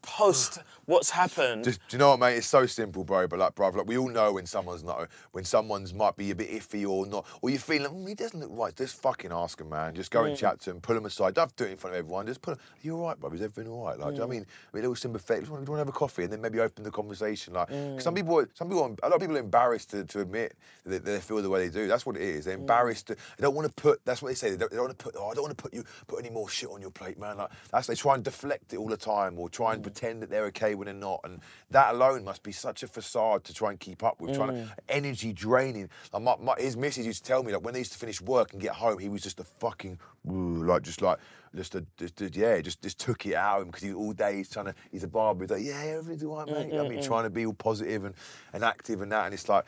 post what's happened Just, do you know what, mate? It's so simple, bro. But like, bro, like we all know when someone's not, when someone's might be a bit iffy or not, or you're feeling, mm, he doesn't look right. Just fucking ask him, man. Just go and mm. chat to him, pull him aside. Don't do it in front of everyone. Just put, him, are you all right, bro? Is everything all right? Like, do you know what I mm. mean, I mean, a little sympathetic. Do you want to have a coffee and then maybe open the conversation? Like, 'cause some mm. people, some people, a lot of people are embarrassed to, to admit that they feel the way they do. That's what it is. They're embarrassed. To, they don't want to put. That's what they say. They don't, they don't want to put. Oh, I don't want to put you put any more shit on your plate, man. Like that's they try and deflect it all the time or try and pretend that they're okay when they're not. And that alone must be such a facade to try and keep up with. Trying to mm. energy draining. Like my, my, his missus used to tell me like when they used to finish work and get home, he was just a fucking like just like just a just, just yeah just just took it out of him because he all day he's trying to he's a barber. He's like yeah everything's all right, mate. You know what I mean trying to be all positive and and active and that and it's like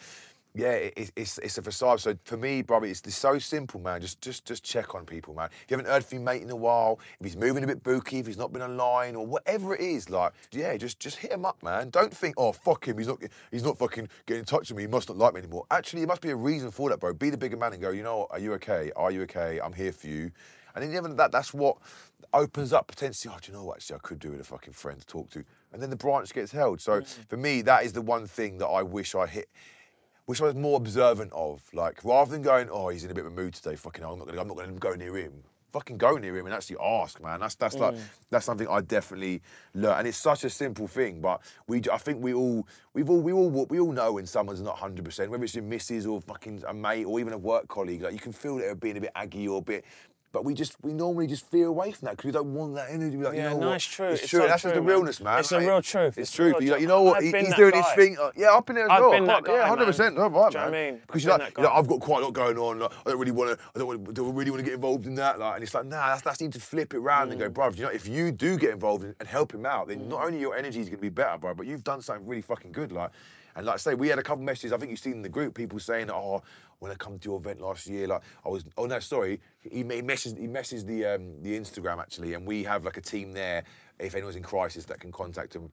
yeah, it, it- it's it's a facade. So for me, brother, it's, it's so simple, man. Just just just check on people, man. If you haven't heard from your mate in a while, if he's moving a bit booky, if he's not been online or whatever it is, like yeah, just just hit him up, man. Don't think, oh fuck him, he's not he's not fucking getting in touch with me. He must not like me anymore. Actually, there must be a reason for that, bro. Be the bigger man and go. You know, what? are you okay? Are you okay? I'm here for you. And then of that, that's what opens up potentially. Oh, do you know what? Actually, I could do with a fucking friend to talk to. And then the branch gets held. So mm. for me, that is the one thing that I wish I hit which I was more observant of. Like rather than going, oh, he's in a bit of a mood today. Fucking, hell, I'm not gonna, I'm not gonna go near him. Fucking go near him and actually ask, man. That's that's like mm. that's something I definitely learned, and it's such a simple thing. But we, I think we all, we've all, we all, we all know when someone's not 100, percent whether it's your missus or fucking a mate or even a work colleague. Like you can feel that they're being a bit aggy or a bit. But we just we normally just veer away from that because we don't want that energy. Like, Yeah, you know no, it's true. It's, It's true. so That's just the realness, man. It's the Like, real truth. It's It's true. real You're like, you know what? He- he's doing his thing. Uh, Yeah, I've been there as I've well. been that guy, yeah, hundred percent. man. No, right, Do you know man. I mean? Because I've you're like, you're like. I've got quite a lot going on. Like, I don't really want to. I don't, want, don't really want to get involved in that. Like, and it's like, nah, that's that's need to flip it round and go, Mm. bro. You know, if you do get involved and, and help him out, then not only your energy is going to be better, bro, but you've done something really fucking good. Like, and like I say, we had a couple messages. I think you've seen in the group people saying, oh. When I come to your event last year, like I was, oh no, sorry, he, he messaged, he messaged the um, the Instagram actually, and we have like a team there. If anyone's in crisis, that can contact them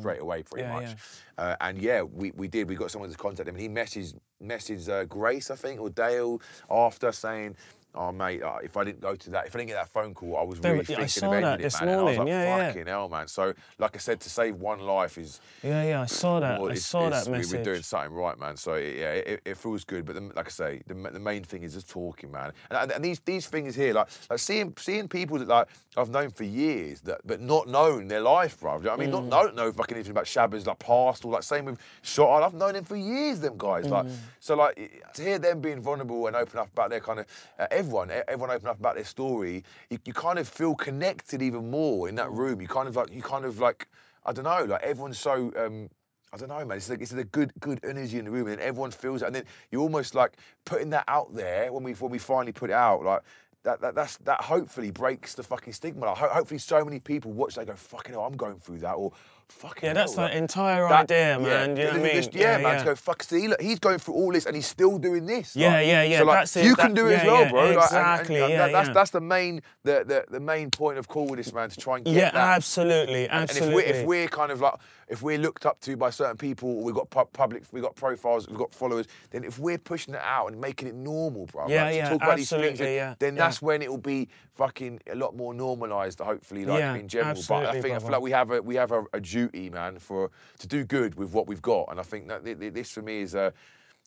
straight away, pretty Mm. Yeah, much. Uh, and yeah, we, we did. We got someone to contact him, and he messaged messaged uh, Grace, I think, or Dale after saying, oh mate, uh, if I didn't go to that, if I didn't get that phone call, I was really yeah, I thinking saw of that this it, man. And I was like, yeah, yeah. fucking hell, man. So, like I said, to save one life is Yeah, yeah, I saw that. well, I saw that we- message. We're doing something right, man. So yeah, it, it feels good. But the, like I say, the, the main thing is just talking, man. And, and, these these things here, like like seeing seeing people that like I've known for years, that but not known their life, bro. You know I mean, Mm. not don't know fucking anything about Shabba's like past or like same with Shot. I've known them for years, them guys. Like Mm. so, like to hear them being vulnerable and open up about their kind of uh, everyone, everyone open up about their story. You, you kind of feel connected even more in that room. You kind of like you kind of like I don't know, like everyone's so. Um, I don't know, man. It's like it's a good, good energy in the room, and everyone feels it. And then you're almost like putting that out there when we when we finally put it out, like. That, that, that's, that hopefully breaks the fucking stigma. Like, ho- hopefully, so many people watch. They go, "Fucking hell, I'm going through that," or "Fucking yeah, that's hell, the entire that- idea, man. Do you know what I mean? just- yeah, man. To go, fuck, see, look, he's going through all this and he's still doing this. Yeah, like, yeah, yeah, So like, that's it, you that- can do it as well, yeah, bro. Like, and- and exactly, that- yeah, that's yeah. that's the main the, the the main point of call with this man to try and get yeah, that. absolutely, absolutely. And if we're, if we're kind of like, if we're looked up to by certain people, we've got pu- public, we've got profiles, we've got followers, then if we're pushing it out and making it normal, bro, Yeah, like, yeah, talk about these things, yeah, then yeah. that's when it will be fucking a lot more normalised, hopefully, like Yeah, in general. But I think I feel like we have a we have a, a duty, man, for to do good with what we've got, and I think that thi- thi- this for me is a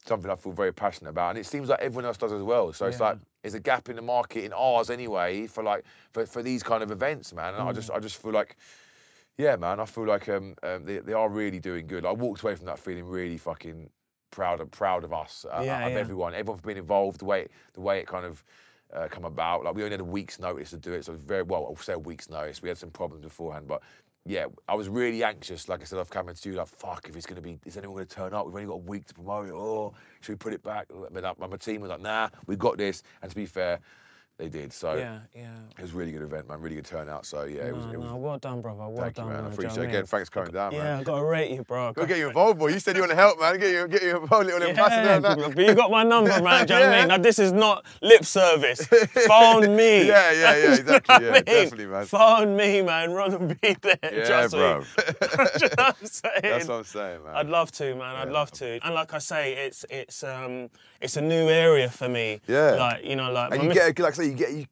something I feel very passionate about, and it seems like everyone else does as well. So it's like there's a gap in the market in ours anyway for like for, for these kind of events, man. And I Mm. just I just feel like. Yeah, man, I feel like um, um, they, they are really doing good. I walked away from that feeling really fucking proud of proud of us, uh, Yeah, of yeah. everyone, everyone for being involved, the way the way it kind of uh, come about. Like we only had a week's notice to do it, so it was very well. I'll say a week's notice. We had some problems beforehand, but yeah, I was really anxious. Like I said, I've come to you like, fuck, if it's gonna be, is anyone gonna turn up? We've only got a week to promote it. Oh, should we put it back? But uh, my team was like, nah, we got this. And to be fair, they did. So yeah, yeah. it was a really good event, man. Really good turnout. So yeah, it was. No, It was well done, brother. Well done, you, man. I man. Appreciate it. I Again, mean? thanks for coming down, Yeah, man. I gotta rate you, bro. We'll get you involved, boy. You said you want to help, man. Get you, get you involved, little ambassador. Yeah, and that. but you got my number, man. Do you know what I mean? Now, this is not lip service. Phone me. Yeah, yeah, yeah, Do you know exactly, I yeah, mean? definitely, man. Phone me, man. Run and be there. Yeah, trust bro. me. You know what I'm saying? That's what I'm saying, man. I'd love to, man. I'd love to. And like I say, it's it's um it's a new area for me. Yeah. Like you know, like and you get, like I say, you get, you,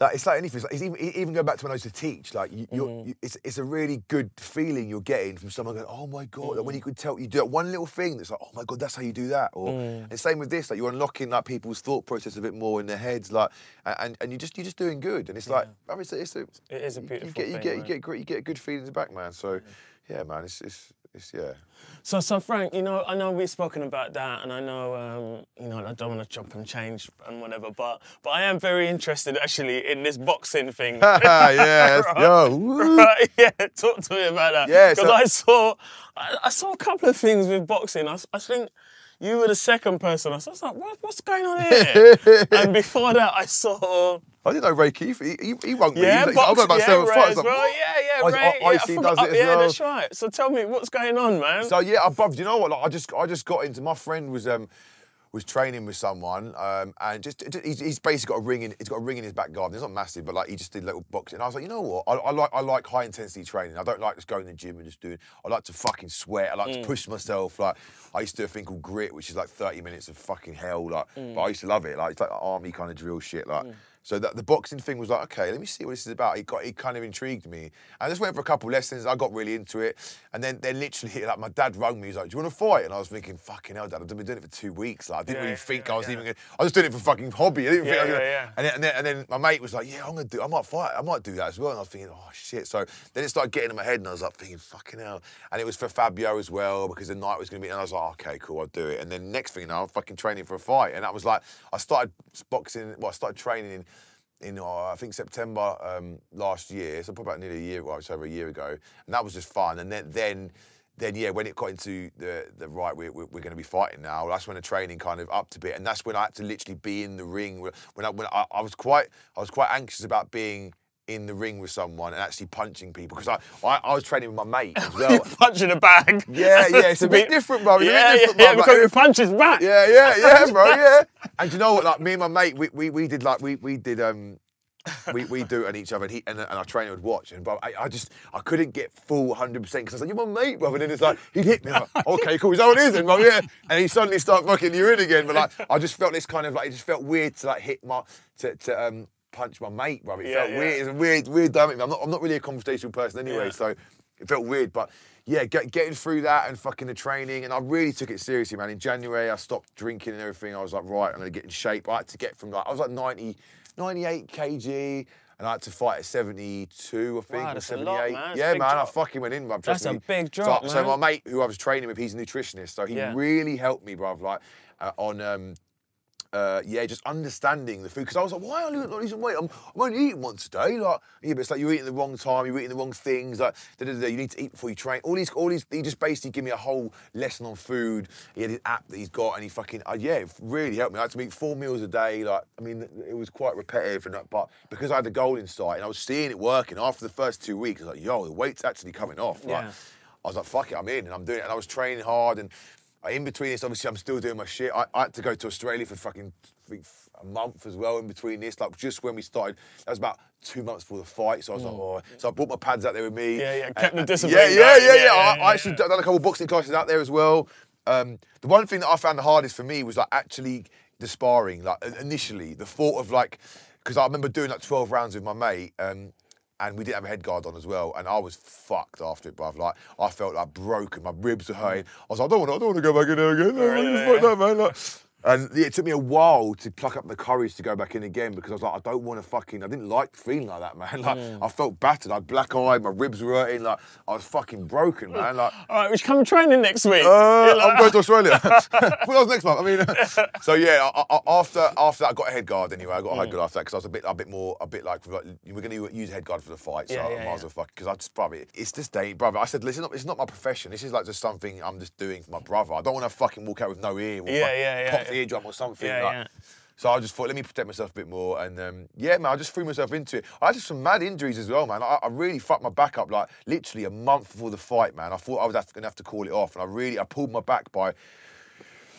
like it's like anything. It's, like, it's even, even go back to when I used to teach. Like you, you're, Mm-hmm. you, it's, it's a really good feeling you're getting from someone going, "Oh my god!" Like when you Mm. could tell you do that one little thing that's like, "Oh my god, that's how you do that." Or Mm. and same with this, like you're unlocking like people's thought process a bit more in their heads, like, and and, you just you're just doing good. And it's like, I mean, it's, a- it's a, It is a you- beautiful You get you thing, get you get great you get good feelings back, man. So yeah, man, it's it's it's yeah. So, so Frank, you know, I know we've spoken about that, and I know, um, you know, I don't want to jump and change and whatever, but but I am very interested actually in this boxing thing. yeah, that's- yo. Right, yeah, talk to me about that. Yeah, because so- I saw, I, I saw a couple of things with boxing. I, I think you were the second person. I was, like, what, what's going on here? and before that, I saw, I didn't know Ray Keith. He, he, he won't yeah. He's like, I've got about yeah, seven Ray fights. as Like, well. Yeah, yeah, Ray. I- yeah, I does forgot- it as yeah, well. that's right. So tell me, what's going on, man? So yeah, above. Do you know what? Like, I just I just got into. My friend was um was training with someone um and just he's, he's basically got a ring in. He's got a ring in his back garden. It's not massive, but like he just did little boxing. And I was like, you know what? I, I like I like high intensity training. I don't like just going to the gym and just doing. I like to fucking sweat. I like Mm. to push myself. Like I used to do a thing called grit, which is like 30 minutes of fucking hell. Like, Mm. but I used to love it. Like it's like army kind of drill shit. Like. So that the boxing thing was like, okay, let me see what this is about. It got it kind of intrigued me. I just went for a couple lessons. I got really into it, and then then literally like my dad rang me. He's like, "Do you want to fight?" And I was thinking, "Fucking hell, dad! I've been doing it for two weeks. Like, I didn't Yeah, really think yeah, I was yeah. even. Gonna, I was doing it for fucking hobby. I didn't think. I was Yeah, gonna, yeah, yeah. And, then, and then and then my mate was like, "Yeah, I'm gonna do. I might fight. I might do that as well." And I was thinking, "Oh shit!" So then it started getting in my head, and I was like, thinking, "Fucking hell!" And it was for Fabio as well because the night was gonna be. And I was like, oh, "Okay, cool, I'll do it." And then next thing you know, I'm fucking training for a fight, and that was like, I started boxing. Well, I started training in in uh, I think September um, last year, so probably about nearly a year, well, over a year ago, and that was just fun. And then then. Then yeah, when it got into the the right, we're, we're, we're going to be fighting now. That's when the training kind of upped a bit, and that's when I had to literally be in the ring. When I when I, I was quite I was quite anxious about being in the ring with someone and actually punching people because I, I I was training with my mate as well. punching a bag. Yeah, yeah, it's a bit different, bro. It's a bit yeah, different, yeah, bro, because but- it punches back. Yeah, yeah, yeah, bro, yeah. And you know what? Like me and my mate, we, we, we did like we we did um we, we do it on each other, and, he, and, and our trainer would watch. And bro, I, I just I couldn't get full 100 percent because I was like, "You're my mate, brother." And then it's like he'd hit me. I'm like, okay, cool. Is that what it is, then, bro? Yeah. And he suddenly start fucking you in again. But like, I just felt this kind of like it just felt weird to like hit my to, to um punch my mate, bro. It Yeah, felt yeah. weird. It's a weird, weird dynamic. I'm not I'm not really a conversational person anyway, Yeah. so it felt weird, but. Yeah, get, getting through that and fucking the training, and I really took it seriously, man. In January, I stopped drinking and everything. I was like, right, I'm gonna get in shape. I had to get from like, I was like 90, 98 kg, and I had to fight at 72, I think, Wow, or that's a 78. lot, man. Yeah, man, I fucking went in, bruv. That's a big So- drop, so, man. my mate, who I was training with, he's a nutritionist, so he really helped me, bruv, like uh, on. Um, uh, yeah, just understanding the food because I was like, why am I not losing weight? I'm, I'm only eating once a day. Like, yeah, but it's like you're eating the wrong time, you're eating the wrong things. Like, da, da, da, you need to eat before you train. All these, all these. He just basically give me a whole lesson on food. He had his app that he's got, and he fucking, uh, yeah, it really helped me. I had to eat four meals a day. Like, I mean, it was quite repetitive, and that, but because I had the goal in sight and I was seeing it working after the first two weeks, I was like, yo, the weight's actually coming off. Like, Yeah. I was like, fuck it, I'm in, and I'm doing it. And I was training hard, and in between this, obviously, I'm still doing my shit. I, I had to go to Australia for fucking a month as well. In between this, like just when we started, that was about two months before the fight. So I was like, oh, so I brought my pads out there with me. Mm. Yeah, yeah, kept the discipline Yeah, yeah, yeah, yeah. Yeah, I, yeah, I actually done a couple of boxing classes out there as well. Um, the one thing that I found the hardest for me was like actually the sparring. Like initially, the thought of like, because I remember doing like 12 rounds with my mate. Um, and we didn't have a head guard on as well, and I was fucked after it, bruv. Like I felt like broken, my ribs were hurting. Mm. I was like, I don't want, to, I don't want to go back in there again. Fuck that, man. Like, and it took me a while to pluck up the courage to go back in again because I was like, I don't want to fucking. I didn't like feeling like that, man. Like I felt battered. I had black eye, my ribs were hurting. Like I was fucking broken, man. Like. All right, we should come training next week. Uh, like- I'm going to Australia. well, next month. I mean, so yeah. I, I, after after that, I got a head guard anyway. I got a Mm. head guard after that because I was a bit a bit more a bit like, like we're going to use a head guard for the fight. So Yeah, I might yeah. as well fuck because I just probably it's just day, brother. I said, listen, it's not my profession. This is like just something I'm just doing for my brother. I don't want to fucking walk out with no ear or Yeah, yeah, yeah, yeah. Eardrum or something. Yeah, like- yeah. So I just thought, let me protect myself a bit more, and um, yeah, man, I just threw myself into it. I had some mad injuries as well, man. I, I really fucked my back up, like literally a month before the fight, man. I thought I was gonna have to call it off, and I really, I pulled my back by.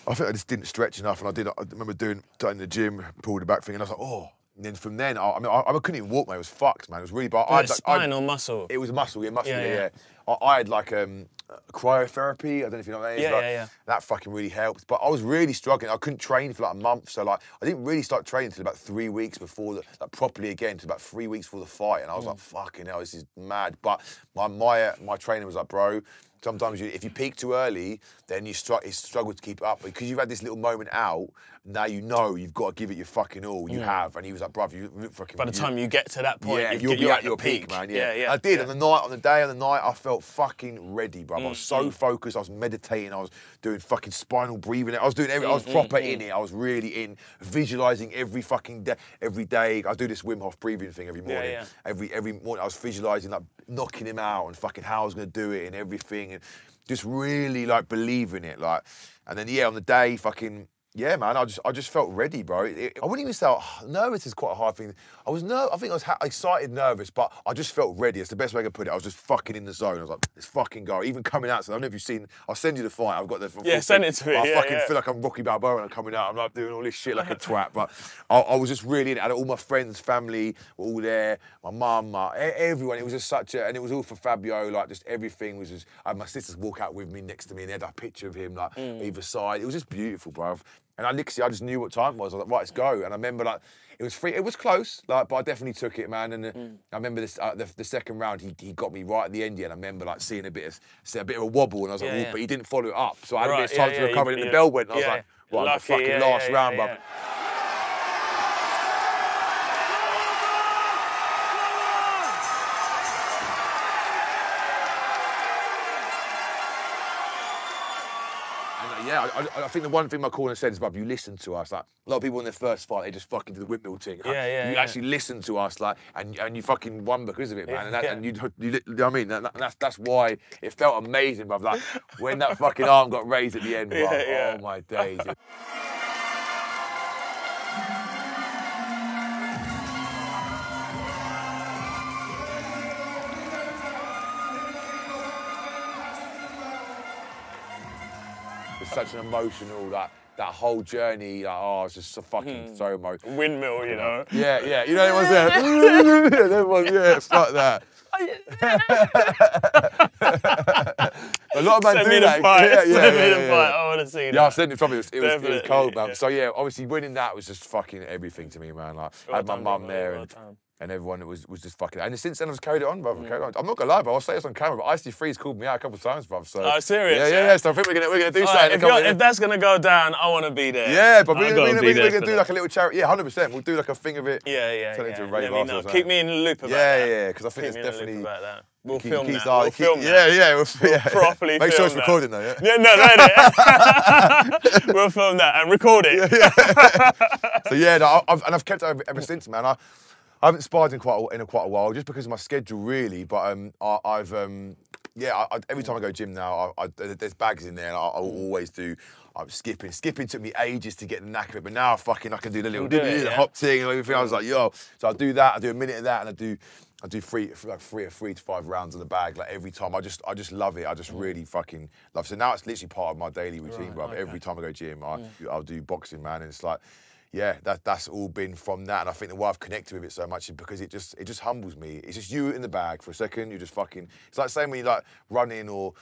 I think I just didn't stretch enough, and I did. I remember doing in the gym, pulled the back thing, and I was like, oh. And then from then, I, I mean, I, I couldn't even walk, man. It was fucked, man. It was really bad. I had, like, I- spine or muscle? it was muscle, yeah, muscle, Yeah, yeah, yeah. yeah. I, I had like um, cryotherapy. I don't know if you know what that is. Yeah, like, yeah, yeah. That fucking really helped. But I was really struggling. I couldn't train for like a month. So like, I didn't really start training until about three weeks before the, like properly again, until about three weeks before the fight. And I was like, fucking hell, this is mad. But my my uh, my trainer was like, bro. Sometimes you, if you peak too early, then you str- you struggle to keep up. Because you've had this little moment out, now you know you've got to give it your fucking all. You have. And he was like, bruv, you fucking. By the you- time you get to that point, yeah, you'll be you're at your the peak, man. Yeah, yeah, yeah. I did yeah. on the night, on the day, on the night. I felt fucking ready, bro. I Mm, was so focused. I was meditating. I was doing fucking spinal breathing. I was doing every. I Mm, was proper in it. I was really in, visualizing every fucking day. Every day, I do this Wim Hof breathing thing every morning. yeah. Every every morning, I was visualizing like knocking him out and fucking how I was gonna do it and everything, and just really like believing it, like. And then yeah, on the day, fucking. Yeah, man, I just I just felt ready, bro. It- I wouldn't even say oh, nervous is quite a hard thing. I was ner- I think I was ha- excited, nervous, but I just felt ready. It's the best way I can put it. I was just fucking in the zone. I was like, let's fucking go. Even coming out, so I don't know if you've seen. I'll send you the fight. I've got the. Yeah, send it to me, I yeah, fucking yeah. feel like I'm Rocky Balboa and I'm coming out. I'm like doing all this shit like a twat, but I, I was just really in it. I had all my friends, family were all there. My mum, my, everyone. It was just such a, and it was all for Fabio. Like just everything was just. I had my sisters walk out with me next to me, and they had a picture of him like Mm. either side. It was just beautiful, bruv. And I literally, I just knew what time it was. I was like, right, let's go. And I remember like it was free. It was close, like, but I definitely took it, man. And uh, Mm. I remember this, uh, the, the second round, he, he got me right at the end. Yeah, and I remember like seeing a bit of, see a bit of a wobble, and I was like, Yeah, yeah. but he didn't follow it up, so I had a Right, bit of time yeah, to recover. and the bell went, and I was like, right, the fucking last round, yeah, bruv. I, I, I think the one thing my corner said is, "Bruv, you listen to us." Like a lot of people in their first fight, they just fucking do the windmill thing. Like, Yeah, yeah, You yeah. actually listen to us, like, and and you fucking won because of it, man. Yeah, and, that, yeah. and you, you, you know what I mean? That, that- that's that's why it felt amazing, bruv. Like when that fucking arm got raised at the end, bruv. Oh my days. Such an emotional, like, that whole journey, like, oh, I was just so fucking Hmm. so emotional. Windmill, you know. Yeah, yeah, you know, it was there. was, yeah, it's like that. A lot of men Send do me that. fight. Yeah, yeah, Send yeah, me yeah, fight. yeah. I want to see that. Yeah, I sent it probably. It was, it was, it was cold, man. yeah. So yeah, obviously winning that was just fucking everything to me, man. Like I had my done, mum there well and, done. And everyone was was just fucking. And since then, I've just carried it on, Mm. Carried on. I'm not gonna lie, but I'll say this on camera. But Icy Freeze called me out a couple of times, brother. So Oh, serious, Yeah, yeah, yeah? yeah. So I think we're gonna we're gonna do All something. right, if, if that's gonna go down, I want to be there. yeah, but we're, we're, we're, we're gonna do that. like a little charity. Yeah, hundred percent. We'll do like a thing of it. Yeah, yeah, Turn it yeah. into a rave after Keep something. me in the loop about Yeah, that. yeah, because I think Keep there's me in the definitely. about that. We'll keep- film keep- that. We'll keep- film Yeah, that. yeah, we'll, yeah. properly Make sure it's that. recording though. Yeah. Yeah, no, no, no. we'll film that and record it. So yeah, no, I've, and I've kept it ever, ever since, man. I, I haven't sparred in quite a, in a, quite a while, just because of my schedule, really. But um, I, I've um, yeah, I, I, every time I go gym now, I, I, there's bags in there, and I, I Mm. always do. I'm skipping. Skipping took me ages to get the knack of it, but now I fucking I can do the little do it, the yeah. Mm. hop thing and everything. I was like, yo, so I do that. I do a minute of that, and I do. I do three, like three or three to five rounds of the bag, like every time. I just, I just love it. I just really fucking love. it. So now it's literally part of my daily routine, bro. Every time I go gym, I, I'll do boxing, man, and it's like, yeah, that that's all been from that. And I think the why I've connected with it so much is because it just, it just humbles me. It's just you in the bag for a second. You're just fucking. It's like saying when you're like running or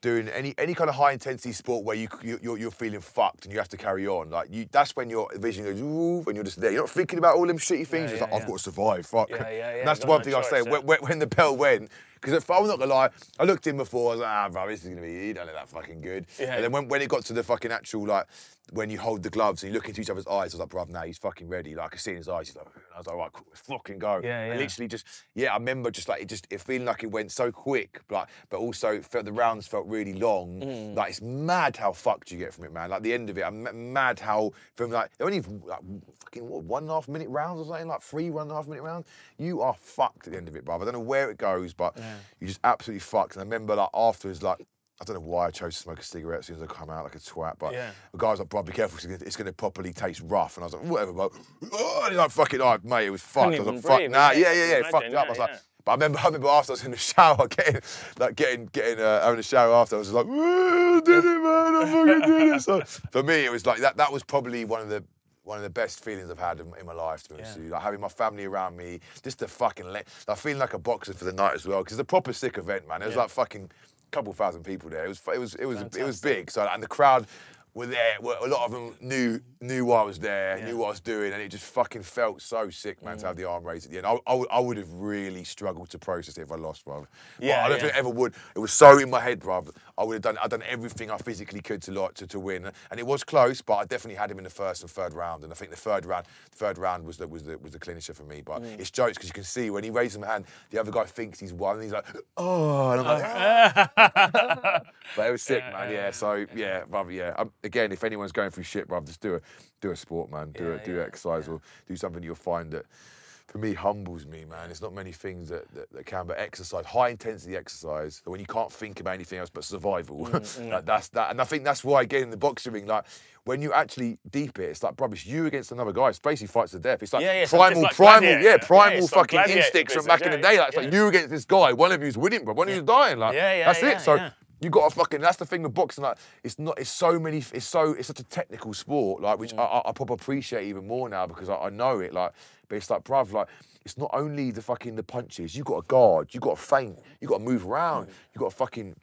doing any any kind of high intensity sport where you, you you're, you're feeling fucked and you have to carry on. Like you, that's when your vision goes ooh, and you're just there. You're not thinking about all them shitty things. Yeah, it's yeah, like I've got to survive. Fuck. Yeah, yeah, yeah, And that's the one thing I was choice, saying. yeah. When, when, when the bell went, because if I'm not gonna lie, I looked in before. I was like, ah, bro, this is gonna be. You don't look that fucking good. Yeah. And then when, when it got to the fucking actual like. When you hold the gloves and you look into each other's eyes, I was like, bruv, now he's fucking ready. Like, I see in his eyes. He's like, I was like, right, cool, fucking go. Yeah, And yeah. literally just, yeah, I remember just like, it just, it feeling like it went so quick, but, but also felt the rounds felt really long. Mm. Like, it's mad how fucked you get from it, man. Like, the end of it, I'm mad how, from like, they're only like, fucking, what, one and a half minute rounds or something, like three, one and a half minute rounds. You are fucked at the end of it, bruv. I don't know where it goes, but you're just absolutely fucked. And I remember, like, afterwards, like, I don't know why I chose to smoke a cigarette as soon as I come out like a twat, but Yeah. the guy was like, bro, be careful, it's gonna, it's gonna properly taste rough. And I was like, whatever, bro. Oh, and he's like, fucking, oh, mate, it was fucked. I was like, fuck, breathe, nah, yeah, yeah, yeah, fucked it up. I was like, yeah. but I remember, I remember after I was in the shower, getting, like, getting, getting, uh, having a shower after, I was just like, I did it, man, I fucking did it. So for me, it was like, that, that was probably one of the, one of the best feelings I've had in, in my life, to be honest with you. Like having my family around me, just the fucking, le- like feeling like a boxer for the night as well, because it's a proper sick event, man. It was Yeah. like fucking couple thousand people there. It was, it was, it was, it was big. So and the crowd were there. Were, a lot of them knew knew why I was there, Yeah. knew what I was doing, and it just fucking felt so sick, man, to have the arm raised at the end. I, I, would- I would have really struggled to process it if I lost, brother. Yeah, I don't yeah. think I ever would. It was so in my head, brother. I would have done. I'd done everything I physically could to like to, to win, and it was close. But I definitely had him in the first and third round, and I think the third round, third round was the was the was the clincher for me. But Mm. it's jokes because you can see when he raises his hand, the other guy thinks he's won, and he's like, oh, and I'm like. But it was sick, man. Yeah. So yeah, brother. Yeah. Um, again, if anyone's going through shit, brother, just do a do a sport, man. Do Yeah, a, do yeah, exercise or do something you'll find that. For me, humbles me, man. There's not many things that, that, that can, but exercise, high intensity exercise, when you can't think about anything else but survival. Mm, like, that's that, and I think that's why again in the boxing ring, like when you actually deep it, it's like rubbish. You against another guy. It's basically fights to death. It's like Yeah, yeah, primal, like primal, gladiator. yeah, Yeah, primal like fucking instincts from back in the day. Like it's yeah. like you against this guy. One of you's winning, bro. One of you's dying. Like Yeah, yeah, that's yeah, it. So yeah. You got to fucking. That's the thing with boxing. Like it's not. It's so many. It's so. It's such a technical sport. Like Mm. which I, I, I probably appreciate even more now because I, I know it. Like, but it's like, bruv, like. It's not only the fucking the punches. You got to guard. You got to feint. You got to move around. Mm. You got to fucking.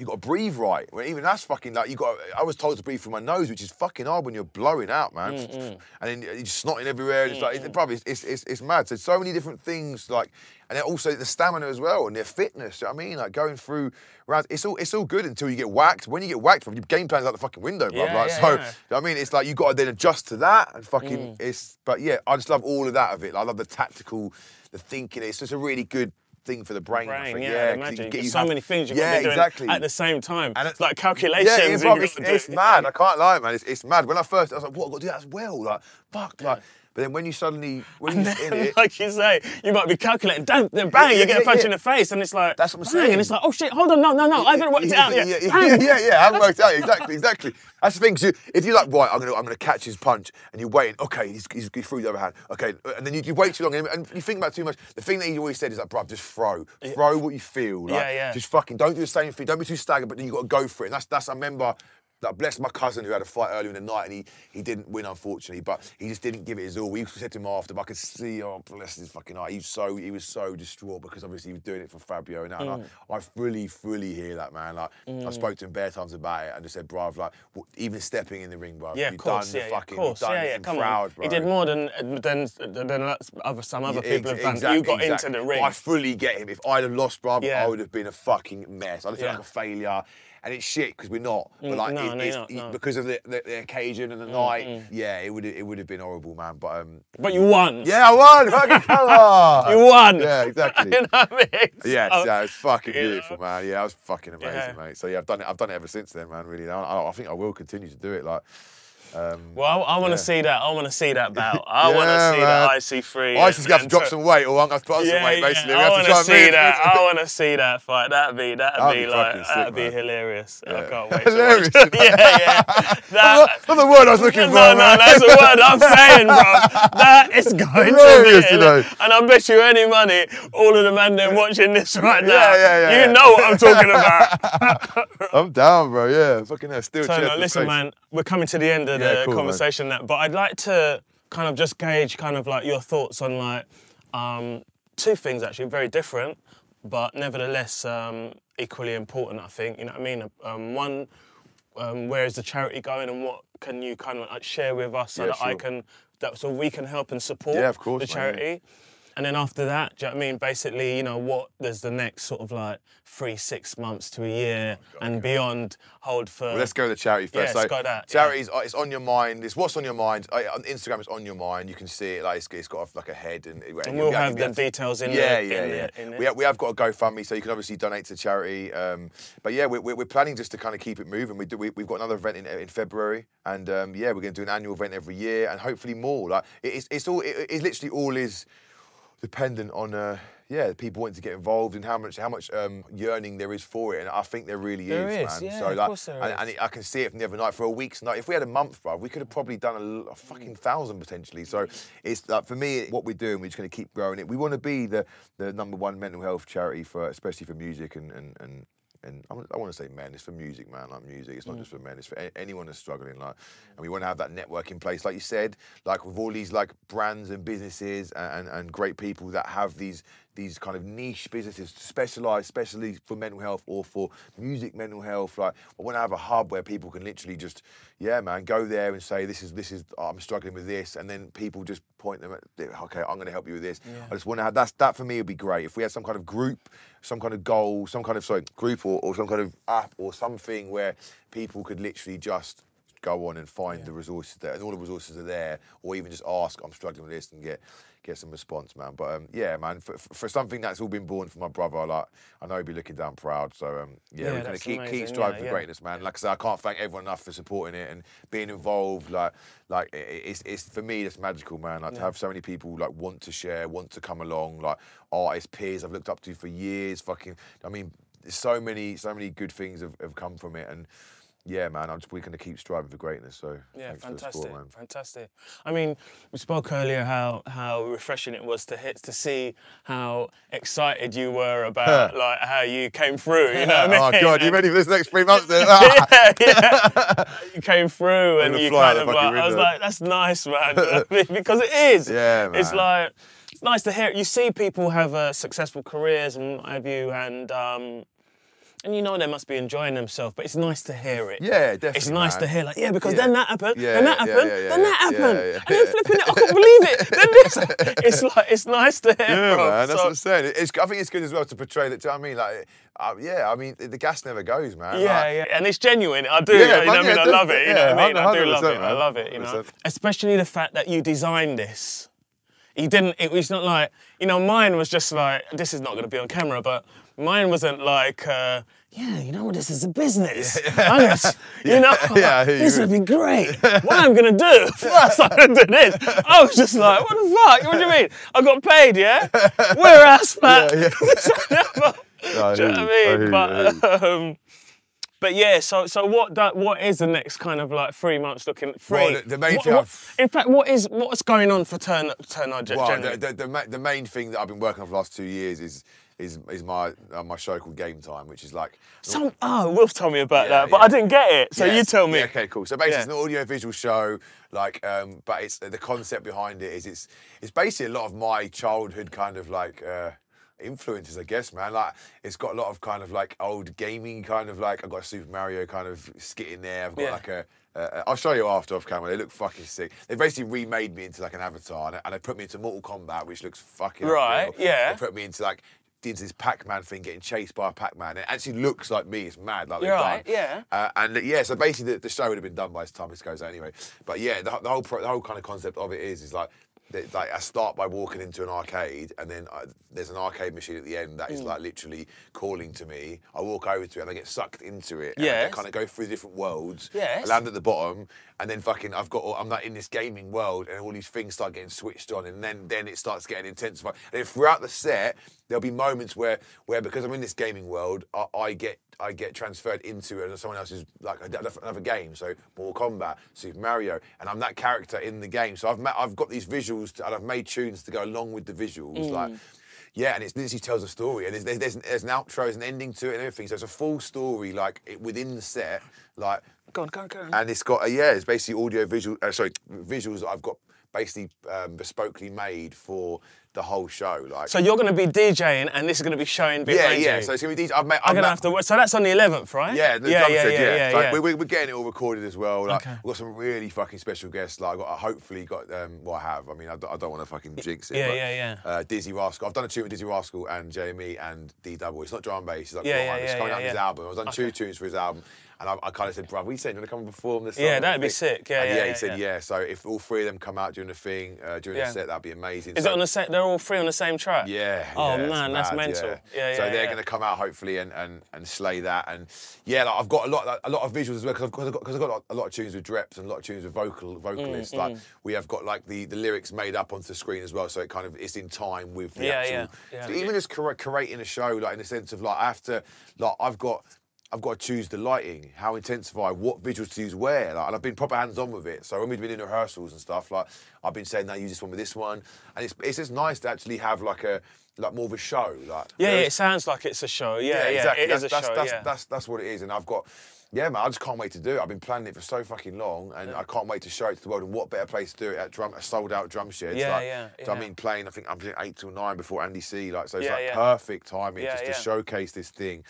You got to breathe right. Well, even that's fucking like you got. I was told to breathe through my nose, which is fucking hard when you're blowing out, man. Mm, mm. And then you're snotting everywhere. It's like, it's, mm. bruv, it's, it's, it's, it's mad. So so many different things, like, and then also the stamina as well and their fitness. you know what I mean, like going through rounds. It's all it's all good until you get whacked. When you get whacked, bruv, your game plan's out the fucking window, bruv. Yeah, like, yeah, so yeah. you know what I mean, it's like you got to then adjust to that and fucking. Mm. It's but yeah, I just love all of that of it. Like, I love the tactical, the thinking. It's just a really good thing for the brain. I brain, yeah, yeah, you imagine. can get- you so have- many things you've yeah, got to be doing exactly. at the same time. And it's like calculations. Yeah, yeah, you've bro, got it's, it's mad. I can't lie, man. It's, it's mad. When I first, I was like, what? I've got to do that as well. Like, fuck. Like, but then when you suddenly, when you're in it, like you say, you might be calculating, damn, then bang, Yeah, you get a punch yeah. in the face, and it's like, That's what I'm saying. And it's like, oh shit, hold on, no, no, no, I haven't worked it out yet. Yeah, yeah, yeah, I haven't worked it out. Exactly, exactly. That's the thing. you, if you're like, right, I'm gonna, I'm gonna catch his punch, and you're waiting, okay, he's, he's, he's through the other hand, okay, and then you, you wait too long, and, and you think about too much. The thing that he always said is like, bruv, just throw, throw what you feel. Like, Yeah, yeah. Just fucking don't do the same thing. Don't be too staggered, but then you got to go for it. And that's, that's. I remember like, bless my cousin who had a fight earlier in the night and he, he didn't win, unfortunately, but he just didn't give it his all. We said to him after, but I could see, oh, bless his fucking eye. He was so, he was so distraught because obviously he was doing it for Fabio. And, that, and I, mm. I fully, fully hear that, man. Like, I mm. spoke to him bare times about it and just said, bruv, like, w- even stepping in the ring, bruv, Yeah, of you've course, done yeah, the yeah, of fucking, course, you've done yeah, yeah. Come proud, on, bro. he did more than than than other some other Yeah, people ex- have done. you got exactly. into the ring. I fully get him. If I'd have lost, bruv, Yeah. I would have been a fucking mess. I'd have felt Yeah. like a failure. And it's shit because we're not. But Mm, like, no, it- no, it's, you're not, it- no. Mm, because of the, the, the occasion and the night, yeah, it would it would have been horrible, man. But um, but you won. yeah, I won. Fucking come. You won. Yeah, exactly. you know what I mean? Yeah, So- yeah, it's fucking you know. beautiful, man. Yeah, it was fucking amazing, Yeah. mate. So yeah, I've done it. I've done it ever since then, man. Really, I, I, I think I will continue to do it. Like, um, Well, I, I want to Yeah. see that. I want to see that bout. I want to see man. that IC3. I just and- have to drop some weight, or I'm gonna put on some weight. Basically, we I have to want try to see that. I want to see that fight. That'd be that'd, That'd be, be like sick, that'd be man. hilarious. I can't wait. to Hilarious. yeah, yeah. That, That's not the word I was looking for, no, no, that's the word I'm saying, bro. That is going Hilarious, to you be, know. and I bet you any money, all of the men there watching this right now, Yeah, yeah, yeah, you know what I'm talking about. I'm down, bro. Yeah, fucking hell. Still So cheer no, for the listen, man, we're coming to the end of Yeah, the cool, man. conversation now, but I'd like to kind of just gauge kind of like your thoughts on like um, two things actually, very different, but nevertheless um, equally important. I think you know what I mean. Um, one, um, where is the charity going, and what can you kind of like share with us so Yeah, that I can that so we can help and support Yeah, of course, the man, yeah. And then after that, do you know what I mean? Basically, you know, what does the next sort of like three, six months to a year and beyond hold for? Well, let's go to the charity first. Yeah, so, let's go that, charities, uh, it's on your mind. It's what's on your mind. On Instagram, it's on your mind. You can see it. Like it's, it's got a, like a head, and, and we'll be- have you'll the able to- details in yeah, the, yeah, in yeah. The, in we, have, we have got a GoFundMe, so you can obviously donate to charity. Um, but yeah, we're, we're, we're planning just to kind of keep it moving. We do, we, we've got another event in, in February, and um, yeah, we're going to do an annual event every year, and hopefully more. Like it- it's, it's all, it, it literally all is dependent on. Uh, yeah, people wanting to get involved and how much how much um, yearning there is for it, and I think there really There is, is, man. yeah, so of like, course there and, is. and it, I can see it from the other night for a week's night. If we had a month, bro, we could have probably done a fucking thousand potentially. So it's like for me, what we're doing, we're just going to keep growing it. We want to be the the number one mental health charity for, especially for music and and. and and I want, I want to say men. It's for music, man. Like music, it's not Mm. just for men. It's for anyone that's struggling. Like, and we want to have that network in place, like you said, like with all these like brands and businesses and, and, and great people that have these these kind of niche businesses specialized, especially for mental health or for music mental health. Like, I want to have a hub where people can literally just, yeah, man, go there and say, this is this is I'm struggling with this, and then people just point them at, okay, I'm going to help you with this. I just want to have that's that for me would be great if we had some kind of group, some kind of goal, some kind of sorry group or, or some kind of app or something where people could literally just go on and find the resources there, and all the resources are there, or even just ask, I'm struggling with this, and get get some response, man. But um, yeah, man, for, for something that's all been born for my brother, like I know he'll be looking down proud. So um, yeah, Yeah, we're gonna keep keep striving yeah, for yeah. greatness, man. Like I said, I can't thank everyone enough for supporting it and being involved. Like like it's it's for me, it's magical, man. Like to have so many people like want to share, want to come along, like artists, peers I've looked up to for years. Fucking, I mean, so many so many good things have, have come from it and. Yeah, man, I'm just, we're going to keep striving for greatness. So Yeah, thanks for the fantastic, support, man. fantastic. I mean, we spoke earlier how how refreshing it was to hit to see how excited you were about like how you came through. You know what I oh mean? God, you ready for this next three months? Then? yeah, yeah. you came through and you kind of like, I was like, that's nice, man, because it is. Yeah, man. It's like it's nice to hear. You see people have uh, successful careers and what have you, and um, and you know they must be enjoying themselves. But it's nice to hear it. Yeah, definitely. It's nice man. to hear, like, yeah, because Yeah. then that happened, Yeah, then that happened, yeah, then that happened, and then flipping it, I couldn't believe it. Then this, it's like it's nice to hear. Yeah, bro. man, that's So- what I'm saying. It's, I think it's good as well to portray that. Do you know what I mean? Like, uh, yeah, I mean, the gas never goes, man. Yeah, Like, yeah, and it's genuine. I do. Yeah, you know man, what I mean? I love it. You know what I mean? I do love 100%, it. I love it. You know, 100%. especially the fact that you designed this. You didn't. It was not like you know. Mine was just like this is not going to be on camera, but mine wasn't like. Uh, yeah, you know, what, this is a business. Gonna you know, yeah, I this would be great. what I'm gonna do first, I'm gonna do this. I was just like, what the fuck? What do you mean? I got paid, yeah? We're ass fat. Yeah, Do you know what I I mean? you, But um, but yeah, so so what that what is the next kind of like three months looking free? Well, the- the main what, thing what- in fact, what is what's going on for Turn Turno Ge- Well, the, the, the main thing that I've been working on for the last two years is is is my uh, my show called Game Time, which is like Some, oh, Wolf told me about Yeah, that, but yeah. I didn't get it. So you tell me. Okay, cool. So basically, it's an audio-visual show, like, um, but it's the concept behind it is it's it's basically a lot of my childhood kind of like. Uh, influences i guess man like it's got a lot of kind of like old gaming kind of like i've got a super mario kind of skit in there i've got Yeah. like a uh, I'll show you after off camera. They look fucking sick. They basically remade me into like an avatar, and, and they put me into Mortal Kombat, which looks fucking Right, unreal. yeah. They put me into like into this Pac-Man thing, getting chased by a Pac-Man. It actually looks like me. It's mad. Like they've Right, done. yeah. Uh, and uh, yeah, so basically the, the show would have been done by the time this goes out anyway. But yeah, the, the whole pro, the whole kind of concept of it is is like. Like I start by walking into an arcade, and then I, there's an arcade machine at the end that is Mm. like literally calling to me. I walk over to it, and I get sucked into it. Yeah. I kind of go through different worlds. Yes. I land at the bottom, and then fucking I've got all- I'm like in this gaming world, and all these things start getting switched on, and then then it starts getting intensified. And then throughout the set, there'll be moments where where because I'm in this gaming world, I, I get I get transferred into it, someone else's like another game. So Mortal Kombat, Super Mario, and I'm that character in the game. So I've ma- I've got these visuals to, and I've made tunes to go along with the visuals, mm. like. Yeah, and it literally tells a story, and there's, there's, there's, there's an outro, there's an ending to it, and everything. So it's a full story, like it, within the set, like Go on, go on, go on. and it's got a, yeah, it's basically audio visual. Uh, sorry, visuals that I've got basically um, bespokely made for the whole show. Like So you're going to be DJing, and this is going to be showing yeah, behind yeah. you. So it's gonna be. DJ, I've made, I'm I've going to have to. work- So that's on the 11th, right? Yeah, the yeah, yeah, set, yeah, yeah, So yeah. We're, we're getting it all recorded as well. Like, Okay. We've got some really fucking special guests. Like, I got, I hopefully got, um, well, I have. I mean, I don't, I don't want to fucking jinx it. Yeah, but, yeah, yeah. Uh, Dizzee Rascal. I've done a tune with Dizzee Rascal and JME and D Double. It's not drum and bass. It's like, Yeah, yeah, yeah, It's coming yeah, out on his album. I was on two tunes for his album. And I, I kind of said, bruv, we said, you want to come and perform this Yeah, that'd be sick. Yeah, And yeah, yeah, he said, yeah. So if all three of them come out during the thing, uh, during the set, that'd be amazing. Is so, it on the set? They're all three on the same track. yeah. Oh yeah, man, that's mental. Yeah. Yeah, so they're to come out hopefully and, and, and slay that. And yeah, like, I've got a lot a lot of visuals as well because I've, 'cause I've got, I've got a lot of tunes with dreps and a lot of tunes with vocal vocalists. Mm, Like we have got like the, the lyrics made up onto the screen as well, so it kind of it's in time with the Yeah, actual. yeah, yeah. So even just cura- curating a show, like in the sense of like I have to like I've got. I've got to choose the lighting, how intensify, what visuals to use where, like, and I've been proper hands-on with it. So when we've been in rehearsals and stuff, like I've been saying, "No, use this one with this one," and it's it's just nice to actually have like a like more of a show, like Yeah, yeah, it sounds like it's a show. Yeah, yeah, exactly. it that's, is a that's, show. That's, yeah. that's, that's what it is, and I've got. Yeah, man, I just can't wait to do it. I've been planning it for so fucking long, and I can't wait to show it to the world. And what better place to do it at drum, a sold out Drumshed? Yeah, like, yeah, So I mean, playing. I think I'm doing eight till nine before Andy C. Like, so it's Yeah, like yeah. perfect timing Yeah, just yeah. to showcase this thing.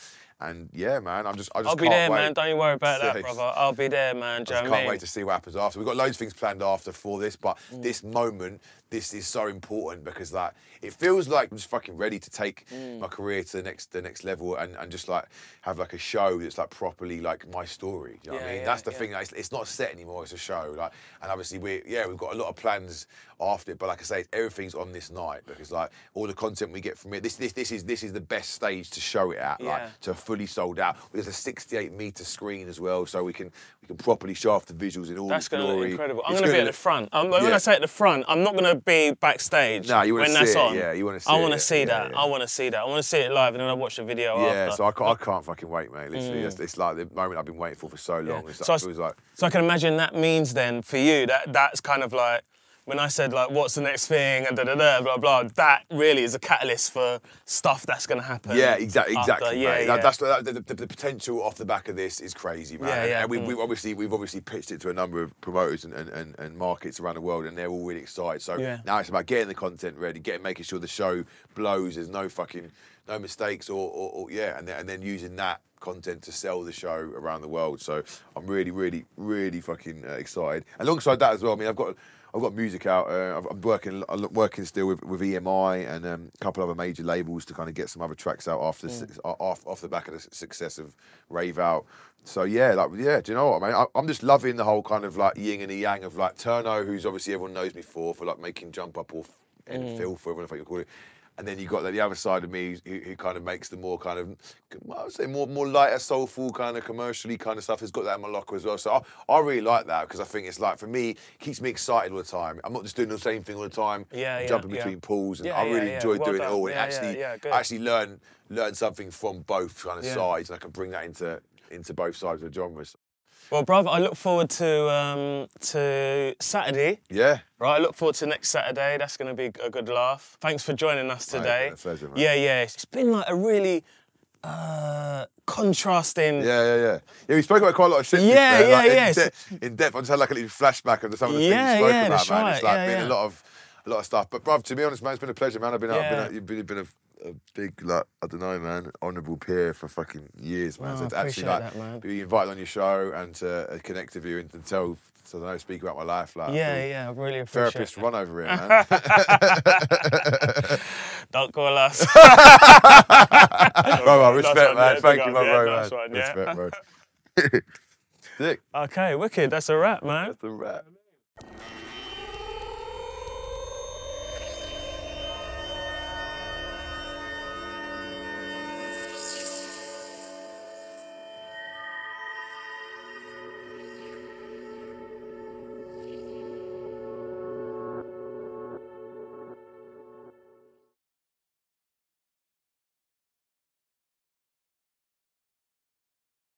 And yeah, man, I'm just, I just I'll be there, wait. man. Don't you worry about that, brother. I'll be there, man. Do I just I can't mean? wait to see what happens after. We've got loads of things planned after for this, but Mm. this moment, this is so important because like it feels like I'm just fucking ready to take Mm. my career to the next the next level and, and just like have like a show that's like properly like my story. Do you know what I mean? yeah, that's the yeah. thing. Like, it's, it's not set anymore. It's a show. Like, and obviously we yeah we've got a lot of plans after it, but like I say, everything's on this night because like all the content we get from it. This this this is this is the best stage to show it at. Yeah. Like to fully sold out. There's a 68 meter screen as well, so we can can properly show off the visuals in all That's its going to glory. incredible. I'm going to be at the front. Um, When Yeah. I say at the front, I'm not going to be backstage No, you wanna when see that's it, on. yeah, you wanna see I want to see yeah, that. yeah. I want to see that. I want to see it live, and then I watch the video Yeah, after. so I can't, I can't fucking wait, mate. Literally, it's, it's like the moment I've been waiting for for so long. It's Mm. So I it was like, So I can imagine that means then for you that that's kind of like when I said like what's the next thing and da da da blah blah. That really is a catalyst for stuff that's going to happen. yeah, exactly, after. exactly, Yeah, yeah. That- That's the, the, the, the potential off the back of this is crazy, man. Yeah, yeah, And we, mm. we've obviously we've obviously pitched it to a number of promoters and, and, and, and markets around the world, and they're all really excited. So Yeah. now it's about getting the content ready, getting making sure the show blows. There's no fucking no mistakes, or, or, or yeah, and then, and then using that content to sell the show around the world. So I'm really, really, really fucking uh, excited. Alongside that as well, I mean, I've got. I've got music out. Uh, I'm working. I'm working still with, with EMI and um, a couple other major labels to kind of get some other tracks out after su- off off the back of the su- success of Rave Out. So yeah, like yeah. Do you know what I mean? I, I'm just loving the whole kind of like yin and the yang of like Turno, who's obviously everyone knows me for for like making jump up or and Mm. Phil for everyone if I can call it. And then you got like, the other side of me who, who kind of makes the more kind of, I would say more more lighter, soulful kind of commercially kind of stuff. Has got that in my locker as well. So I, I really like that because I think it's like for me, it keeps me excited all the time. I'm not just doing the same thing all the time. Yeah, yeah, jumping yeah. between pools, and Yeah, I really yeah. enjoy Well doing done. it all. And Yeah, yeah, actually, yeah, actually learn learn something from both kind of Yeah. sides, and I can bring that into into both sides of the genres. Well, brother, I look forward to um, to Saturday. Yeah. Right, I look forward to next Saturday. That's going to be a good laugh. Thanks for joining us today. a pleasure, man. Yeah, yeah. It's been like a really uh, contrasting. Yeah, yeah, yeah. Yeah, we spoke about quite a lot of shit. Yeah, yeah, like, yeah. In, de- in depth, I just had like a little flashback of some of the Yeah, things we spoke yeah, about, man. right. It's like Yeah, been yeah. a lot of a lot of stuff. But bruv, to be honest, man, it's been a pleasure, man. I've been, I've Yeah. been, you've been, you've been a, a big, like, I don't know, man, honourable peer for fucking years, man. Oh, so to actually like that, man. be invited on your show and to uh, connect with you and to tell, so I don't know, speak about my life, like, Yeah, yeah, I really appreciate Therapist that. run over here, man. Don't call us. bro, Nice respect, man. Thank you, my bro, man. one, yeah. Respect, bro. Sick. okay, wicked. That's a wrap, man. That's a wrap.